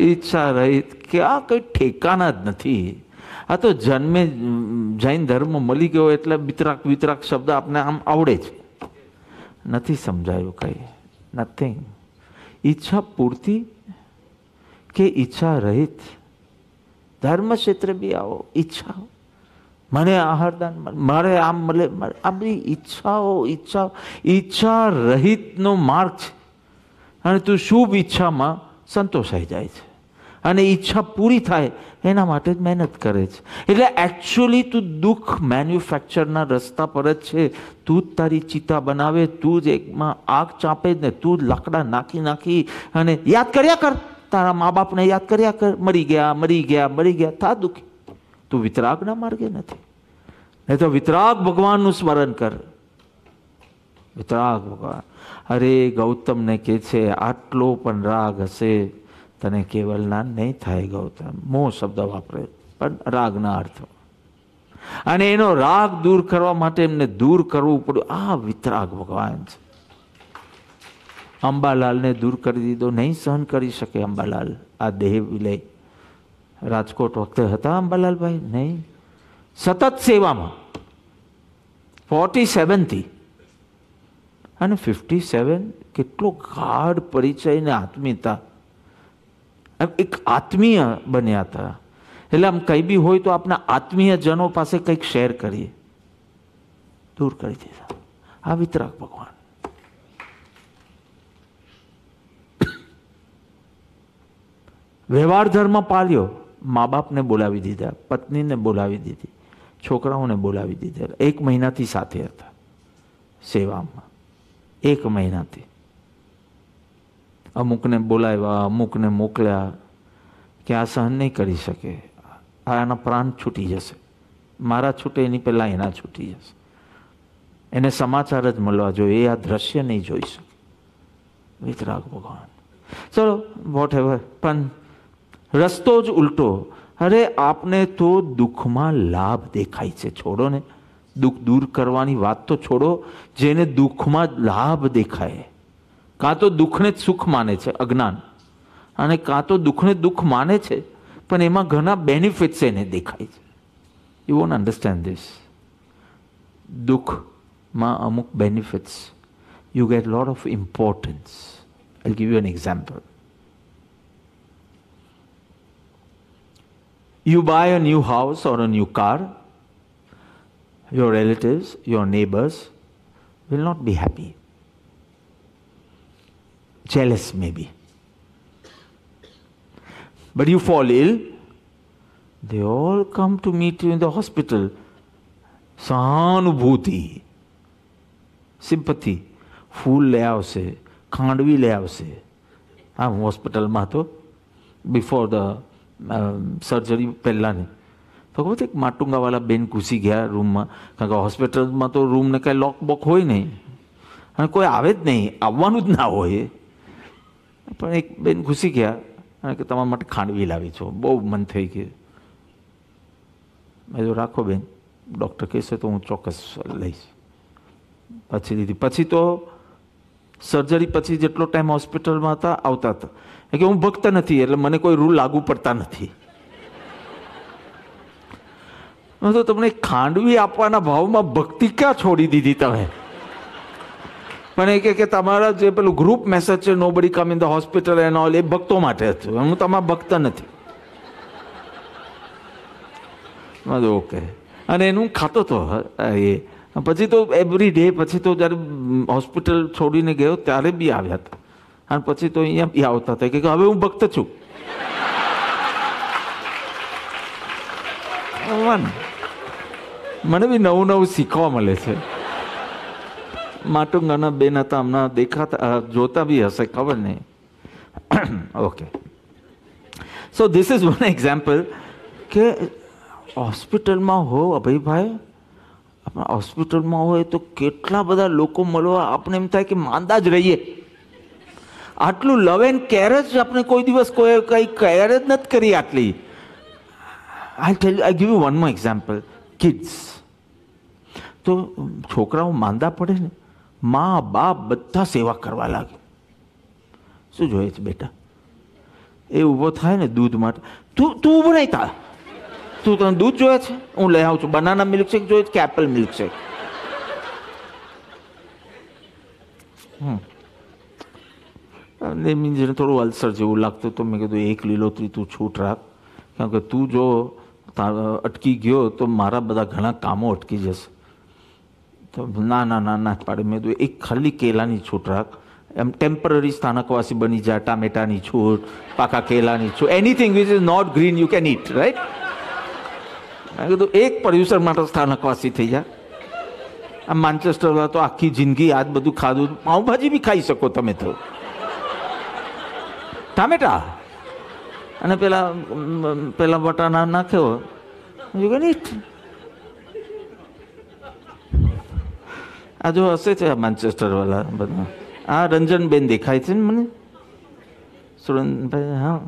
ઈચ્છા રહિત ક્યાં કંઈ ઠેકાના જ નથી. આ તો જન્મે, જૈન ધર્મ મળી ગયો એટલે વિતરાક વિતરાક શબ્દ આપણે આમ આવડે છે. નથી સમજાયું કંઈ. નથિંગ ઈચ્છા પૂરતી કે ઈચ્છા રહિત? ધર્મ ક્ષેત્રે બી આવો, ઈચ્છા. મને આહારદાન મારે આમ મળે આ બધી ઈચ્છાઓ, ઈચ્છા ઈચ્છા રહિતનો માર્ગ છે. અને તું શુભ ઈચ્છામાં સંતોષાઈ જાય છે. અને ઈચ્છા પૂરી થાય, એના માટે જ મહેનત કરે છે. એટલે એકચ્યુઅલી તું દુઃખ મેન્યુફેક્ચરના રસ્તા પર જ છે. તું જ તારી ચિતા બનાવે, તું જ એકમાં આગ ચાંપે જ ને તું જ લાકડા નાખી નાખી અને યાદ કર્યા કર, તારા મા બાપને યાદ કર્યા કર, મરી ગયા મરી ગયા મરી ગયા, થા દુઃખી. તું વિતરાગના માર્ગે નથી. નહીં તો વિતરાગ ભગવાનનું સ્મરણ કર. વિતરાગ ભગવાન. અરે ગૌતમને કે છે, આટલો પણ રાગ હશે. તને કેવલ જ્ઞાન નહીં થાય ગૌતમ. મોહ શબ્દ વાપરે પણ રાગના અર્થ. અને એનો રાગ દૂર કરવા માટે એમને દૂર કરવું પડ્યું. આ વિતરાગ ભગવાન છે. અંબાલાલને દૂર કરી દીધો, નહીં સહન કરી શકે અંબાલાલ. આ દેહ વિલય. રાજકોટ વખતે હતા અંબાલાલભાઈ? નહીં. સતત સેવામાં. ફોર્ટી સેવનથી. અને ફિફ્ટી સેવન, કેટલો ગાઢ પરિચય ને આત્મીયતા. એક આત્મીય બન્યા હતા. એટલે આમ કંઈ બી હોય તો આપણા આત્મીય જનો પાસે કંઈક શેર કરીએ. દૂર કરી દીધા. આ વિતરાક ભગવાન. વ્યવહાર ધર્મ પાળ્યો. મા બાપને બોલાવી દીધા, પત્નીને બોલાવી દીધી, છોકરાઓને બોલાવી દીધા. એક મહિનાથી સાથે હતા સેવામાં. એક મહિનાથી. અમુકને બોલાવ્યા, અમુકને મોકલ્યા કે આ સહન નહીં કરી શકે. આ એના પ્રાણ છૂટી જશે. મારા છૂટે એની પહેલાં એના છૂટી જશે. એને સમાચાર જ મળવા જોઈએ, એ આ દ્રશ્ય નહીં જોઈ શકે. વિતરાગ ભગવાન. ચલો વોટ એવર પણ રસ્તો જ ઉલટો. અરે, આપને તો દુઃખમાં લાભ દેખાય છે. છોડો ને. દુઃખ દૂર કરવાની વાત તો છોડો. જેને દુઃખમાં લાભ દેખાય કાં તો દુઃખને જ સુખ માને છે અજ્ઞાન. અને કાં તો દુઃખને દુઃખ માને છે પણ એમાં ઘણા બેનિફિટ્સ એને દેખાય છે. યુ વોન્ટ અન્ડરસ્ટેન્ડ ધીસ દુઃખમાં અમુક benefits you get lot of importance I give you an example You buy a new house or a new car, your relatives, your neighbors will not be happy. Jealous, maybe. But you fall ill, they all come to meet you in the hospital. સહાનુભૂતિ sympathy ફૂલ લઈ આવશે ખાંડવી લઈ આવશે આ હું હોસ્પિટલમાં હતો બિફોર ધ સર્જરી પહેલાંની તો ખબર છે એક માટુંગાવાળા બેન ઘૂસી ગયા રૂમમાં કારણ કે હોસ્પિટલમાં તો રૂમને કાંઈ લોક બોક હોય નહીં અને કોઈ આવે જ નહીં આવવાનું જ ના હોય પણ એક બેન ઘૂસી ગયા અને કે તમારા માટે ખાંડવી લાવી છો. બહુ મન થઈ ગયું. મેં જો રાખો બેન ડૉક્ટર કહેશે તો હું ચોક્કસ લઈશ. પછી લીધી પછી તો સર્જરી પછી જેટલો ટાઈમ હોસ્પિટલમાં હતા, આવતા હતા. કે હું ભક્ત નથી, એટલે મને કોઈ રૂલ લાગુ પડતા નથી. તો તમને ખાંડવી આપવાના ભાવમાં ભક્તિ ક્યાં છોડી દીધી તમે? એ કે કે તમારા જે પેલું ગ્રુપ મેસેજ છે nobody come in the hospital and all એ ભક્તો માટે હતું. હું તમારા ભક્ત નથી. ઓકે. અને એનું ખાતો હતો એ. પછી તો એવરી ડે પછી તો જ્યારે હોસ્પિટલ છોડીને ગયો, ત્યારે બી આવ્યા હતા. અને પછી તો અહીંયા બી આવતા હતા. કે હવે હું ભક્ત છું. મને બી નવું નવું શીખવા મળે છે. માટુંગાના બેન હતા હમણાં દેખાતા જોતા બી હશે ખબર નહીં okay so this is one example કે હોસ્પિટલમાં હો અભયભાઈ આપણે હોસ્પિટલમાં હોય તો કેટલા બધા લોકો મળવા? આપણે એમ થાય કે માંદા જ રહીએ. આટલું લવ એન્ડ કેર જ આપણે કોઈ દિવસ કોઈ, કંઈ કેર જ નથી કરી આટલી. I tell I give you one more example kids તો છોકરાઓ માંદા પડે ને? મા, બાપ બધા સેવા કરવા લાગે શું જોઈએ છે બેટા? એ ઊભો થાય ને દૂધ માટે. તું તું ઊભો નહીં થા તું તને દૂધ જોઈએ છે? હું લઈ આવું છું. બનાના મિલ્કશેક જોઈએ છે કે એપલ મિલ્કશેક અને મીન્સ એને થોડું અલ્સર જેવું લાગતું તો મેં કીધું, એક લીલોતરી તું છૂટ રાખ. કારણ કે તું જો તા- અટકી ગયો તો મારા બધા ઘણા કામો અટકી જશે. તો ના ના ના ના પાડે. મેં તો એક ખાલી કેલાની છૂટ રાખ. એમ ટેમ્પરરી સ્થાનકવાસી બની જાય ટામેટાની છૂટ, પાકા કેલાની છૂટ anything which is not green you can eat right મેં કીધું, એક પર્યુષણ માટે સ્થાનકવાસી થઈ જાય આ માન્ચેસ્ટરમાં તો આખી જિંદગી આજ બધું ખાધું. પાઉંભાજી બી ખાઈ શકો તમે તો. ટામેટા? અને પેલા પેલા બટાણા નાખ્યો. યુ કેન ઇટ આ જો હશે છે આ માન્ચેસ્ટરવાળા બધા. આ રંજનબેન દેખાય છે ને મને? સુરેન્દ્રભાઈ, હા.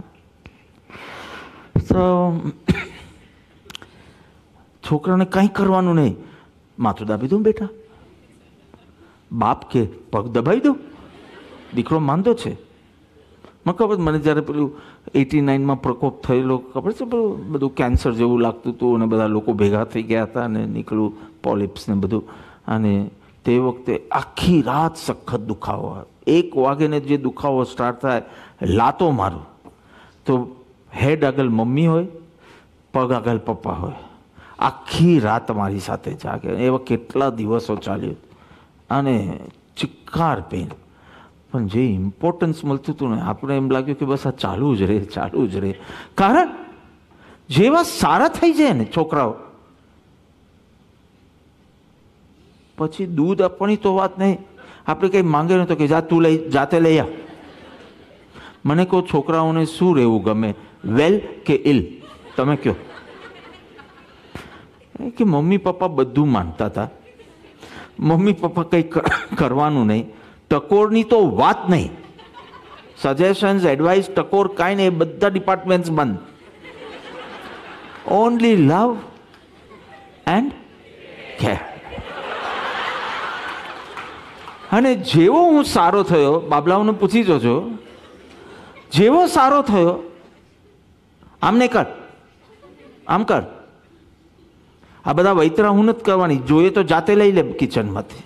તો છોકરાને કંઈ કરવાનું નહીં. માથું દાબી દઉં બેટા. બાપ કે પગ દબાવી દો દીકરો માંદો છે. મને ખબર મને જ્યારે પેલું એટી નાઇનમાં પ્રકોપ થયેલો, ખબર છે પેલું બધું કેન્સર જેવું લાગતું હતું અને બધા લોકો ભેગા થઈ ગયા હતા અને નીકળ્યું પોલિપ્સ ને બધું. અને તે વખતે આખી રાત સખત દુખાવો. એક વાગેને જે દુખાવો સ્ટાર્ટ થાય, લાતો મારું. તો હેડ આગળ મમ્મી હોય, પગ આગળ પપ્પા હોય. આખી રાત મારી સાથે જાગે. એવા કેટલા દિવસો ચાલ્યું. અને ચિક્કાર પેન પણ જે ઇમ્પોર્ટન્સ મળતું હતું ને આપણે એમ લાગ્યું કે બસ આ ચાલુ જ રહે ચાલુ જ રહે કારણ જેવા સારા થઈ જાય ને છોકરાઓ પછી દૂધ આપવાની તો વાત નહીં. આપણે કંઈ માંગે ને તો કે જા તું લઈ, જાતે લઈ આ. મને કહો છોકરાઓને શું રહેવું ગમે? વેલ કે ઇલ તમે કહો. કે મમ્મી પપ્પા બધું માનતા હતા. મમ્મી પપ્પા કંઈ કરવાનું નહીં. ટકોરની તો વાત નહીં. સજેશન્સ એડવાઇસ ટકોર કાંઈ નહીં બધા ડિપાર્ટમેન્ટ્સ બંધ. ઓનલી લવ એન્ડ કેર અને જેવો હું સારો થયો, બાબલાઓને પૂછી જોજો, જેવો સારો થયો, આમને કર, આમ કર. આ બધા વૈતરા હું નથી કરવાની, જોઈએ તો જાતે લઈ લે કિચનમાંથી.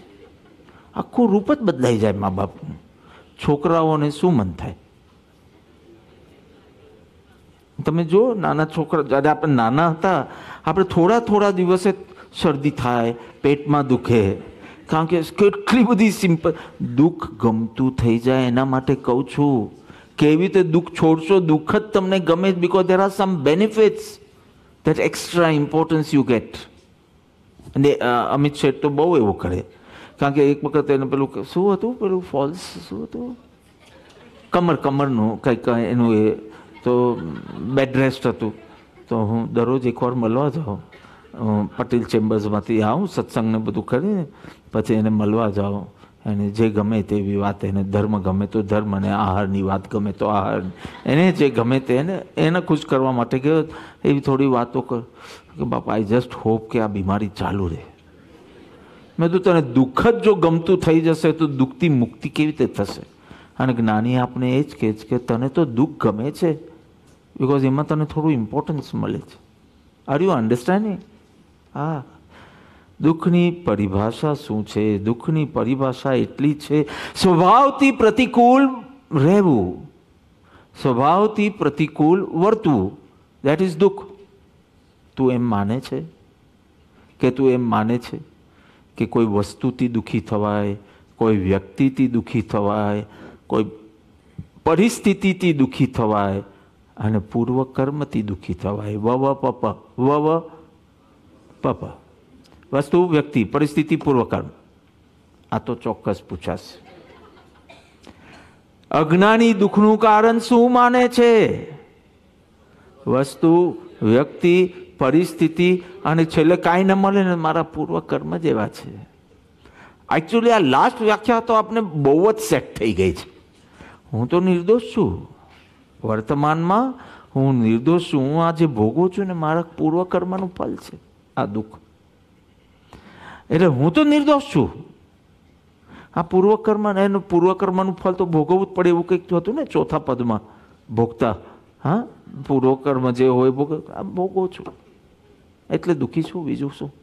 આખું રૂપ જ બદલાઈ જાય મા બાપનું છોકરાઓને શું મન થાય? તમે જો નાના છોકરા, જ્યારે આપણે નાના હતા, આપણે થોડા થોડા દિવસે શરદી થાય, પેટમાં દુખે. કારણ કે કેટલી બધી સિમ્પલ દુઃખ ગમતું થઈ જાય એના માટે કહું છું. કેવી રીતે દુઃખ છોડશો? દુઃખ જ તમને ગમે જ because there are some benefits that extra importance you get અને અમિત શેઠ તો બહુ એવું કરે. કારણ કે એક વખત એને પેલું શું હતું પેલું ફોલ્સ શું હતું? કમર, કમરનું કંઈક એનું એ, તો, બેડ રેસ્ટ હતું. તો હું દરરોજ એકવાર મળવા જાઉં. પટેલ ચેમ્બર્સમાંથી આવું, સત્સંગને બધું કરીને પછી એને મળવા જાઓ. એને જે ગમે તેવી વાત, એને ધર્મ ગમે તો ધર્મ અને આહારની વાત ગમે તો આહાર. એને જે ગમે તે એને એને ખુશ કરવા માટે ગયો એવી થોડી વાતો કર. કે બાપા આઈ જસ્ટ હોપ કે આ બીમારી ચાલુ રહે. મેં તો તને દુઃખ જ જો ગમતું થઈ જશે, તો દુઃખથી મુક્તિ કેવી રીતે થશે? અને જ્ઞાની આપણે એ જ કહે છે કે, તને તો દુઃખ ગમે છે બિકોઝ એમાં તને થોડું ઇમ્પોર્ટન્સ મળે છે. આર યુ અન્ડરસ્ટેન્ડિંગ હા. દુઃખની પરિભાષા શું છે? દુઃખની પરિભાષા એટલી છે. સ્વભાવથી પ્રતિકૂળ રહેવું. સ્વભાવથી પ્રતિકૂળ વર્તવું. દેટ ઇઝ દુઃખ. તું એમ માને છે? કે તું એમ માને છે? કે કોઈ વસ્તુથી દુઃખી થવાય, કોઈ વ્યક્તિથી દુઃખી થવાય, કોઈ પરિસ્થિતિથી દુઃખી થવાય અને પૂર્વકર્મથી દુઃખી થવાય. વવ પપ વવ પપ. વસ્તુ, વ્યક્તિ, પરિસ્થિતિ, પૂર્વકર્મ. આ તો ચોક્કસ પૂછાશે. અજ્ઞાની દુઃખનું કારણ શું માને છે? વસ્તુ, વ્યક્તિ, પરિસ્થિતિ અને છેલ્લે કાંઈ ન મળે ને મારા પૂર્વકર્મ જ એવા છે. એકચ્યુઅલી આ લાસ્ટ વ્યાખ્યા તો આપણે બહુ જ સેટ થઈ ગઈ છે. હું તો નિર્દોષ છું. વર્તમાનમાં હું નિર્દોષ છું. હું આ જે ભોગવું છું ને મારા પૂર્વકર્મનું ફલ છે. આ દુઃખ. એટલે હું તો નિર્દોષ છું. આ પૂર્વકર્મ એનું પૂર્વકર્મનું ફળ તો ભોગવવું જ પડે એવું કંઈક હતું ને ચોથા પદમાં ભોગતા. હા? પૂર્વકર્મ જે હોય ભોગ આ ભોગવો છું. એટલે દુઃખી છું, બીજું શું?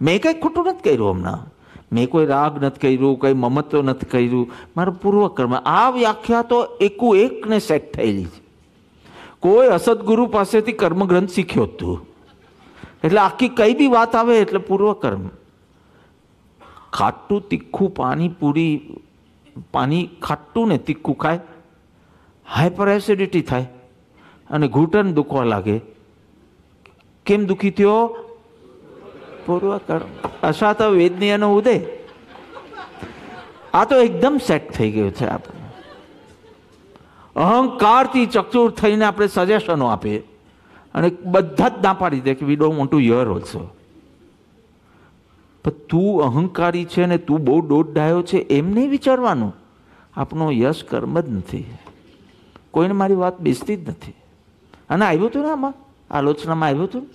મેં કંઈ ખોટું નથી કર્યું હમણાં. મેં કોઈ રાગ નથી કર્યું, કંઈ મમત્વ નથી કર્યું. મારું પૂર્વકર્મ, આ વ્યાખ્યા તો એકુ એકને સેટ થયેલી છે. કોઈ અસદગુરુ પાસેથી કર્મગ્રંથ શીખ્યો જ તું. એટલે આખી કઈ બી વાત આવે એટલે પૂર્વકર્મ. ખાટું તીખું પાણી પૂરી, પાણી ખાટું ને તીખું ખાય હાઈપર એસિડિટી થાય અને ઘૂંટણ દુખવા લાગે. કેમ દુખી થયો? પૂર્વકર્મ. અશાત વેદની એનો ઉદય. આ તો એકદમ સેટ થઈ ગયું છે આપણે. અહંકારથી ચકચૂર થઈને આપણે સજેશનો આપીએ. અને બધા જ ના પાડી દે કે we don't want to hear also પણ તું અહંકારી છે ને તું બહુ દોઢ ડાયો છે એમ નહીં વિચારવાનું. આપણો યશ કર્મ જ નથી. કોઈને મારી વાત બેસતી જ નથી. અને આવ્યું હતું ને આમાં? આલોચનામાં આવ્યું હતું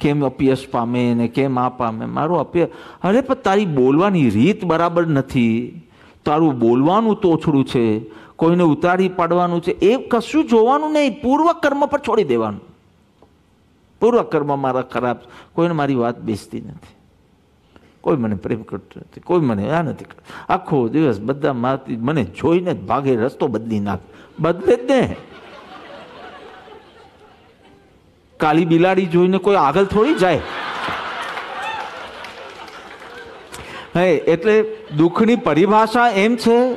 કેમ અપયશ પામે ને કેમ આ પામે? મારું અપય અરે, પણ તારી બોલવાની રીત બરાબર નથી. તારું બોલવાનું તોછડું છે. કોઈને ઉતારી પાડવાનું છે. એ કશું જોવાનું નહીં. પૂર્વ કર્મ પર છોડી દેવાનું. પૂર્વ કર્મ મારા ખરાબ કોઈને મારી વાત બેસતી નથી. કોઈ મને પ્રેમ કરતું નથી. કોઈ મને આ નથી કરતું. આખો દિવસ બધા માથી મને જોઈને જ ભાગે રસ્તો બદલી નાખ. બદલે જ ને. કાલી બિલાડી જોઈને કોઈ આગળ થોડી જાય. હે, એટલે દુઃખની પરિભાષા એમ છે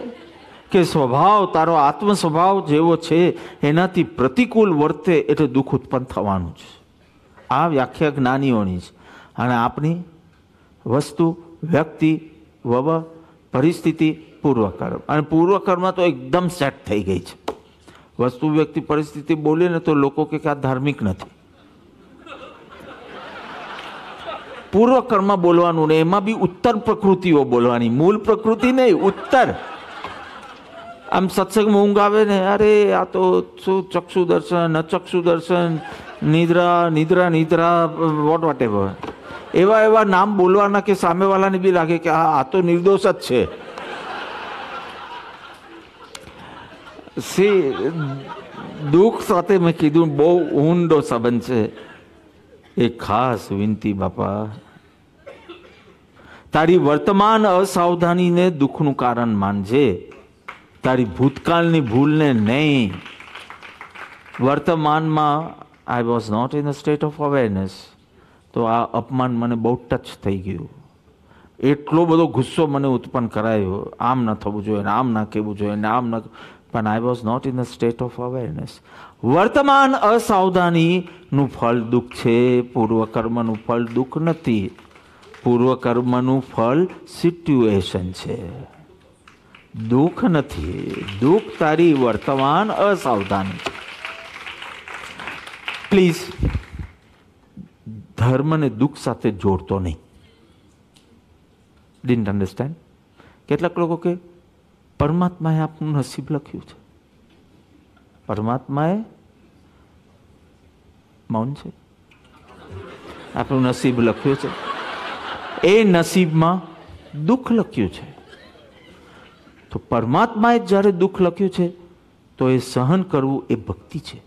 કે સ્વભાવ, તારો આત્મ સ્વભાવ જેવો છે, એનાથી પ્રતિકૂળ વર્તે એટલે દુઃખ ઉત્પન્ન થવાનું છે. આ વ્યાખ્યા જ્ઞાનીઓની છે. અને આપણી વસ્તુ, વ્યક્તિ, વવ, પરિસ્થિતિ, પૂર્વકર્મ. અને પૂર્વકર્મ તો એકદમ સેટ થઈ ગઈ છે. વસ્તુ, વ્યક્તિ, પરિસ્થિતિ બોલે ને તો લોકો કે આ ધાર્મિક નથી. પૂર્વકર્મ બોલવાનું ને એમાં બી ઉત્તર પ્રકૃતિઓ બોલવાની. મૂળ પ્રકૃતિ નહીં, ઉત્તર. આમ સત્સંગમાં ઊંઘ આવે ને, અરે, આ તો શું ચક્ષુ દર્શન, અચક્ષુ દર્શન, નિદ્રા નિદ્રા નિદ્રા વોટ વોટ એવર એવા એવા નામ બોલવાના કે સામેવાળાને બી લાગે કે આ તો નિર્દોષ જ છે. સી, દુઃખ સાથે મેં કીધું, બહુ ઊંડો સંબંધ છે. એ ખાસ વિનંતી, બાપા. તારી વર્તમાન અસાવધાનીને દુઃખનું કારણ માનજે. તારી ભૂતકાળની ભૂલને નહીં. વર્તમાનમાં I was not in a state of awareness તો આ અપમાન મને બહુ ટચ થઈ ગયું. એટલો બધો ગુસ્સો મને ઉત્પન્ન કરાયો. આમ ન થવું જોઈએ ને આમ ના કહેવું જોઈએ ને આમ ન પણ I was not in a state of awareness વર્તમાન અસાવધાનીનું ફળ દુઃખ છે. પૂર્વકર્મનું ફળ દુઃખ નથી. પૂર્વકર્મનું ફળ સિચ્યુએશન છે. દુઃખ નથી. દુઃખ તારી વર્તમાન અસાવધાની પ્લીઝ ધર્મને દુઃખ સાથે જોડતો નહીં. ડિન્ટ અન્ડરસ્ટેન્ડ કેટલાક લોકો કે, પરમાત્માએ આપનું નસીબ લખ્યું છે. પરમાત્માએ મૌન છે. આપણું નસીબ લખ્યું છે. એ નસીબમાં દુઃખ લખ્યું છે. તો પરમાત્માએ જ્યારે દુઃખ લખ્યું છે, તો એ સહન કરવું એ ભક્તિ છે.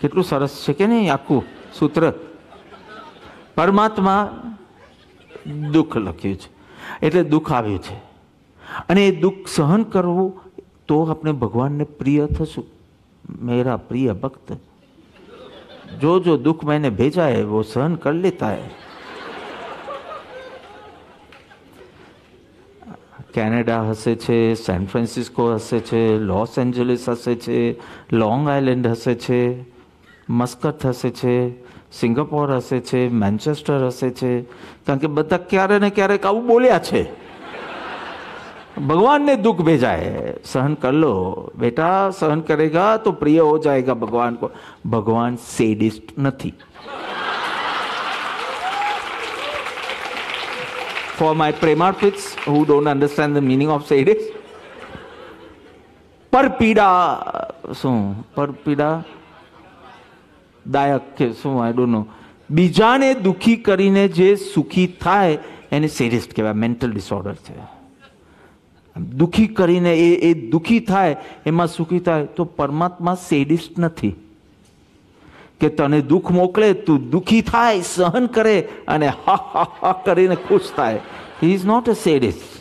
કેટલું સરસ છે કે નહીં આખું સૂત્ર? પરમાત્મા દુઃખ લખ્યું છે, એટલે દુઃખ આવ્યું છે. અને એ દુઃખ સહન કરવું તો આપણે ભગવાનને પ્રિય થશું. મેરા પ્રિય ભક્ત, જો જો દુઃખ મેને ભેજા હે વો સહન કર લેતા હૈ કેનેડા હશે છે, સેન ફ્રાન્સિસ્કો હશે છે, લોસ એન્જલિસ હશે છે, લોંગ આઇલેન્ડ હશે છે, મસ્કત હશે છે, સિંગાપોર હશે છે, મેન્ચેસ્ટર હશે છે. કારણ કે બધા ક્યારે ને ક્યારેક આવું બોલ્યા છે. ભગવાનને દુઃખ ભેજાય. સહન કર લો. બેટા, સહન કરેગા તો પ્રિય હો જાયગા ભગવાન કો. ભગવાન સેડિસ્ટ નથી. For my premarpits who don't understand the meaning of sadis. પર પીડા શું પર પીડા દાયક કે શું આઈ ડોન્ટ નો બીજાને દુખી કરીને જે સુખી થાય એને સેડિસ્ટ કહેવાય મેન્ટલ ડિસઓર્ડર છે દુખી કરીને એ એ દુખી થાય એમાં સુખી થાય તો પરમાત્મા સેડિસ્ટ નથી કે તને દુઃખ મોકલે, તું દુઃખી થાય, સહન કરે અને હા હા હા કરીને ખુશ થાય. He is not a sadist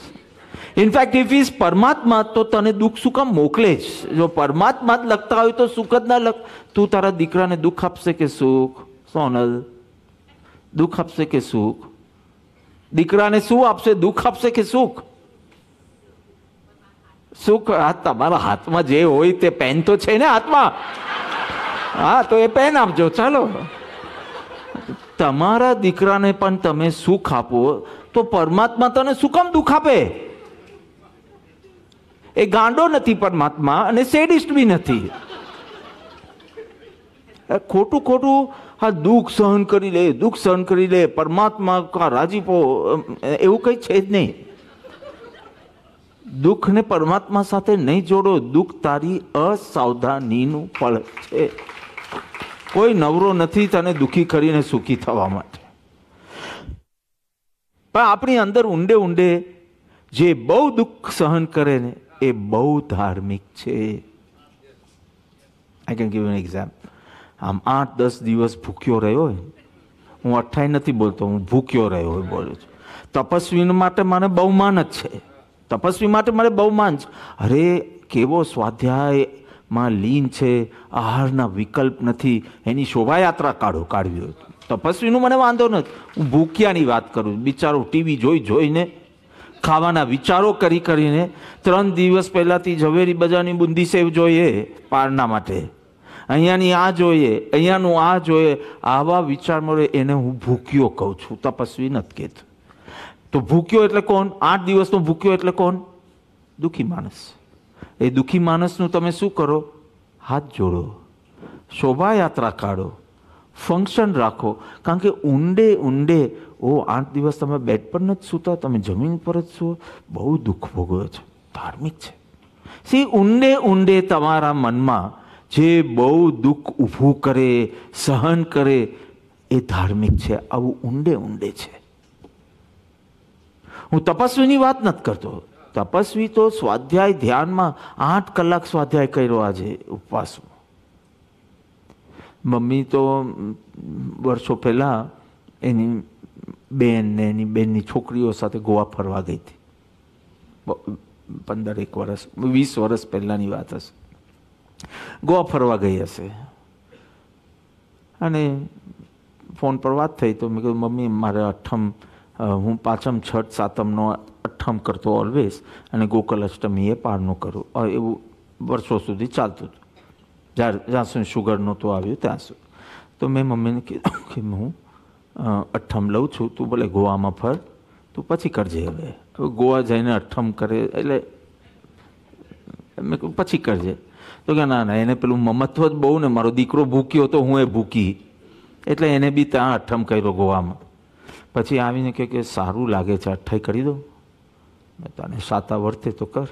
in fact if is પરમાત્મા, તો તને દુઃખ શું કામ મોકલે જ? જો પરમાત્મા જ લખતા હોય તો સુખ જ ના લખ. તું તારા દીકરાને દુઃખ આપશે કે સુખ? સોનલ, દુઃખ આપશે કે સુખ? દીકરાને શું આપશે? દુઃખ આપશે કે સુખ? સુખ, આ તમારા હાથમાં જે હોય તે પેન તો છે ને હાથમાં. હા, તો એ પેન આપજો, ચાલો. તમારા દીકરાને પણ તમે સુખ આપો, તો પરમાત્મા તને શું કામ દુઃખ આપે? એ ગાંડો નથી પરમાત્મા અને સેડિસ્ટ બી નથી. ખોટું ખોટું આ દુઃખ સહન કરી લે, દુઃખ સહન કરી લે, પરમાત્મા કા રાજીપો એવું કંઈ છે જ નહીં. દુઃખને પરમાત્મા સાથે નહીં જોડો, દુઃખ તારી અસાવધાનીનું ફળ છે. કોઈ નવરો નથી તને દુઃખી કરીને સુખી થવા માટે. પણ આપણી અંદર ઊંડે ઊંડે જે બહુ દુઃખ સહન કરે ને, એ બહુ ધાર્મિક છે. I can give an example આમ આઠ, દસ દિવસ ભૂખ્યો રહ્યો હોય, હું અઠાઈ નથી બોલતો, હું ભૂખ્યો રહ્યો હોય બોલું છું. તપસ્વી માટે મને બહુમાન જ છે. તપસ્વી માટે મારે બહુમાન છે અરે, કેવો સ્વાધ્યાયમાં લીન છે, આહારના વિકલ્પ નથી, એની શોભાયાત્રા કાઢો, કાઢવી હોય તપસ્વીનું મને વાંધો નથી. હું ભૂખ્યાની વાત કરું, બિચારો ટીવી જોઈ જોઈને ખાવાના વિચારો કરી કરીને ત્રણ દિવસ પહેલાંથી ઝવેરી બજારની બુંદી સેવ જોઈએ પારના માટે. અહીંયાની આ જોઈએ, અહીંયાનું આ જોઈએ. આવા વિચાર મળે એને હું ભૂખ્યો કહું છું. તપસ્વી નથી કહેતો તો ભૂખ્યો એટલે કોણ? આઠ દિવસનો ભૂખ્યો એટલે કોણ? દુઃખી માણસ. એ દુઃખી માણસનું તમે શું કરો? હાથ જોડો. શોભાયાત્રા કાઢો. ફંક્શન રાખો. કારણ કે ઊંડે ઊંડે, ઓ, આઠ દિવસ તમે બેડ પર નથી સૂતા, તમે જમીન પર જ છો. બહુ દુઃખ ભોગવો છો. ધાર્મિક છે. સી ઊંડે ઊંડે તમારા મનમાં જે બહુ દુઃખ ઊભું કરે, સહન કરે, એ ધાર્મિક છે. આવું ઊંડે ઊંડે છે. હું તપસ્વીની વાત નથી કરતો. તપસ્વી તો સ્વાધ્યાય ધ્યાનમાં આઠ કલાક સ્વાધ્યાય કર્યો આજે ઉપવાસમાં. મમ્મી તો વર્ષો પહેલાં એની બેન ને એની બેનની છોકરીઓ સાથે ગોવા ફરવા ગઈ હતી. પંદર એક વર્ષ, વીસ વર્ષ પહેલાંની વાત હશે. ગોવા ફરવા ગઈ હશે. અને ફોન પર વાત થઈ તો મેં કીધું, મમ્મી, મારે અઠમ હું પાંચમ છઠ સાતમનો અઠમ કરતો ઓલવેઝ અને ગોકલ અષ્ટમીએ પારનું કરું અ, એવું વર્ષો સુધી ચાલતું હતું. જ્યાં જ્યાં સુધી શુગર નહોતું આવ્યું ત્યાં સુધી. તો મેં મમ્મીને કીધું કે હું અઠ્ઠમ લઉં છું તું ભલે ગોવામાં ફર તું પછી કરજે હવે. હવે ગોવા જઈને અઠ્ઠમ કરે એટલે મેં કહ્યું પછી કરજે. તો કે ના ના એને પેલું મમત્વ જ બહુ ને મારો દીકરો ભૂક્યો તો હું એ ભૂકી એટલે એને બી ત્યાં અઠ્ઠમ કર્યો ગોવામાં. પછી આવીને કહે કે સારું લાગે છે અઠ્ઠાઈ કરી દો. મેં તને સાતા વર્તે તો કર.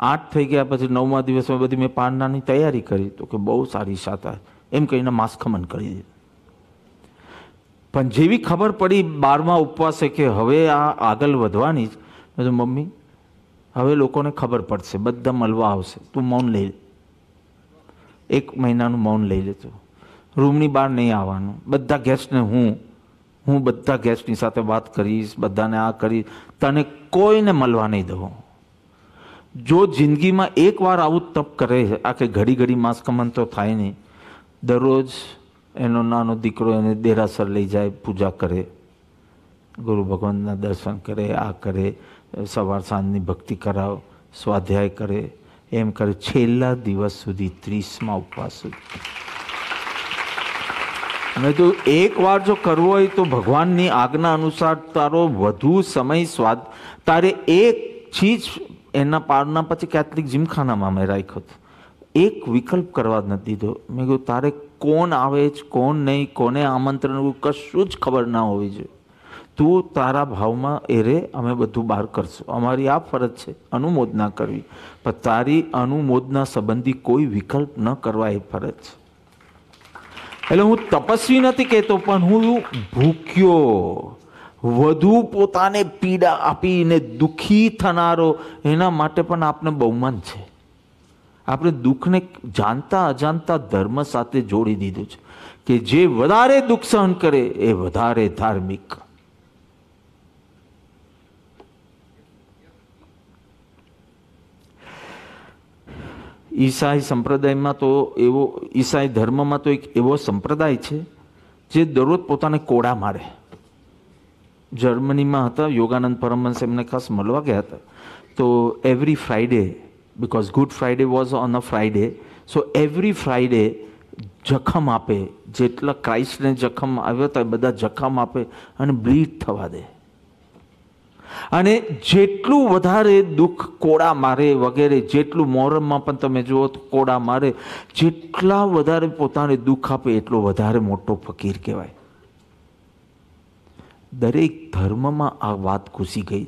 આઠ થઈ ગયા પછી નવમા દિવસમાં બધી મેં પારનાની તૈયારી કરી તો કે બહુ સારી સાતા. એમ કહીને માસખમન કરી દીધું. પણ જેવી ખબર પડી બારમા ઉપવાસે કે હવે આ આગળ વધવાની જ, મેં મમ્મી, હવે લોકોને ખબર પડશે, બધા મળવા આવશે. તું મૌન લઈ એક મહિનાનું મૌન લઈ લેતો રૂમની બહાર નહીં આવવાનું. બધા ગેસ્ટને હું હું બધા ગેસ્ટની સાથે વાત કરીશ, બધાને આ કરીશ, તને કોઈને મળવા નહીં દઉં. જો જિંદગીમાં એકવાર આવું તપ કરે આખે ઘડી ઘડી માસકમન તો થાય નહીં. દરરોજ એનો નાનો દીકરો એને દેરાસર લઈ જાય, પૂજા કરે. ગુરુ ભગવાનના દર્શન કરે, આ કરે, સવાર સાંજની ભક્તિ કરાવ, સ્વાધ્યાય કરે. એમ કરે છેલ્લા દિવસ સુધી, ત્રીસમાં ઉપવાસ સુધી. મેં તો એક વાર જો કરવો હોય તો ભગવાનની આજ્ઞા અનુસાર તારો વધુ સમય સ્વાદ તારે એક ચીજ એના પારના પછી કેટલીક જીમખાનામાં મેં રાખ્યો હતો. એક વિકલ્પ કરવા જ નથી દીધો. મેં કહ્યું તારે કોણ આવે છે, કોણ નહીં, કોને આમંત્રણ કશું જ ખબર ના હોવી જોઈએ. તું તારા ભાવમાં એરે અમે બધું બહાર કરશું. અમારી આ ફરજ છે, અનુમોદના કરવી. પણ તારી અનુમોદના સંબંધી કોઈ વિકલ્પ ન કરવા એ ફરજ છે. એટલે હું તપસ્વી નથી કહેતો, પણ હું ભૂખ્યો, વધુ પોતાને પીડા આપીને દુઃખી થનારો, એના માટે પણ આપને બહુમાન છે. આપણે દુઃખને જાણતા અજાણતા ધર્મ સાથે જોડી દીધું છે કે જે વધારે દુઃખ સહન કરે, એ વધારે ધાર્મિક ઈસાઈ સંપ્રદાયમાં તો એવો, ઈસાઈ ધર્મમાં તો એક એવો સંપ્રદાય છે, જે દરરોજ પોતાને કોડા મારે. જર્મનીમાં હતા, યોગાનંદ પરમહંસ એમને ખાસ મળવા ગયા હતા. તો every Friday because Good Friday was on a Friday so every Friday જખમ આપે, જેટલા ક્રાઇસ્ટને જખમ આવ્યો હતા બધા જખમ આપે અને બ્લીડ થવા દે. અને જેટલું વધારે દુઃખ કોડા મારે વગેરે, જેટલું મોહરમમાં પણ તમે જુઓ તો કોડા મારે, જેટલા વધારે પોતાને દુઃખ આપે એટલો વધારે મોટો ફકીર કહેવાય. દરેક ધર્મમાં આ વાત ઘૂસી ગઈ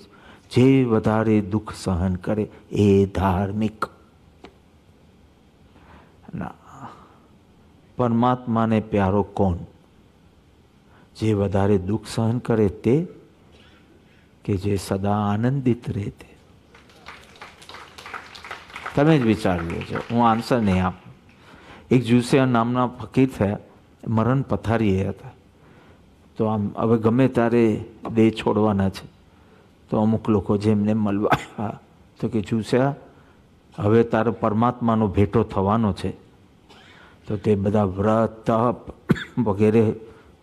જે વધારે દુઃખ સહન કરે એ ધાર્મિક. ના, પરમાત્માને પ્યારો કોણ? જે વધારે દુઃખ સહન કરે તે કે જે સદા આનંદિત રહે તે તમે જ વિચારી છો, હું આન્સર નહીં આપું. એક જુસિયા નામના ફકીર થયા મરણ પથારી હતા. તો આમ, હવે ગમે ત્યારે દેહ છોડવાના છે, તો અમુક લોકો જેમને મળવા તો કે જુસ્યા હવે તારો પરમાત્માનો ભેટો થવાનો છે. તો તે બધા વ્રત, તપ વગેરે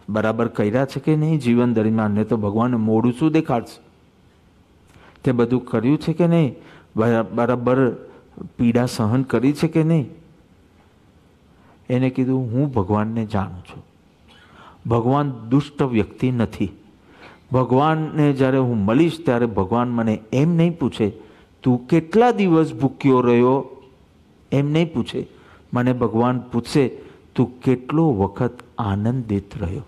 બરાબર કર્યા છે કે નહીં? જીવન દરમિયાન. ને તો ભગવાનને મોડું શું દેખાડશે? તે બધું કર્યું છે કે નહીં? બરાબર પીડા સહન કરી છે કે નહીં? એને કીધું, હું ભગવાનને જાણું છું. ભગવાન દુષ્ટ વ્યક્તિ નથી. ભગવાનને જ્યારે હું મળીશ, ત્યારે ભગવાન મને એમ નહીં પૂછે, તું કેટલા દિવસ ભૂખ્યો રહ્યો? એમ નહીં પૂછે. મને ભગવાન પૂછશે તું કેટલો વખત આનંદિત રહ્યો?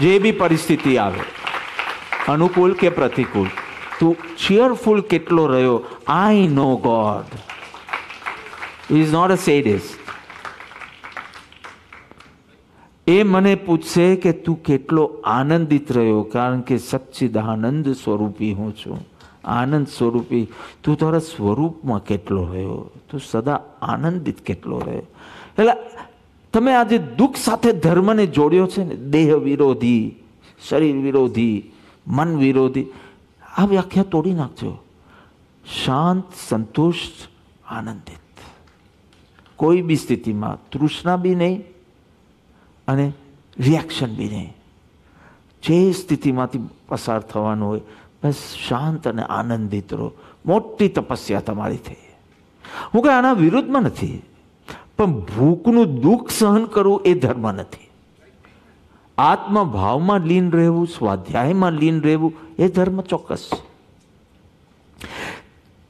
જે બી પરિસ્થિતિ આવે. અનુકૂળ કે પ્રતિકૂળ? તું ચિયરફુલ કેટલો રહ્યો? I know God is not a sadist એ મને પૂછશે કે તું કેટલો આનંદિત રહ્યો? કારણ કે સચ્ચિદાનંદ સ્વરૂપી હું છું. આનંદ સ્વરૂપી. તું તારા સ્વરૂપમાં કેટલો રહ્યો? તું સદા આનંદિત કેટલો રહ્યો? એટલે તમે આજે દુઃખ સાથે ધર્મને જોડ્યો છે ને? દેહ વિરોધી, શરીર વિરોધી મન વિરોધી આ વ્યાખ્યા તોડી નાખજો. શાંત, સંતુષ્ટ, આનંદિત. કોઈ બી સ્થિતિમાં તૃષ્ણા બી નહીં અને રિએક્શન બી નહીં. જે સ્થિતિમાંથી પસાર થવાનું હોય, બસ શાંત અને આનંદિત રહો. મોટી તપસ્યા તમારી થઈ. હું કઈ આના વિરુદ્ધમાં નથી, પણ ભૂખનું દુઃખ સહન કરવું એ ધર્મ નથી. આત્મભાવમાં લીન રહેવું, સ્વાધ્યાયમાં લીન રહેવું એ ધર્મ ચોક્કસ.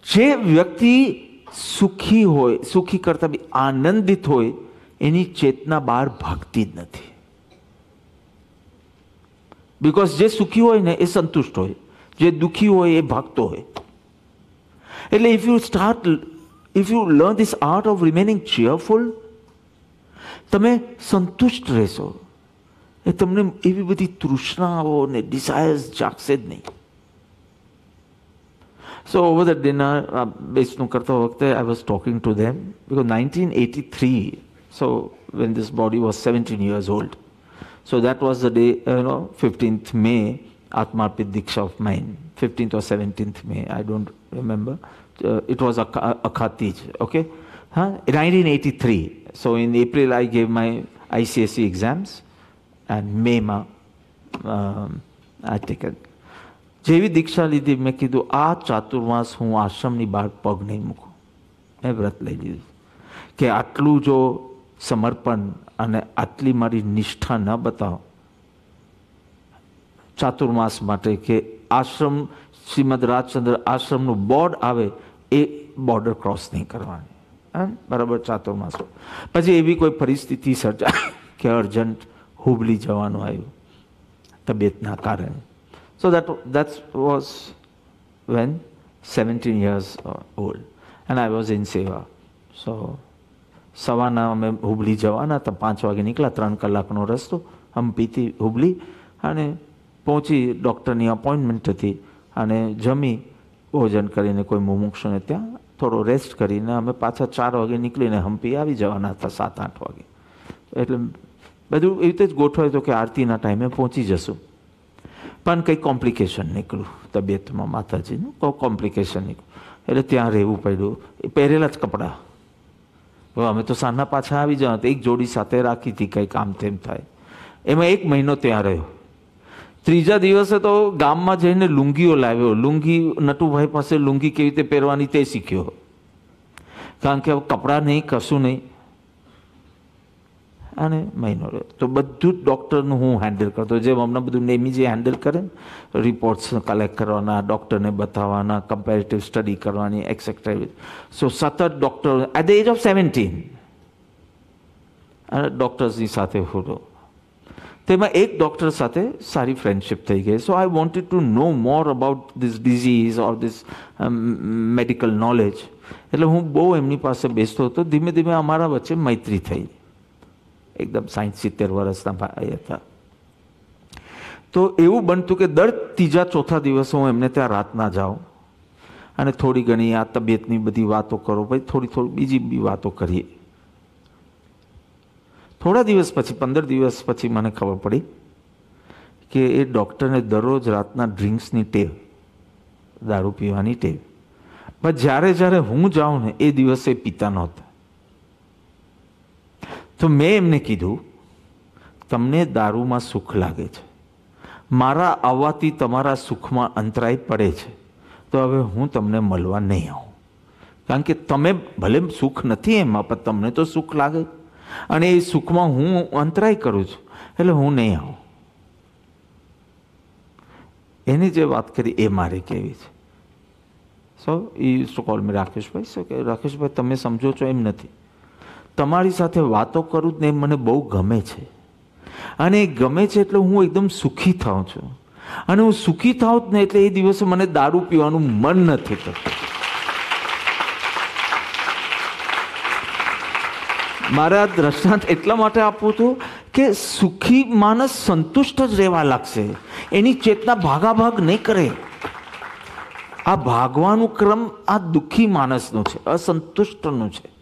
છે જે વ્યક્તિ સુખી હોય, સુખી કરતા બી આનંદિત હોય, એની ચેતના બહાર ભાગતી જ નથી. બિકોઝ જે સુખી હોય ને એ સંતુષ્ટ હોય, જે દુઃખી હોય એ ભાગતો હોય. એટલે if you start if you learn this art of remaining cheerful તમે સંતુષ્ટ રહેશો. એ તમને એવી બધી તૃષ્ણાઓ ને ડિઝાયર્સ જાગશે જ નહીં સો ઓવર ધ ડિનર બેસનું કરતા વખતે I was talking to them because nineteen eighty three so when this body was seventeen years old So that was the day, you know, 15th May, Atmarpit Diksha of mine. 15th or 17th May, I don't remember. Uh, it was a, a Khatij, okay? Huh? 1983. So in April, I gave my ICSE exams, મેમાં I taken. જેવી દીક્ષા લીધી મેં કીધું આ ચાતુર્માસ હું આશ્રમની બહાર પગ નહીં મૂકું. મેં વ્રત લઈ લીધું કે આટલું જો સમર્પણ અને આટલી મારી નિષ્ઠા ન બતાવો ચાતુર્માસ માટે કે આશ્રમ શ્રીમદ રાજચંદ્ર આશ્રમનું બોર્ડ આવે એ બોર્ડર ક્રોસ નહીં કરવાની. બરાબર ચાતુર્માસ. પછી એવી કોઈ પરિસ્થિતિ સર્જાય કે અર્જન્ટ હુબલી જવાનું આવ્યું, તબિયતના કારણે. So that that was when seventeen years old and I was in seva so સવારના અમે હુબલી જવાના હતા પાંચ વાગે નીકળ્યા, ત્રણ કલાકનો રસ્તો હમ્પીથી હુબલી, અને પહોંચી ડૉક્ટરની અપોઇન્ટમેન્ટ હતી, અને જમી, ભોજન કરીને કોઈ મુમુક્ષુને ત્યાં થોડો રેસ્ટ કરીને અમે પાછા ચાર વાગે નીકળીને હમ્પી આવી જવાના હતા, સાત આઠ વાગે. એટલે બધું એવી રીતે જ ગોઠવાયું હતું કે આરતીના ટાઈમે પહોંચી જશું. પણ કંઈ કોમ્પ્લિકેશન નીકળ્યું તબિયતમાં માતાજીનું કોઈ કોમ્પ્લિકેશન નીકળ્યું. એટલે ત્યાં રહેવું પડ્યું. એ પહેરેલા જ કપડાં. હવે અમે તો સાંજના પાછા આવી જવા એક જોડી સાથે રાખી હતી કંઈ કામ તેમ થાય. એમાં એક મહિનો ત્યાં રહ્યો. ત્રીજા દિવસે તો ગામમાં જઈને લુંગીઓ લાવ્યો. લુંગી, નટુભાઈ પાસે લુંગી કેવી રીતે પહેરવાની તે શીખ્યો. કારણ કે હવે કપડાં નહીં, કશું નહીં. અને મહિનો તો બધું જ ડૉક્ટરનું હું હેન્ડલ કરતો. જેમ હમણાં બધું નેમી જે હેન્ડલ કરે રિપોર્ટ્સ કલેક્ટ કરવાના ડૉક્ટરને બતાવવાના કમ્પેરેટિવ સ્ટડી કરવાની એક્સેટ્રા સો સતત doctor at the age of seventeen અને ડૉક્ટર્સની સાથે ફોટો તેમાં એક ડૉક્ટર સાથે સારી ફ્રેન્ડશિપ થઈ ગઈ. So I wanted to know more about this disease or this medical knowledge એટલે હું બહુ એમની પાસે બેસતો હતો. ધીમે ધીમે અમારા વચ્ચે મૈત્રી થઈ. એકદમ સાઈઠ સિત્તેર વર્ષના ભાઈ હતા. તો એવું બનતું કે દર ત્રીજા ચોથા દિવસે હું એમને ત્યાં રાતના જાઉં અને થોડી ઘણી આ તબિયતની બધી વાતો કરો, પછી થોડી થોડી બીજી બી વાતો કરીએ. થોડા દિવસ પછી, પંદર દિવસ પછી મને ખબર પડી કે એ ડૉક્ટરને દરરોજ રાતના ડ્રિંક્સની ટેવ, દારૂ પીવાની ટેવ. પણ જ્યારે જ્યારે હું જાઉં ને, એ દિવસે પીતા નહોતા. તો મેં એમને કીધું, તમને દારૂમાં સુખ લાગે છે. મારા આવવાથી તમારા સુખમાં અંતરાય પડે છે. તો હવે હું તમને મળવા નહીં આવું. કારણ કે તમે ભલે સુખ નથી એમાં, પણ તમને તો સુખ લાગે. અને એ સુખમાં હું અંતરાય કરું છું, એટલે હું નહીં આવું. એની જે વાત કરી એ મારે કેવી છે. સો એ ટુ કોલ મી રાકેશભાઈ? સો કે, રાકેશભાઈ, તમે સમજો છો એમ નથી. તમારી સાથે વાતો કરું ને મને બહુ ગમે છે. અને એ ગમે છે એટલે હું એકદમ સુખી થાઉં છું. અને હું સુખી થાઉં જ ને એટલે એ દિવસે મને દારૂ પીવાનું મન નથી થતું. મારે દ્રષ્ટાંત એટલા માટે આપવું હતું કે સુખી માણસ સંતુષ્ટ જ રહેવા લાગશે. એની ચેતના ભાગાભાગ નહીં કરે. આ ભાગવાનું ક્રમ આ દુઃખી માણસનો છે, અસંતુષ્ટનું છે.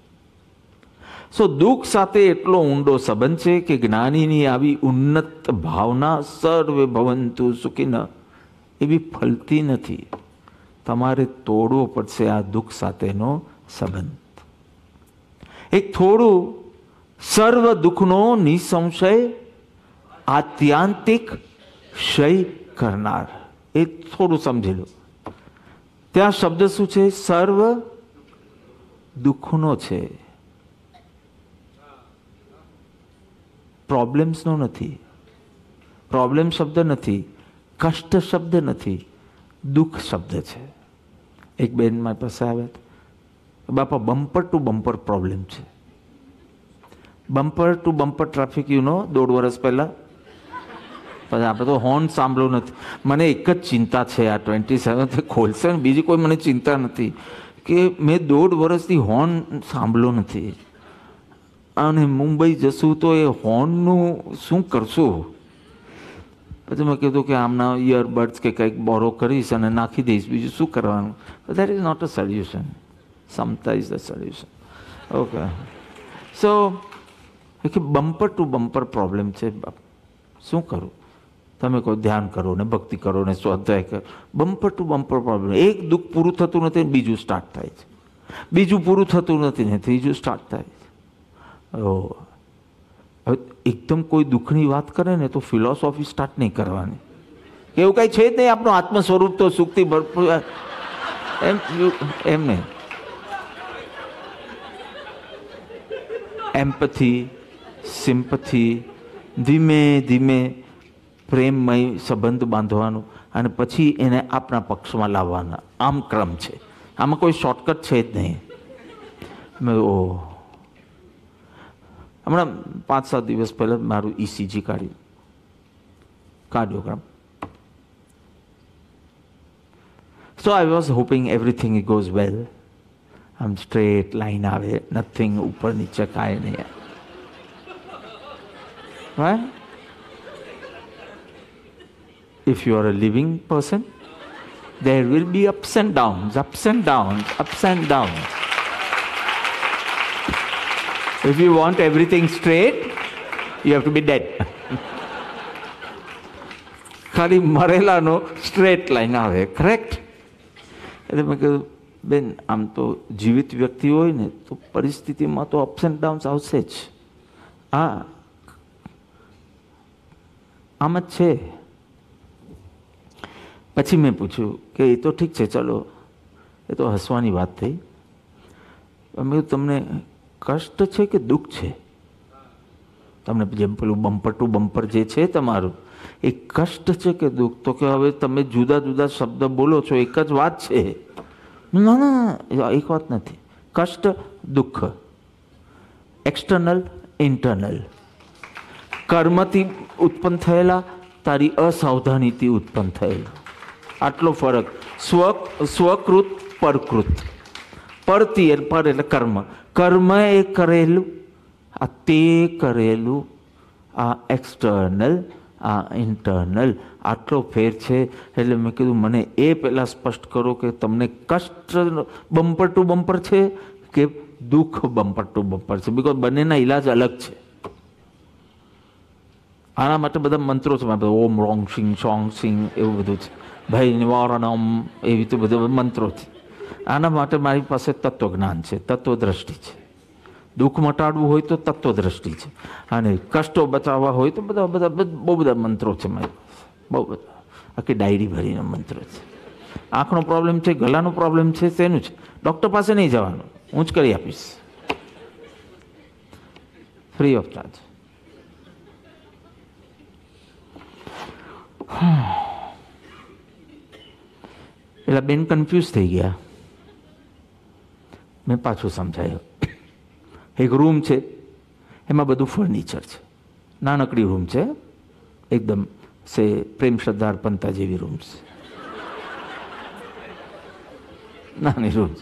સો દુઃખ સાથે એટલો ઊંડો સંબંધ છે કે જ્ઞાનીની આવી ઉન્નત ભાવના સર્વે ભવંતુ સુખીન, એવી ફલતી નથી. તમારે તોડવો પડશે આ દુઃખ સાથેનો સંબંધ. એક થોડું સર્વ દુઃખનો નિસંશય, આત્યાંતિક ક્ષય કરનાર. એ થોડું સમજી લો. ત્યાં શબ્દ શું છે? સર્વ દુઃખનો છે. પ્રોબ્લેમ્સનો નથી. પ્રોબ્લેમ શબ્દ નથી. કષ્ટ શબ્દ નથી. દુઃખ શબ્દ છે. એક બેન મારી પાસે આવ્યા બાપા બમ્પર ટુ બમ્પર પ્રોબ્લેમ છે. Bumper to bumper traffic you know દોઢ વર્ષ પહેલાં. પછી આપણે તો હોર્ન સાંભળ્યું નથી. મને એક જ ચિંતા છે આ ટ્વેન્ટી સેવન ખોલશે ને? બીજી કોઈ મને ચિંતા નથી કે મેં દોઢ વર્ષથી હોર્ન સાંભળ્યો નથી. અને મુંબઈ જશું તો એ હોર્નનું શું કરશું? પછી મેં કીધું કે આમના ઇયરબડ્સ કે કંઈક બોરો કરીશ અને નાખી દઈશ. બીજું શું કરવાનું? That is not a solution Samta is the solution okay so કે બમ્પર ટુ બમ્પર પ્રોબ્લેમ છે શું કરું? તમે કહો ધ્યાન કરો ને ભક્તિ કરો ને સ્વાધ્યાય કરો. બમ્પર ટુ બમ્પર પ્રોબ્લેમ એક દુઃખ પૂરું થતું નથી બીજું સ્ટાર્ટ થાય છે. બીજું પૂરું થતું નથી ને ત્રીજું સ્ટાર્ટ થાય છે. હવે એકદમ કોઈ દુઃખની વાત કરે ને તો ફિલોસોફી સ્ટાર્ટ નહીં કરવાની. એવું કાંઈ છે જ નહીં, આપણું આત્મ સ્વરૂપ તો સુખથી ભરપૂર એમ એમ નહીં. એમ્પથી સિમ્પથી ધીમે ધીમે પ્રેમમય સંબંધ બાંધવાનું અને પછી એને આપણા પક્ષમાં લાવવાના. આમ ક્રમ છે. આમાં કોઈ શોર્ટકટ છે જ નહીં. મેં ઓ હમણાં પાંચ સાત દિવસ પહેલાં મારું ઇસીજી કાઢ્યું cardiogram So I was hoping everything goes well. આમ સ્ટ્રેટ લાઈન આવે નથિંગ ઉપર નીચે કાંઈ નહીં right? If you are a living person, there will be ups and downs, ups and downs, ups and downs. If you want everything straight, you have to be dead. ખાલી મરેલાનો straight line આવે correct એટલે મેં કીધું બેન આમ તો જીવિત વ્યક્તિ હોય ને તો પરિસ્થિતિમાં તો અપ્સ એન્ડ ડાઉન્સ આવશે જ. હા. આમ જ છે. પછી મેં પૂછ્યું કે એ તો ઠીક છે ચલો. એ તો હસવાની વાત થઈ. મેં તમને કષ્ટ છે કે દુઃખ છે? તમને જેમ પેલું બમ્પર ટુ બમ્પર જે છે તમારું, એ કષ્ટ છે કે દુઃખ? તો કે હવે તમે જુદા જુદા શબ્દ બોલો છો, એક જ વાત છે. ના ના એક વાત નથી. કષ્ટ, દુઃખ. એક્સટર્નલ ઇન્ટરનલ કર્મથી ઉત્પન્ન થયેલા, તારી અસાવધાનીથી ઉત્પન્ન થયેલા. આટલો ફરક. સ્વ, સ્વકૃત, પરકૃત. પરતી, પર એટલે કર્મ. કર્મ એ કરેલું આ તે કરેલું આ એક્સટર્નલ આ ઇન્ટરનલ આટલો ફેર છે એટલે મેં કીધું મને એ પહેલાં સ્પષ્ટ કરો કે તમને કષ્ટ બમ્પર ટુ બમ્પર છે કે દુઃખ બમ્પર ટુ બમ્પર છે બિકોઝ બંનેના ઈલાજ અલગ છે આના માટે બધા મંત્રો છે મારા ઓમ રોંગ સિંગ સોંગ સિંગ એવું બધું છે ભય નિવારણમ એવી રીતે બધા મંત્રો છે આના માટે મારી પાસે તત્વજ્ઞાન છે, તત્વદ્રષ્ટિ છે. દુઃખ મટાડવું હોય તો તત્વદ્રષ્ટિ છે. અને કષ્ટો બચાવવા હોય તો બધા બધા બહુ બધા મંત્રો છે મારી પાસે. બહુ બધા. આખી ડાયરી ભરીને મંત્રો છે. આંખનો પ્રોબ્લેમ છે ગલાનો પ્રોબ્લેમ છે તેનું છે? ડૉક્ટર પાસે નહીં જવાનું. હું જ કરી આપીશ. ફ્રી ઓફ ચાર્જ એટલે બેન કન્ફ્યુઝ થઈ ગયા. મેં પાછું સમજાયું. એક રૂમ છે, એમાં બધું ફર્નિચર છે. નાનકડી રૂમ છે, એકદમ સે પ્રેમ શ્રદ્ધા અર્પણતા જેવી રૂમ છે. નાની room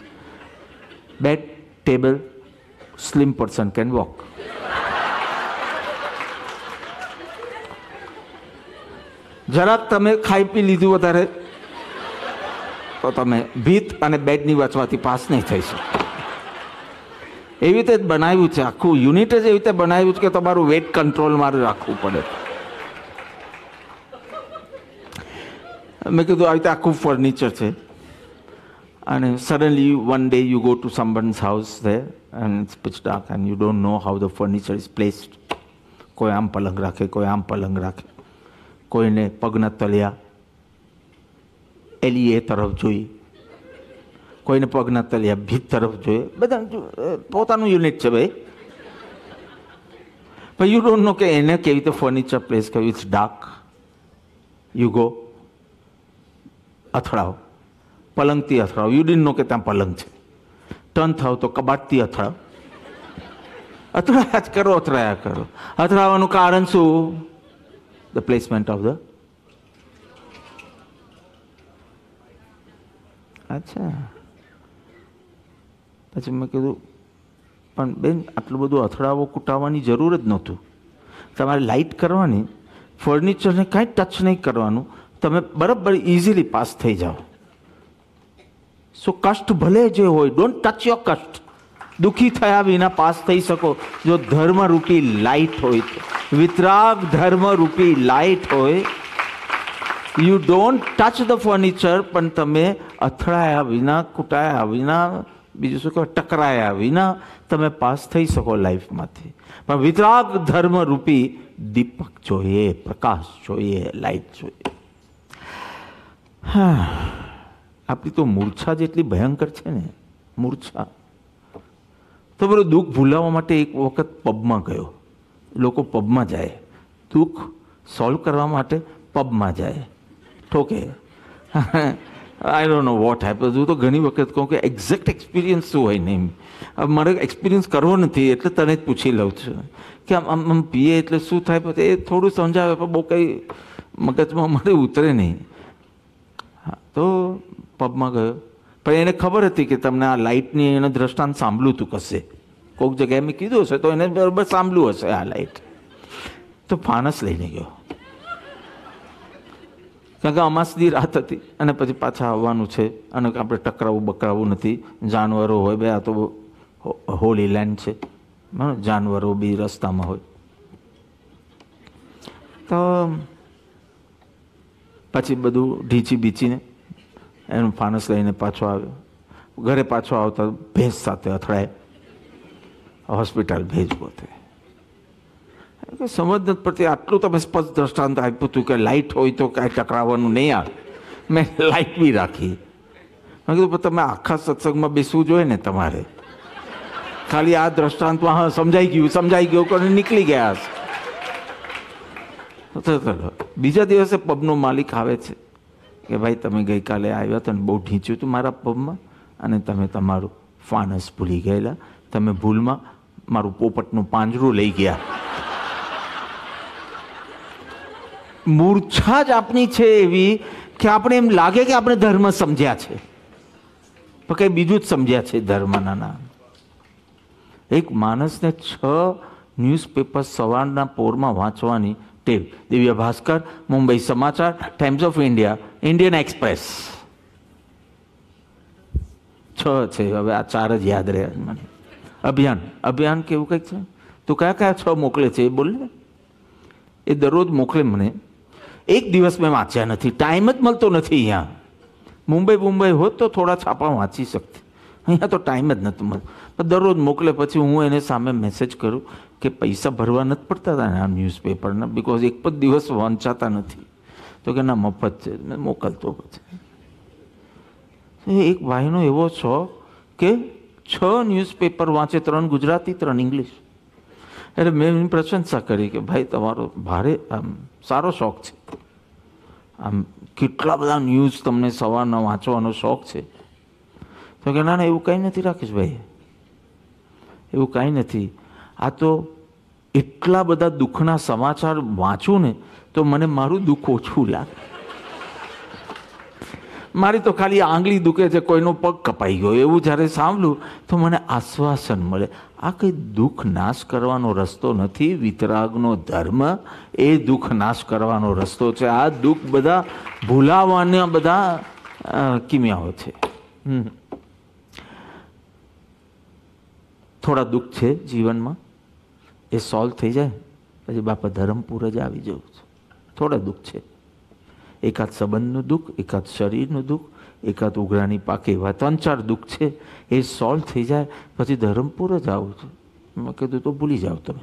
bed table slim person can walk જરાક તમે ખાઈ પી લીધું વધારે, તો તમે ભીત અને બેડની વચવાથી પાસ નહીં થઈ શકો. એવી રીતે જ બનાવ્યું છે. આખું યુનિટ જ એવી રીતે બનાવ્યું છે કે તમારું વેટ કંટ્રોલમાં રાખવું પડે. મેં કીધું આવી રીતે આખું ફર્નિચર છે. અને suddenly one day you go to someone's house they and it's pitch dark and you don't know how the furniture is placed કોઈ આમ પલંગ રાખે, કોઈ આમ પલંગ રાખે. કોઈને પગના તળિયા એલી એ તરફ જોઈ. કોઈને પગના તળિયા ભીત તરફ જોઈએ. બધા પોતાનું યુનિટ છે ભાઈ. પણ યુ ડોન્ટ નો કે એને કેવી રીતે ફર્નિચર પ્લેસ કર્યું. ઇટ્સ ડાર્ક યુ ગો અથડાવ પલંગથી અથડાવ યુ ડિન્ટ નો કે ત્યાં પલંગ છે. ટર્ન થાવ તો કબાટથી અથડાવ અથડાયા જ કરો, અથડાયા કરો. અથડાવાનું કારણ શું? ધ પ્લેસમેન્ટ ઓફ ધ અચ્છા. પછી મેં કીધું, પણ બેન, આટલું બધું અથડાવો, કૂટાવવાની જરૂર જ નહોતું. તમારે લાઇટ કરવાની ફર્નિચરને કાંઈ ટચ નહીં કરવાનું. તમે બરાબર ઇઝીલી પાસ થઈ જાઓ. સો કષ્ટ ભલે જે હોય ડોન્ટ ટચ યોર કષ્ટ. દુઃખી થયા વિના પાસ થઈ શકો. જો ધર્મરૂપી લાઇટ હોય તો. વિતરાગ ધર્મરૂપી લાઇટ હોય you don't touch the furniture પણ તમે અથડાયા વિના, કૂટાયા વિના બીજું શું કહેવાય ટકરાયા વિના તમે પાસ થઈ શકો લાઈફમાંથી. પણ વિતરાગ ધર્મરૂપી દીપક જોઈએ, પ્રકાશ જોઈએ, લાઈટ જોઈએ. હા, આપણી તો મૂર્છા જેટલી ભયંકર છે ને, મૂર્છા. તો બધું દુઃખ ભૂલાવવા માટે એક વખત પબમાં ગયો. લોકો પબમાં જાય. દુઃખ સોલ્વ કરવા માટે પબમાં જાય. ઠોકે. I don't know what happens હું તો ઘણી વખત કહું કે એક્ઝેક્ટ એક્સપિરિયન્સ શું હોય નહીં. હવે મારે એક્સપિરિયન્સ કરવો નથી એટલે તને જ પૂછી લઉં છું. કે આમ આમ આમ પીએ એટલે શું થાય? પછી એ થોડું સમજાવે પણ બહુ કંઈ મગજમાં મારે ઉતરે નહીં. હા, તો પબમાં ગયો. પણ એને ખબર હતી કે તમને આ લાઇટની એને દ્રષ્ટાંત સાંભળ્યું હતું કશે. કોઈક જગ્યાએ મેં કીધું હશે તો એને બરાબર સાંભળ્યું હશે આ લાઇટ. તો ફાનસ લઈને ગયો. કારણ કે અમાસની રાત હતી અને પછી પાછા આવવાનું છે અને આપણે ટકરાવું બકરાવું નથી. જાનવરો હોય બે, આ તો હોલી લેન્ડ છે? જાનવરો બી રસ્તામાં હોય. તો પછી બધું ઢીંચી બીચીને એનું ફાનસ લઈને પાછો આવ્યો. ઘરે પાછો આવતા ભેંસ સાથે અથડાય. હોસ્પિટલ ભેજ પોતે. સમજ નથી પડતી. આટલું તમે સ્પષ્ટ દ્રષ્ટાંત આપ્યું હતું કે લાઇટ હોય તો કાંઈ ટકરાવવાનું નહીં આવે. મેં લાઇટ બી રાખી. મેં કીધું તમે આખા સત્સંગમાં બેસવું જોઈએ ને તમારે. ખાલી આ દ્રષ્ટાંતમાં, હા, સમજાઈ ગયું સમજાઈ ગયું કરીને નીકળી ગયા હશે બીજા દિવસે પબનો માલિક આવે છે કે, ભાઈ, તમે ગઈકાલે આવ્યા હતા ને બહુ ઢીંચ્યું હતું મારા પબમાં અને તમે તમારું ફાનસ ભૂલી ગયેલા. તમે ભૂલમાં મારું પોપટનું પાંજરું લઈ ગયા. મૂર્છા જ આપની છે એવી કે આપણે એમ લાગે કે આપણે ધર્મ સમજ્યા છે. પણ કંઈ બીજું જ સમજ્યા છે ધર્મના નામ. એક માણસને છ ન્યૂઝપેપર સવારના પોરમાં વાંચવાની ટેવ. Divya Bhaskar, Mumbai Samachar, Times of India, Indian Express. છ છે, હવે આ ચાર જ યાદ રહ્યા છે મને. અભિયાન. અભિયાન કેવું કંઈક છે? તું કયા કયા છ મોકલે છે એ બોલ એ દરરોજ મોકલે મને. એક દિવસ મેં વાંચ્યા નથી ટાઈમ જ મળતો નથી અહીંયા. મુંબઈ મુંબઈ હોત તો થોડા છાપા વાંચી શકતી. અહીંયા તો ટાઈમ જ નથી મળતો. પણ દરરોજ મોકલે પછી હું એને સામે મેસેજ કરું કે પૈસા ભરવા નથી પડતા હતા આ ન્યૂઝપેપરના બિકોઝ એક પણ દિવસ વંચાતા નથી. તો કે ના, મફત છે મેં મોકલતો પછી. એક ભાઈનો એવો શોખ કે છ ન્યૂઝપેપર વાંચે, ત્રણ ગુજરાતી, ત્રણ ઇંગ્લિશ એટલે મેં એની પ્રશંસા કરી કે ભાઈ, તમારો ભારે, આમ, સારો શોખ છે. આમ કેટલા બધા ન્યૂઝ તમને સવારના વાંચવાનો શોખ છે? તો કે ના ના, એવું કંઈ નથી રાકેશભાઈ એવું કાંઈ નથી. આ તો એટલા બધા દુઃખના સમાચાર વાંચું ને, તો મને મારું દુઃખ ઓછું લાગે. મારી તો ખાલી આંગળી દુખે છે, કોઈનો પગ કપાઈ ગયો, એવું જ્યારે સાંભળું, તો મને આશ્વાસન મળે. આ કંઈ દુઃખ નાશ કરવાનો રસ્તો નથી, વિતરાગનો ધર્મ એ દુઃખ નાશ કરવાનો રસ્તો છે. આ દુઃખ બધા ભૂલાવાના બધા કિમિયાઓ છે. થોડા દુઃખ છે જીવનમાં, એ સોલ્વ થઈ જાય, પછી બાપા ધરમપુર જ આવી જવું છે. થોડા દુઃખ છે. એકાદ સંબંધનું દુઃખ, એકાદ શરીરનું દુઃખ, એકાદ ઉઘરાની પાકે એવા ત્રણ ચાર દુઃખ છે, એ સોલ્વ થઈ જાય, પછી ધરમપુર જ આવું છે. મેં કીધું તો ભૂલી જાઓ તમે.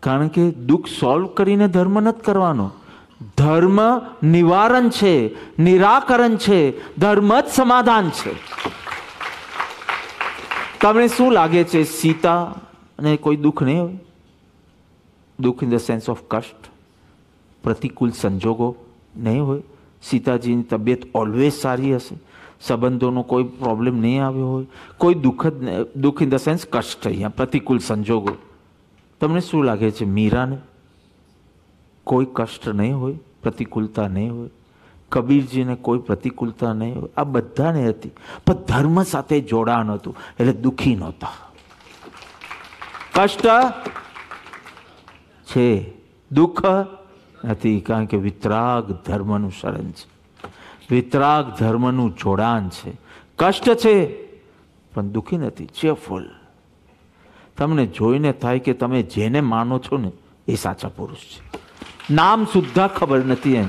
કારણ કે દુઃખ સોલ્વ કરીને ધર્મ નથી કરવાનો. ધર્મ નિવારણ છે, નિરાકરણ છે, ધર્મ જ સમાધાન છે. તમને શું લાગે છે, સીતા? અને કોઈ દુઃખ નહીં હોય? દુઃખ ઇન ધ સેન્સ ઓફ કષ્ટ? પ્રતિકૂળ સંજોગો નહીં હોય. સીતાજીની તબિયત ઓલવેઝ સારી હશે. સંબંધોનો કોઈ પ્રોબ્લેમ નહીં આવ્યો હોય. કોઈ દુઃખદ દુઃખ ઇન ધ સેન્સ કષ્ટ અહીંયા, પ્રતિકૂળ સંજોગો. તમને શું લાગે છે, મીરાને કોઈ કષ્ટ નહીં હોય, પ્રતિકૂળતા નહીં હોય? કબીરજીને કોઈ પ્રતિકૂળતા નહીં હોય? આ બધાને હતી. પણ ધર્મ સાથે જોડાણ હતું, એટલે દુઃખી નહોતા. કષ્ટ છે, દુઃખ નથી, કારણ કે વિતરાગ ધર્મનું શરણ છે. વિતરાગ ધર્મનું જોડાણ છે. કષ્ટ છે, પણ દુઃખી નથી ચેફુલ તમને જોઈને થાય કે તમે જેને માનો છો ને, એ સાચા પુરુષ છે. નામ સુદ્ધા ખબર નથી એમ.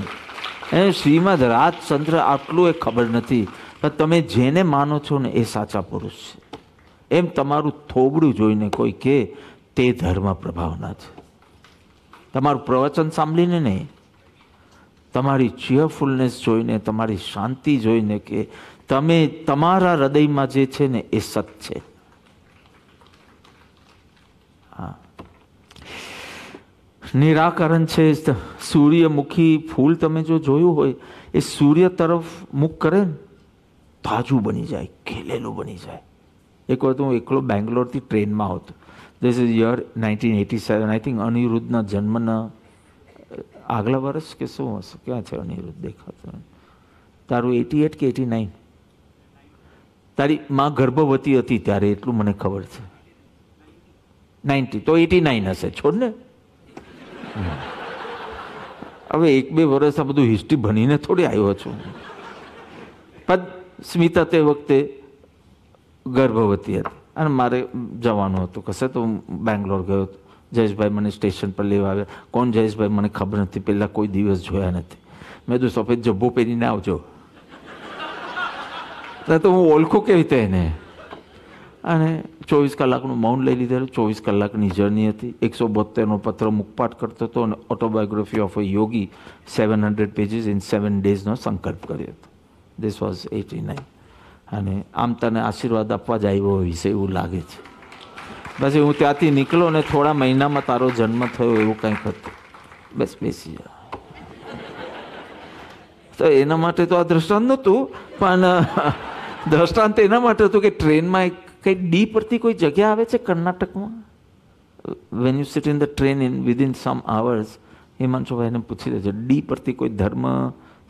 એ શ્રીમદ રાજચંદ્ર, આટલું એ ખબર નથી. પણ તમે જેને માનો છો ને, એ સાચા પુરુષ છે. એમ તમારું થોબડું જોઈને કોઈ કે, તે ધર્મ પ્રભાવના છે. તમારું પ્રવચન સાંભળીને નહીં તમારી ચિયરફુલનેસ જોઈને, તમારી શાંતિ જોઈને કે તમે તમારા હૃદયમાં જે છે ને એ સત છે. નિરાકરણ છે, સૂર્યમુખી ફૂલ તમે જો જોયું હોય, એ સૂર્ય તરફ મુખ કરે ને, તાજું બની જાય, ખીલેલું બની જાય. એક વખત હું એકલો બેંગ્લોરથી ટ્રેનમાં હતો this is year nineteen eighty seven I think અનિરુદ્ધના જન્મના આગલા વર્ષ કે શું હશે? ક્યાં છે અનિરુદ્ધ? દેખાતો તારું એટી એટ કે એટી નાઇન? તારી માં ગર્ભવતી હતી ત્યારે એટલું મને ખબર છે. નાઇન્ટી. તો એટી નાઇન હશે. છોડ ને. હવે એક બે વર્ષ આ બધું હિસ્ટ્રી ભણીને થોડી આવ્યો છું. પણ સ્મિતા તે વખતે ગર્ભવતી હતી. અને મારે જવાનું હતું કશે તો બેંગ્લોર ગયો. હતો જયેશભાઈ મને સ્ટેશન પર લેવા આવ્યા. કોણ જયેશભાઈ મને ખબર નથી, પહેલાં કોઈ દિવસ જોયા નથી. મેં કીધું, સફેદ જબ્બો પહેરીને આવજો. તો હું ઓળખું કેવી રીતે એને? અને ચોવીસ કલાકનું મૌન લઈ લીધેલું. ચોવીસ કલાકની જર્ની હતી. એકસો બોતેરનો પત્ર મુખપાટ કરતો હતો અને autobiography of a yogi seven hundred pages in seven ડેઝનો સંકલ્પ કર્યો હતો. ધીસ વોઝ એટી નાઇન અને આમ તને આશીર્વાદ આપવા જ આવ્યો વિશે એવું લાગે છે. પછી હું ત્યાંથી નીકળ્યો ને થોડા મહિનામાં તારો જન્મ થયો એવું કંઈક હતું. બસ બેસી જા. તો એના માટે તો આ દ્રષ્ટાંત નહોતું, પણ દ્રષ્ટાંત એના માટે હતું કે ટ્રેનમાં એક કંઈક ડી પરથી કોઈ જગ્યા આવે છે કર્ણાટકમાં? When you sit in the train in within some hours હિમાંશુભાઈને પૂછી લેજો, ડી પરથી કોઈ ધર્મ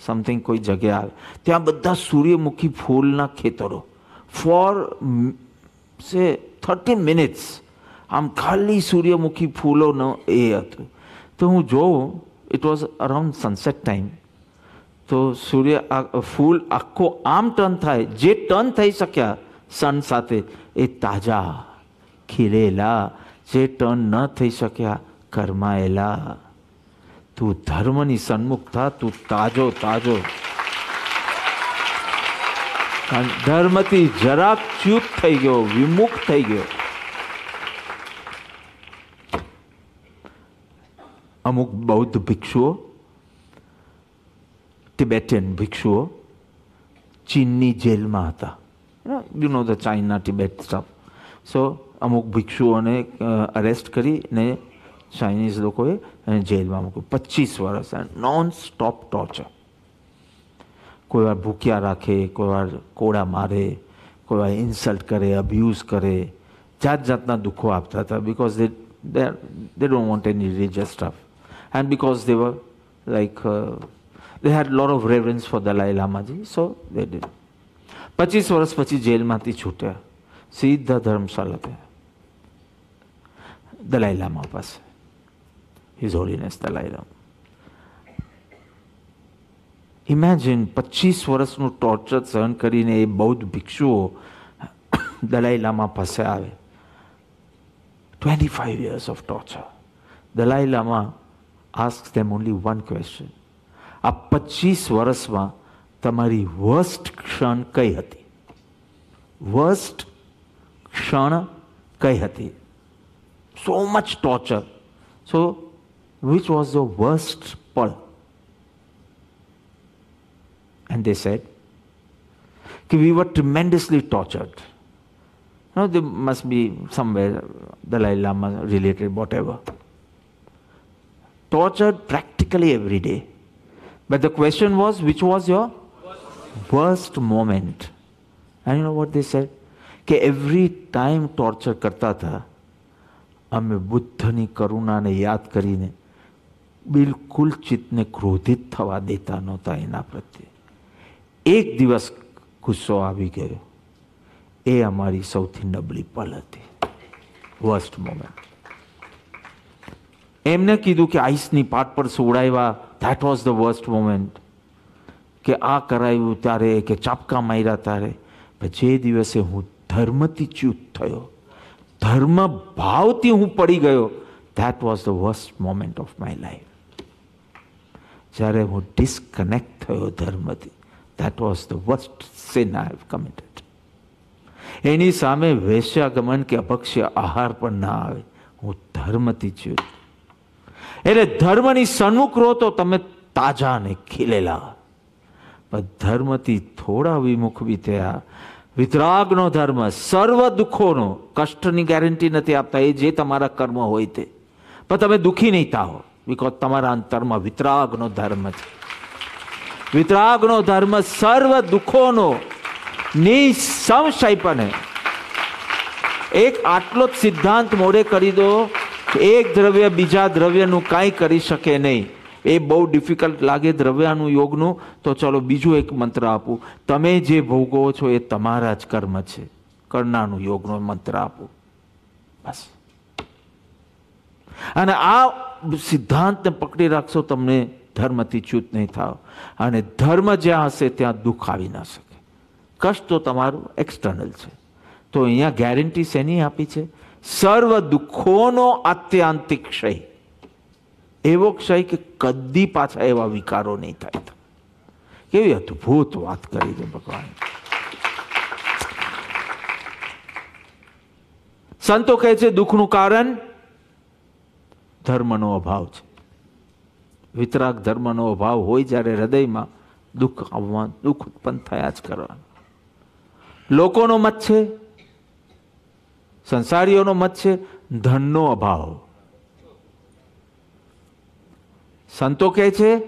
સમથિંગ કોઈ જગ્યા આવે. ત્યાં બધા સૂર્યમુખી ફૂલના ખેતરો. ફોર સે થર્ટી મિનિટ્સ આમ ખાલી સૂર્યમુખી ફૂલોનો એ હતું. તો હું જોઉં it was around sunset time તો સૂર્ય ફૂલ આખો આમ ટર્ન થાય. જે ટર્ન થઈ શક્યા સન સાથે એ તાજા ખીલેલા. જે ટર્ન ન થઈ શક્યા, કરમાયેલા. તું ધર્મની સન્મુખ થા તું તાજો તાજો. ધર્મથી જરાક ચ્યુત થઈ ગયો, વિમુખ થઈ ગયો. અમુક બૌદ્ધ ભિક્ષુઓ ટિબેટિયન ભિક્ષુઓ ચીનની જેલમાં હતા. You know the China Tibet stuff so અમુક ભિક્ષુઓને અરેસ્ટ કરીને ચાઇનીઝ લોકોએ એને જેલમાં મૂક્યું પચીસ વર્ષ નોન સ્ટોપ ટોર્ચર કોઈ વાર ભૂખ્યા રાખે કોઈ વાર કોડા મારે કોઈ વાર ઇન્સલ્ટ કરે અબ્યુઝ કરે જાત જાતના દુઃખો આપતા હતા because they they they don't want any religious stuff and because they were like they had lot of reverence for Dalai લામાજી so they did પચીસ વર્ષ પછી જેલમાંથી છૂટ્યા સીધા ધર્મશાળા ગયા દલાઈ લામા પાસે his holiness Dalai Lama. Imagine પચીસ વર્ષનું ટોર્ચર સહન કરીને એ બૌદ્ધ ભિક્ષુઓ દલાઈ લામા પાસે આવે. Twenty five years of torture Dalai Lama ask them only one question આ પચીસ વર્ષમાં તમારી વર્સ્ટ ક્ષણ કઈ હતી? વર્સ્ટ ક્ષણ કઈ હતી? So much torture so which was the worst પળ And they said, "Ki we were tremendously tortured. Now there must be somewhere Dalai Lama related, whatever. Tortured practically every day. But the question was, which was your worst moment? And you know what they said? કે every time torture કરતા હતા અમે બુદ્ધની કરુણાને યાદ કરીને બિલકુલ ચિત્તને ક્રોધિત થવા દેતા નહોતા એના પ્રત્યે. એક દિવસ ગુસ્સો આવી ગયો. એ અમારી સૌથી નબળી પલ હતી. વર્સ્ટ મોમેન્ટ એમને કીધું કે આઈસની પાટ પર સોડાવ્યા that was the worst moment કે આ કરાયું ત્યારે કે ચાપકા માર્યા ત્યારે. જે દિવસે હું ધર્મથી ચ્યુત થયો ધર્મ ભાવથી હું પડી ગયો that was the worst moment of my life જ્યારે હું ડિસ્કનેક્ટ થયો ધર્મથી that was the worst sin I have committed એની સામે વેશ્યાગમન કે અપક્ષ્ય આહાર પણ ના આવે, હું ધર્મથી ચ્યુત એટલે ધર્મની સન્મુખ રહો તો તમે તાજા અને ખીલેલા. પણ ધર્મથી થોડા વિમુખ બી થયા. વિતરાગનો ધર્મ, સર્વ દુઃખોનો, કષ્ટની ગેરંટી નથી આપતા, એ જે તમારા કર્મ હોય તે. પણ તમે દુઃખી નહીં થાઓ. બિકોઝ તમારા અંતરમાં વિતરાગનો ધર્મ છે. વિતરાગનો ધર્મ સર્વ દુઃખોનો, નિસંશયપણે. એક આટલો જ સિદ્ધાંત મોડે કરી દો એક દ્રવ્ય બીજા દ્રવ્યનું કાંઈ કરી શકે નહીં. એ બહુ ડિફિકલ્ટ લાગે દ્રવ્યાનું યોગનું. તો ચલો બીજું એક મંત્ર આપું. તમે જે ભોગવો છો એ તમારા જ કર્મ છે. કરનાનું યોગનો મંત્ર આપું. બસ. અને આ સિદ્ધાંતને પકડી રાખશો તમને ધર્મથી ચ્યુત નહીં થાવ. અને ધર્મ જ્યાં હશે ત્યાં દુઃખ આવી ન શકે. કષ્ટ તો તમારું એક્સટર્નલ છે. તો અહીંયા ગેરંટી શેની આપી છે? સર્વ દુઃખોનો આત્યાંતિક ક્ષય. એવો ક્ષય કે કદી પાછા એવા વિકારો નહીં થાય. કેવી અદ્ભુત વાત કરી છે ભગવાન. સંતો કહે છે, દુઃખનું કારણ ધર્મનો અભાવ છે. વિતરાગ ધર્મનો અભાવ હોય જ્યારે હૃદયમાં દુઃખ આવવા, દુઃખ ઉત્પન્ન થયા જ કરવાનું. લોકોનો મત છે, સંસારીઓનો મત છે, ધનનો અભાવ. સંતો કહે છે,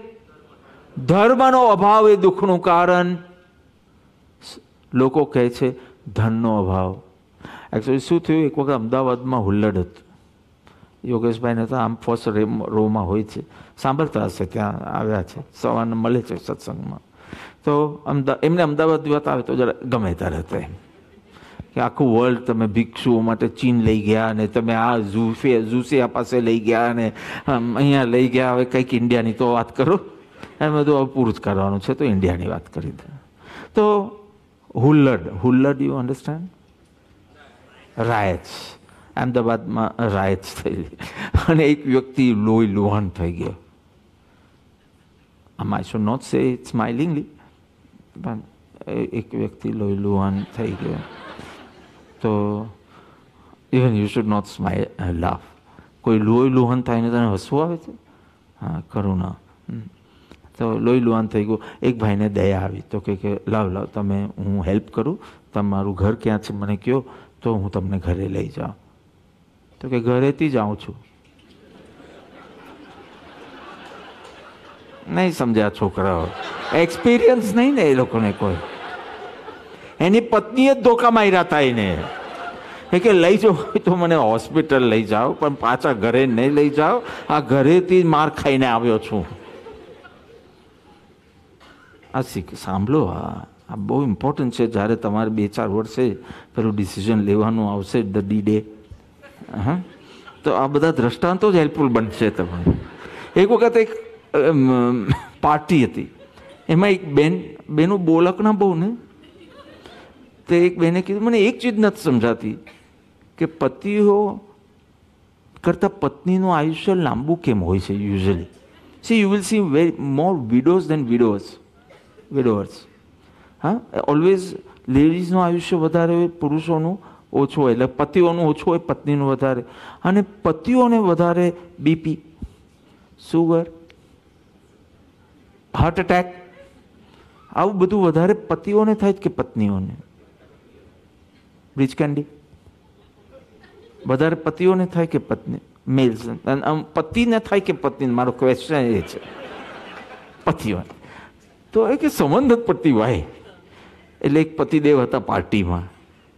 ધર્મનો અભાવ એ દુઃખનું કારણ. લોકો કહે છે, ધનનો અભાવ. એકચ્યુઅલી શું થયું? એક વખત અમદાવાદમાં હુલ્લડ હતું. યોગેશભાઈને તો આમ ફર્સ્ટ રોમાં હોય છે. સાંભળતા હશે ત્યાં આવ્યા છે. સવારને મળે છે સત્સંગમાં. તો અમદા એમને અમદાવાદ વાત આવે તો જરા ગમે ત્યારે હતા એમ. કે આખું વર્લ્ડ તમે ભિક્ષુઓ માટે ચીન લઈ ગયા અને તમે આ ઝુફે ઝુસિયા પાસે લઈ ગયા અને અહીંયા લઈ ગયા. હવે કંઈક ઇન્ડિયાની તો વાત કરો. એમ બધું હવે પૂરું જ કરવાનું છે. તો ઇન્ડિયાની વાત કરી દે. તો હુલ્લડ હુલ્લડ યુ અન્ડરસ્ટેન્ડ રાયટ્સ અમદાવાદમાં રાયટ્સ થયેલી અને એક વ્યક્તિ લોહી લુહાણ થઈ ગયો. આમ આઈ શુડ નોટ સે સ્માઇલિંગલી પણ એક વ્યક્તિ લોહી લુહાણ થઈ ગયો. તો even you should not smile laugh કોઈ લોહી લુહાન થાય ને તને હસવું આવે છે? હા, કરુણા. તો લોહી લુહાન થઈ ગયું. એક ભાઈને દયા આવી તો કે લાવ લાવ, તમે હું હેલ્પ કરું. તમારું ઘર ક્યાં છે મને કહો તો હું તમને ઘરે લઈ જાઉં. તો કે ઘરેથી જ આવું છું. નહીં સમજ્યા છોકરાઓ. એક્સપિરિયન્સ નહીં ને એ લોકોને કોઈ. એની પત્નીએ જ ધોકા માર્યા હતા એને. એ કે લઈ જાઓ, તો મને હોસ્પિટલ લઈ જાઓ, પણ પાછા ઘરે નહીં લઈ જાઓ. આ ઘરેથી જ માર ખાઈને આવ્યો છું. આ શીખ, સાંભળો, આ આ બહુ ઇમ્પોર્ટન્ટ છે. જ્યારે તમારે બે ચાર વર્ષે પેલું ડિસિઝન લેવાનું આવશે ધ ડી ડે હા તો આ બધા દ્રષ્ટાંતો જ હેલ્પફુલ બનશે તમને એક વખત એક પાર્ટી હતી. એમાં એક બેન, બેનું બોલકના બહુ ને? તો એક બેને કીધું, મને એક ચીજ નથી સમજાતી, કે પતિઓ કરતાં પત્નીનું આયુષ્ય લાંબુ કેમ હોય છે usually see you will see very more widows then widows widowers હા? ઓલવેઝ લેડીઝનું આયુષ્ય વધારે હોય, પુરુષોનું ઓછું એટલે પતિઓનું ઓછું હોય, પત્નીનું વધારે. અને પતિઓને વધારે બીપી સુગર હાર્ટ એટેક આવું બધું વધારે પતિઓને થાય કે પત્નીઓને? બ્રિજ કેન્ડી વધારે પતિઓને થાય કે પત્ની? મેલ્સ પતિને થાય કે પત્ની મારો ક્વેશ્ચન એ છે. પતિઓ તો એ કે સંબંધ જ પડતી વાય એટલે એક પતિદેવ હતા પાર્ટીમાં.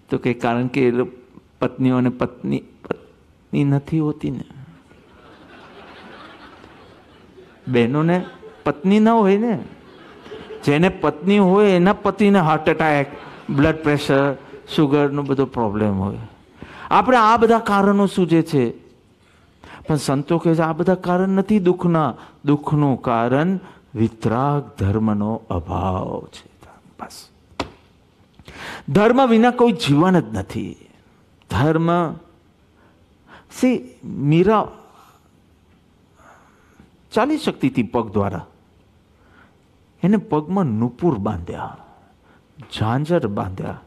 તો કે કારણ કે પત્નીઓને પત્ની પત્ની નથી હોતી ને. બહેનોને પત્ની ન હોય ને. જેને પત્ની હોય એના પતિને હાર્ટ એટેક બ્લડ પ્રેશર સુગરનો બધો પ્રોબ્લેમ હોય. આપણે આ બધા કારણો સૂજે છે. પણ સંતો કહે છે, આ બધા કારણ નથી દુઃખના. દુઃખનું કારણ વિતરાગ ધર્મનો અભાવ છે. બસ. ધર્મ વિના કોઈ જીવન જ નથી. ધર્મ, સી, મીરા ચાલી શકતી હતી પગ દ્વારા. એને પગમાં નુપુર બાંધ્યા, ઝાંઝર બાંધ્યા,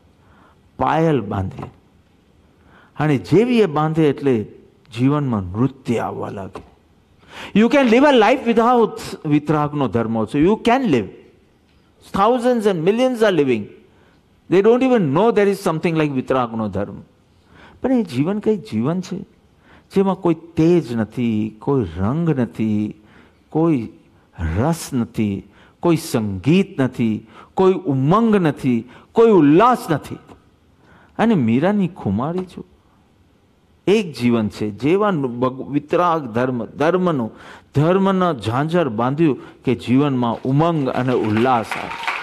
પાયલ બાંધી. અને જેવી એ બાંધે એટલે જીવનમાં નૃત્ય આવવા લાગે. You can live a life without વિતરાગનો ધર્મ also you can live thousand and millions are living they don't even know there is something like વિતરાગનો ધર્મ પણ એ જીવન કંઈ જીવન છે? જેમાં કોઈ તેજ નથી, કોઈ રંગ નથી, કોઈ રસ નથી, કોઈ સંગીત નથી, કોઈ ઉમંગ નથી, કોઈ ઉલ્લાસ નથી. અને મીરાની ખુમારી છું એક જીવન છે, જેવા વિતરાગ ધર્મ, ધર્મનું, ધર્મના ઝાંઝર બાંધ્યું કે જીવનમાં ઉમંગ અને ઉલ્લાસ આવે.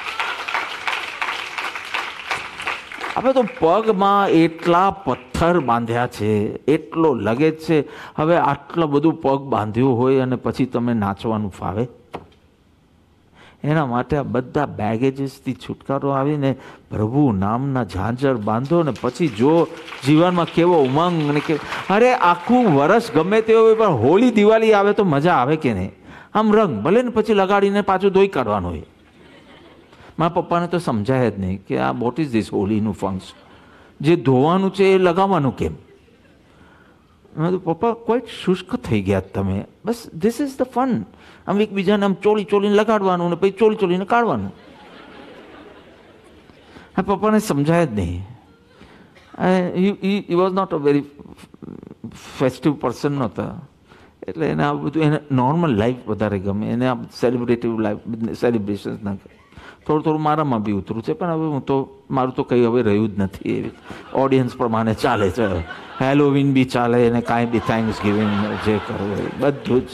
હવે તો પગમાં એટલા પથ્થર બાંધ્યા છે, એટલો લગેજ છે. હવે આટલું બધું પગ બાંધ્યું હોય અને પછી તમે નાચવાનું ફાવે? એના માટે આ બધા બેગેજીસથી છુટકારો આવીને પ્રભુ નામના ઝાંઝર બાંધો ને પછી જો જીવનમાં કેવો ઉમંગ અને કે, અરે આખું વરસ ગમે તે હોય, પણ હોળી દિવાળી આવે તો મજા આવે કે નહીં? આમ રંગ, ભલે ને પછી લગાડીને પાછું ધોઈ કાઢવાનું હોય. મારા પપ્પાને તો સમજાય જ નહીં કે આ વોટ ઇઝ ધીસ હોલીનું ફંક્શન? જે ધોવાનું છે એ લગાવવાનું કેમ? મેં પપ્પા ક્વાઇટ શુષ્ક થઈ ગયા તમે. બસ ધીસ ઇઝ ધ ફન આમ એકબીજાને આમ ચોળી ચોળીને લગાડવાનું ને પછી ચોળી ચોળીને કાઢવાનું. હા પપ્પાને સમજાય જ નહીં. ઈ was not a very festive person નહોતા. એટલે એને આ બધું, એને નોર્મલ લાઈફ વધારે ગમે. એને આ સેલિબ્રેટિવ લાઈફ સેલિબ્રેશન્સ ના કરે થોડું થોડું મારામાં બી ઉતરું છે, પણ હવે હું તો, મારું તો કંઈ હવે રહ્યું જ નથી એવી. ઓડિયન્સ પ્રમાણે ચાલે છે. હેલોવીન બી ચાલે અને કાંઈ બી થેન્ક્સ ગિવિંગ જે કરવું એ બધું જ.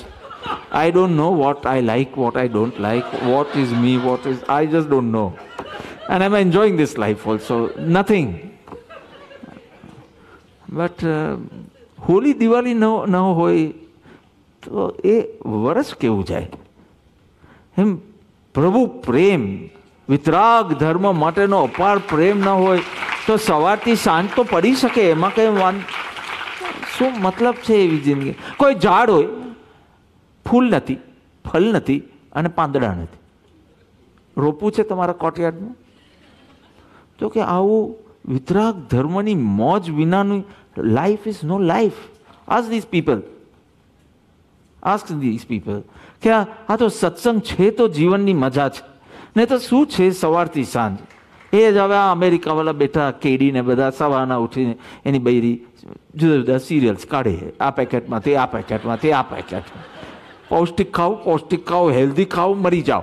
I don't know what I like what I don't like what is me what is I just don't know and I am enjoying this life also nothing but Holi, Diwali ન ન હોય, તો એ વરસ કેવું જાય? એમ પ્રભુ પ્રેમ. વિતરાગ ધર્મ માટેનો અપાર પ્રેમ ન હોય તો સવારથી સાંજ તો પડી શકે, એમાં કંઈ વાન શું મતલબ છે એવી જિંદગી? કોઈ ઝાડ હોય, ફૂલ નથી, ફલ નથી અને પાંદડા નથી. રોપવું છે તમારા કોર્ટયાર્ડમાં? તો કે આવું વિતરાગ ધર્મની મોજ વિનાનું life is no life as this people ask these people કે આ તો સત્સંગ છે તો જીવનની મજા છે ને તો શું છે સવારથી સાંજ? એ જ હવે આ અમેરિકાવાળા બેઠા કેડીને બધા સવારના ઉઠીને એની બૈરી જુદા જુદા સિરિયલ્સ કાઢે આ પેકેટમાંથી આ પેકેટમાંથી આ પેકેટમાં પૌષ્ટિક ખાઓ પૌષ્ટિક ખાઓ, હેલ્ધી ખાઓ, મરી જાઓ.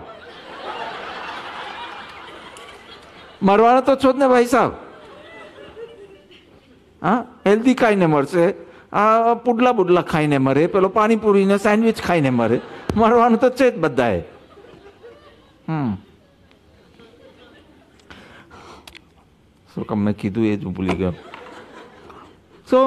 મરવાના તો છો જ ને ભાઈ સાહેબ? હા? હેલ્ધી ખાઈને મરશે. આ પુડલા બુડલા ખાઈને મરે. પેલો પાણીપુરીને સેન્ડવિચ ખાઈને મરે. મરવાનું તો છે જ બધાએ. હમ. શું કામ મેં કીધું એ જ હું ભૂલી ગયો so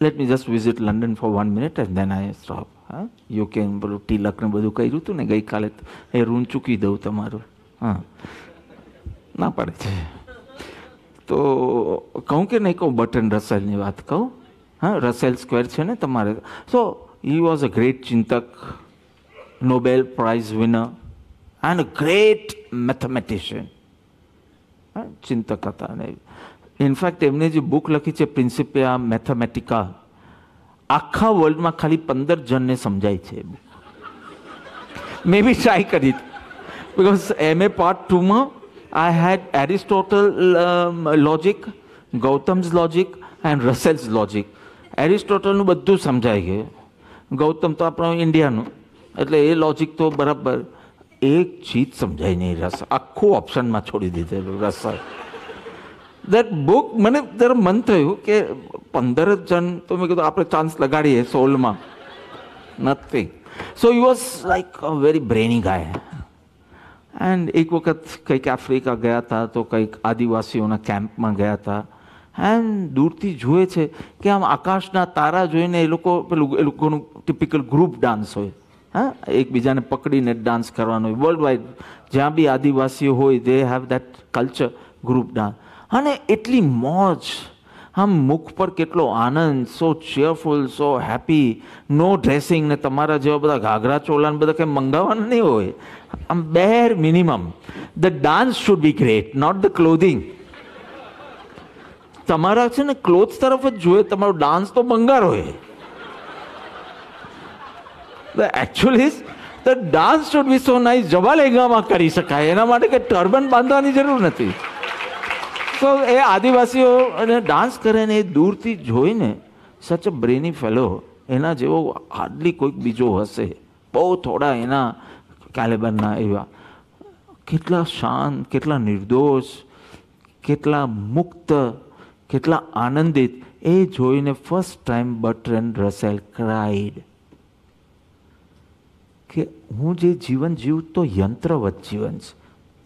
let me just visit London for one minute and then I stop હા યુકે પેલું તિલક ને બધું કર્યું હતું ને ગઈકાલે એ ઋણ ચૂકી દઉં તમારું હા ના પડે છે તો કહું કે નહીં કહું બટન રસેલની વાત કહું હા રસેલ સ્ક્વેર છે ને તમારે so he was a great ચિંતક Nobel prize winner and a great mathematician ચિંતક હતા અને ઇનફેક્ટ એમને જે બુક લખી છે પ્રિન્સિપિયા મેથેમેટિકા આખા વર્લ્ડમાં ખાલી પંદર જણને સમજાય છે. મેં બી ટ્રાય કરી. Because M A part ટુમાં I had Aristotle logic Gautam's logic and Russell's logic. એરિસ્ટોટલનું બધું સમજાઈ ગયું ગૌતમ તો આપણો ઇન્ડિયાનું એટલે એ લોજિક તો બરાબર. એક ચીજ સમજાય નહીં, રસ. આખું ઓપ્શનમાં છોડી દીધેલું, રસ દેટ બુક મને ત્યારે મન થયું કે પંદર જણ, તો મેં કીધું આપણે ચાન્સ લગાડીએ સોલમાં. Nothing so you was like a very brainy guy and એક વખત કંઈક આફ્રિકા ગયા હતા તો કંઈક આદિવાસીઓના કેમ્પમાં ગયા હતા એન્ડ દૂરથી જુએ છે કે આમ આકાશના તારા જોઈને એ લોકો, પેલું, એ લોકોનું ટિપિકલ ગ્રુપ ડાન્સ હોય. હા? એકબીજાને પકડીને ડાન્સ કરવાનો વર્લ્ડ વાઇડ જ્યાં બી આદિવાસીઓ હોય they have that culture group dance અને એટલી મોજ. આમ મુખ પર કેટલો આનંદ સો ચેરફુલ સો હેપી નો ડ્રેસિંગ ને તમારા જેવા બધા ઘાઘરા ચોલા ને બધા કંઈ મંગાવવાના નહીં હોય. આમ bare minimum the dance should be great not the clothing તમારા છે ને ક્લોથ તરફ જ જોઈએ તમારો ડાન્સ તો બંગાર હોય. The actually the dance should be so nice જવા લેંગામાં કરી શકાય. એના માટે કે ટર્બન બાંધવાની જરૂર નથી. તો એ આદિવાસીઓ અને ડાન્સ કરે ને એ દૂરથી જોઈને સચ અ બ્રેની ફેલો એના જેવો હાર્ડલી કોઈક બીજો હશે. બહુ થોડા એના કેલેબરના એવા. કેટલા શાંત, કેટલા નિર્દોષ, કેટલા મુક્ત, કેટલા આનંદિત. એ જોઈને first time Bertrand Russell cried કે હું જે જીવન જીવું તો યંત્રવત જીવન છે.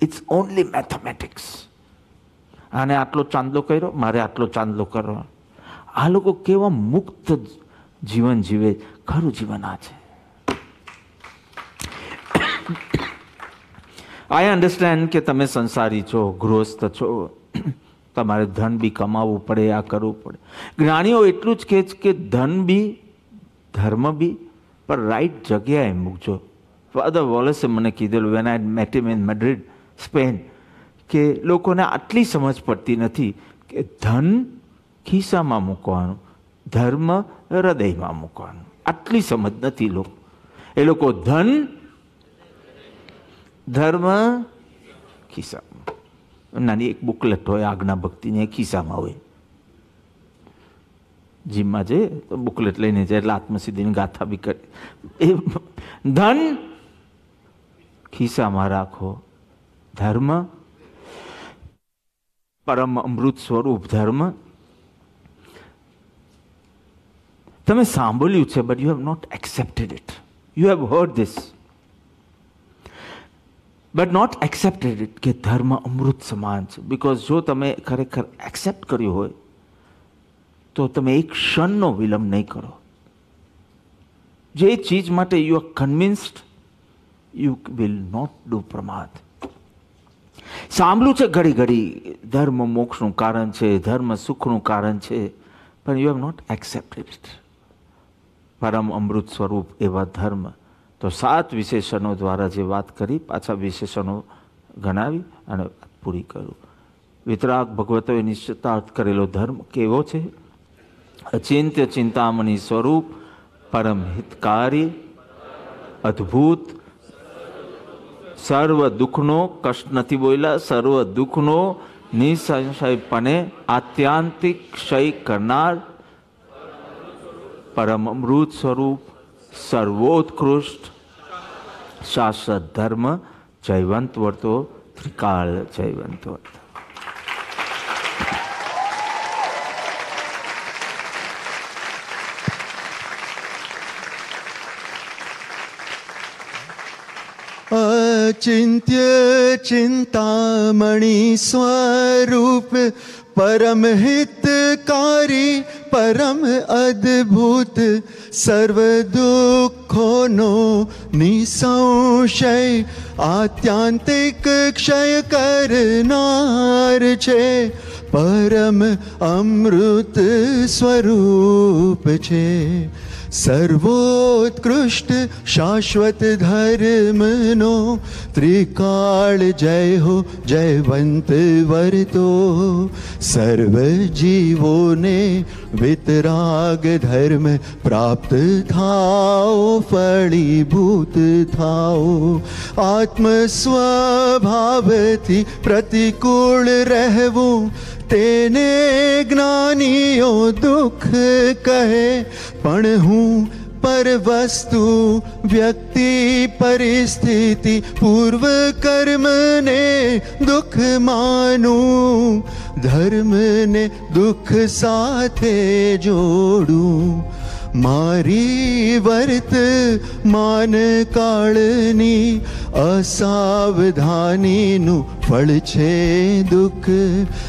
ઇટ્સ ઓનલી મેથમેટિક્સ આને આટલો ચાંદલો કર્યો, મારે આટલો ચાંદલો કરો આ લોકો કેવા મુક્ત જીવન જીવે ખરું જીવન આ છે. આઈ અન્ડરસ્ટેન્ડ કે તમે સંસારી છો, ગૃહસ્થ છો. તમારે ધન બી કમાવવું પડે, આ કરવું પડે. જ્ઞાનીઓ એટલું જ કહે છે કે ધન બી, ધર્મ બી પણ રાઈટ જગ્યાએ મૂકજો. ફાધર વોલેસે મને કીધેલું when I met in Madrid Spain કે લોકોને આટલી સમજ પડતી નથી કે ધન ખિસ્સામાં મૂકવાનું, ધર્મ હૃદયમાં મૂકવાનું. આટલી સમજ નથી લોકો એ લોકો ધન, ધર્મ ખિસ્સામાં નાની એક બુકલેટ હોય, આજ્ઞા ભક્તિની ખિસ્સામાં હોય. જીમમાં જઈએ તો બુકલેટ લઈને જાય એટલે આત્મસિદ્ધિની ગાથા બી કરે. એ ધન ખિસ્સામાં રાખો. ધર્મ પરમ અમૃત સ્વરૂપ ધર્મ. તમે સાંભળ્યું છે but you have not accepted it you have heard this but not accepted it કે ધર્મ અમૃત સમાન છે. બિકોઝ જો તમે ખરેખર એક્સેપ્ટ કર્યું હોય તો તમે એક ક્ષણનો વિલંબ નહીં કરો. જે ચીજ માટે you are convinced you will not do પ્રમાદ સાંભળ્યું છે ઘડી ઘડી, ધર્મ મોક્ષનું કારણ છે, ધર્મ સુખનું કારણ છે, પણ યુ હેવ નોટ એક્સેપ્ટેડ પરમ અમૃત સ્વરૂપ એવા ધર્મ, તો સાત વિશેષણો દ્વારા જે વાત કરી, પાછા વિશેષણો ગણાવી અને પૂરી કરું. વિતરાગ ભગવતોએ નિશ્ચિતાર્થ કરેલો ધર્મ કેવો છે? અચિંત્ય ચિંતામણી સ્વરૂપ પરમ હિતકારી અદ્ભુત સર્વ દુઃખનો કષ્ટ નથી બોલ્યા સર્વ દુઃખનો નિસંશયપણે આત્યાંતિક ક્ષય કરનાર પરમ અમૃત સ્વરૂપ સર્વોત્કૃષ્ટ શાશ્વત ધર્મ જયવંત વર્તો ત્રિકાળ જયવંત વર્તો चिन्त्य चिन्तामणि स्वरूप परम हितकारी परम अद्भुत सर्व दुःखोनो निसंशय आत्यान्तिक क्षय करनार छे परम अमृत स्वरूप छे પરમ અમૃત સ્વરૂપ છે સર્વોત્કૃષ્ટ શાશ્વત ધર્મનો ત્રિકાળ જય હો જયવંત વર્તો સર્વ જીવોને વિતરાગ ધર્મ પ્રાપ્ત થાઓ ફળીભૂત થાઓ આત્મ સ્વભાવથી પ્રતિકૂળ રહેવું તેને જ્ઞાનીઓ દુઃખ કહે પણ હું પર વસ્તુ વ્યક્તિ પરિસ્થિતિ પૂર્વ કર્મને દુઃખ માનું ધર્મને દુઃખ સાથે જોડું મારી વર્ત માન કાળની અસાવધાનીનું ફળ છે દુઃખ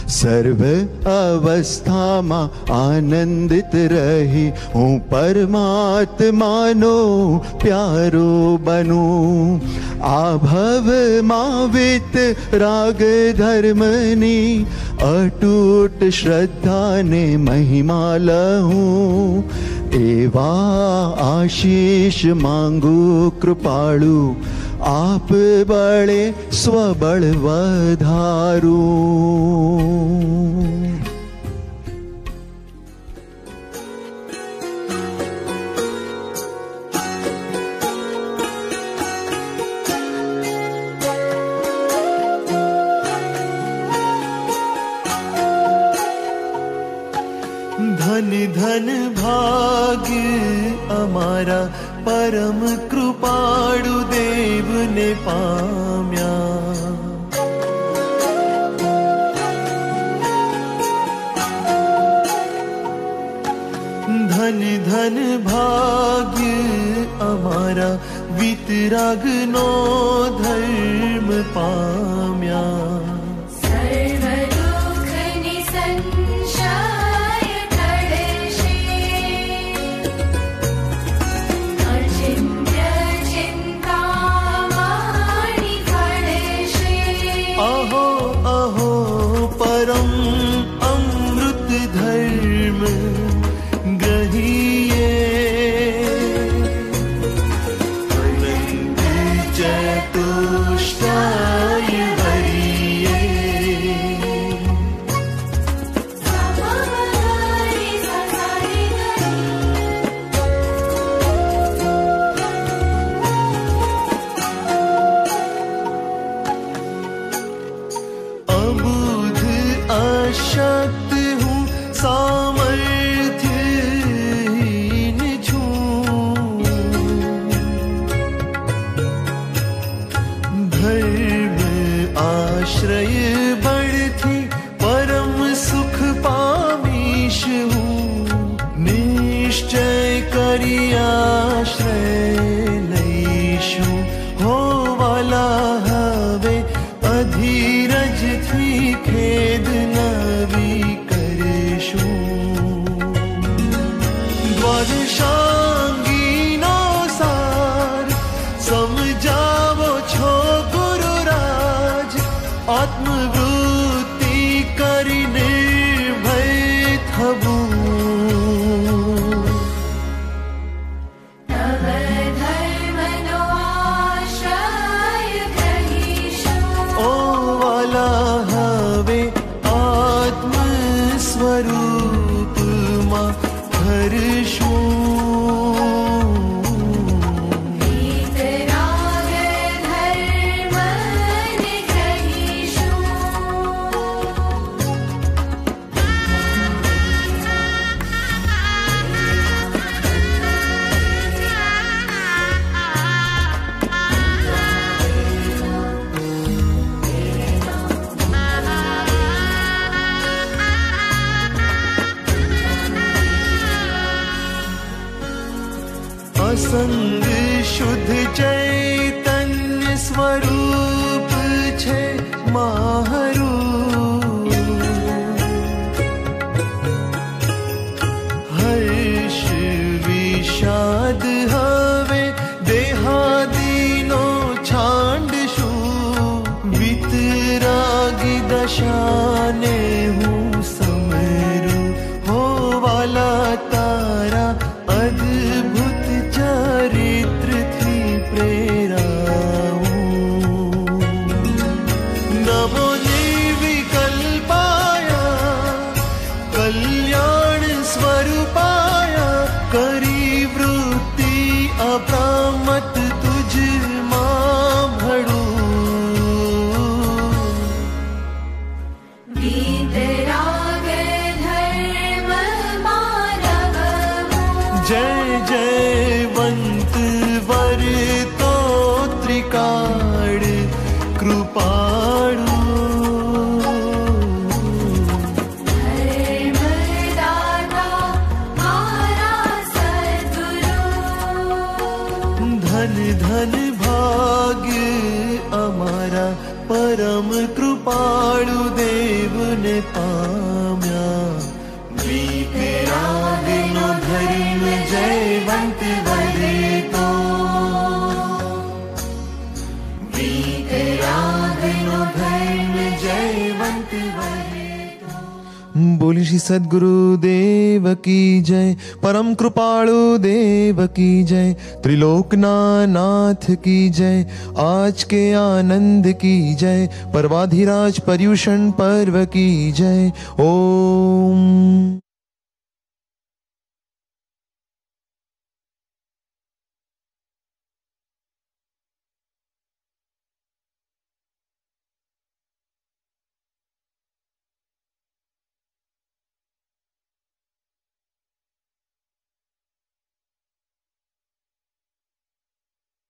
સર્વ અવસ્થામાં આનંદિત રહી હું પરમાત્માનો પ્યારો બનું આ ભવમાં વિત રાગ ધર્મની અટૂટ શ્રદ્ધાને મહિમા લહું आशिष मागु कृपालु स्वबल वधारू। મારા પરમ કૃપાળુ દેવને પામ્યા ધન ધન ભાગ્ય અમારા વિતરાગનો ધર્મ પા परम कृपाणु देव की जय त्रिलोकना नाथ की जय, आज के आनंद की जय, पर्वाधिराज पर्यूषण पर्व की जय। ओम।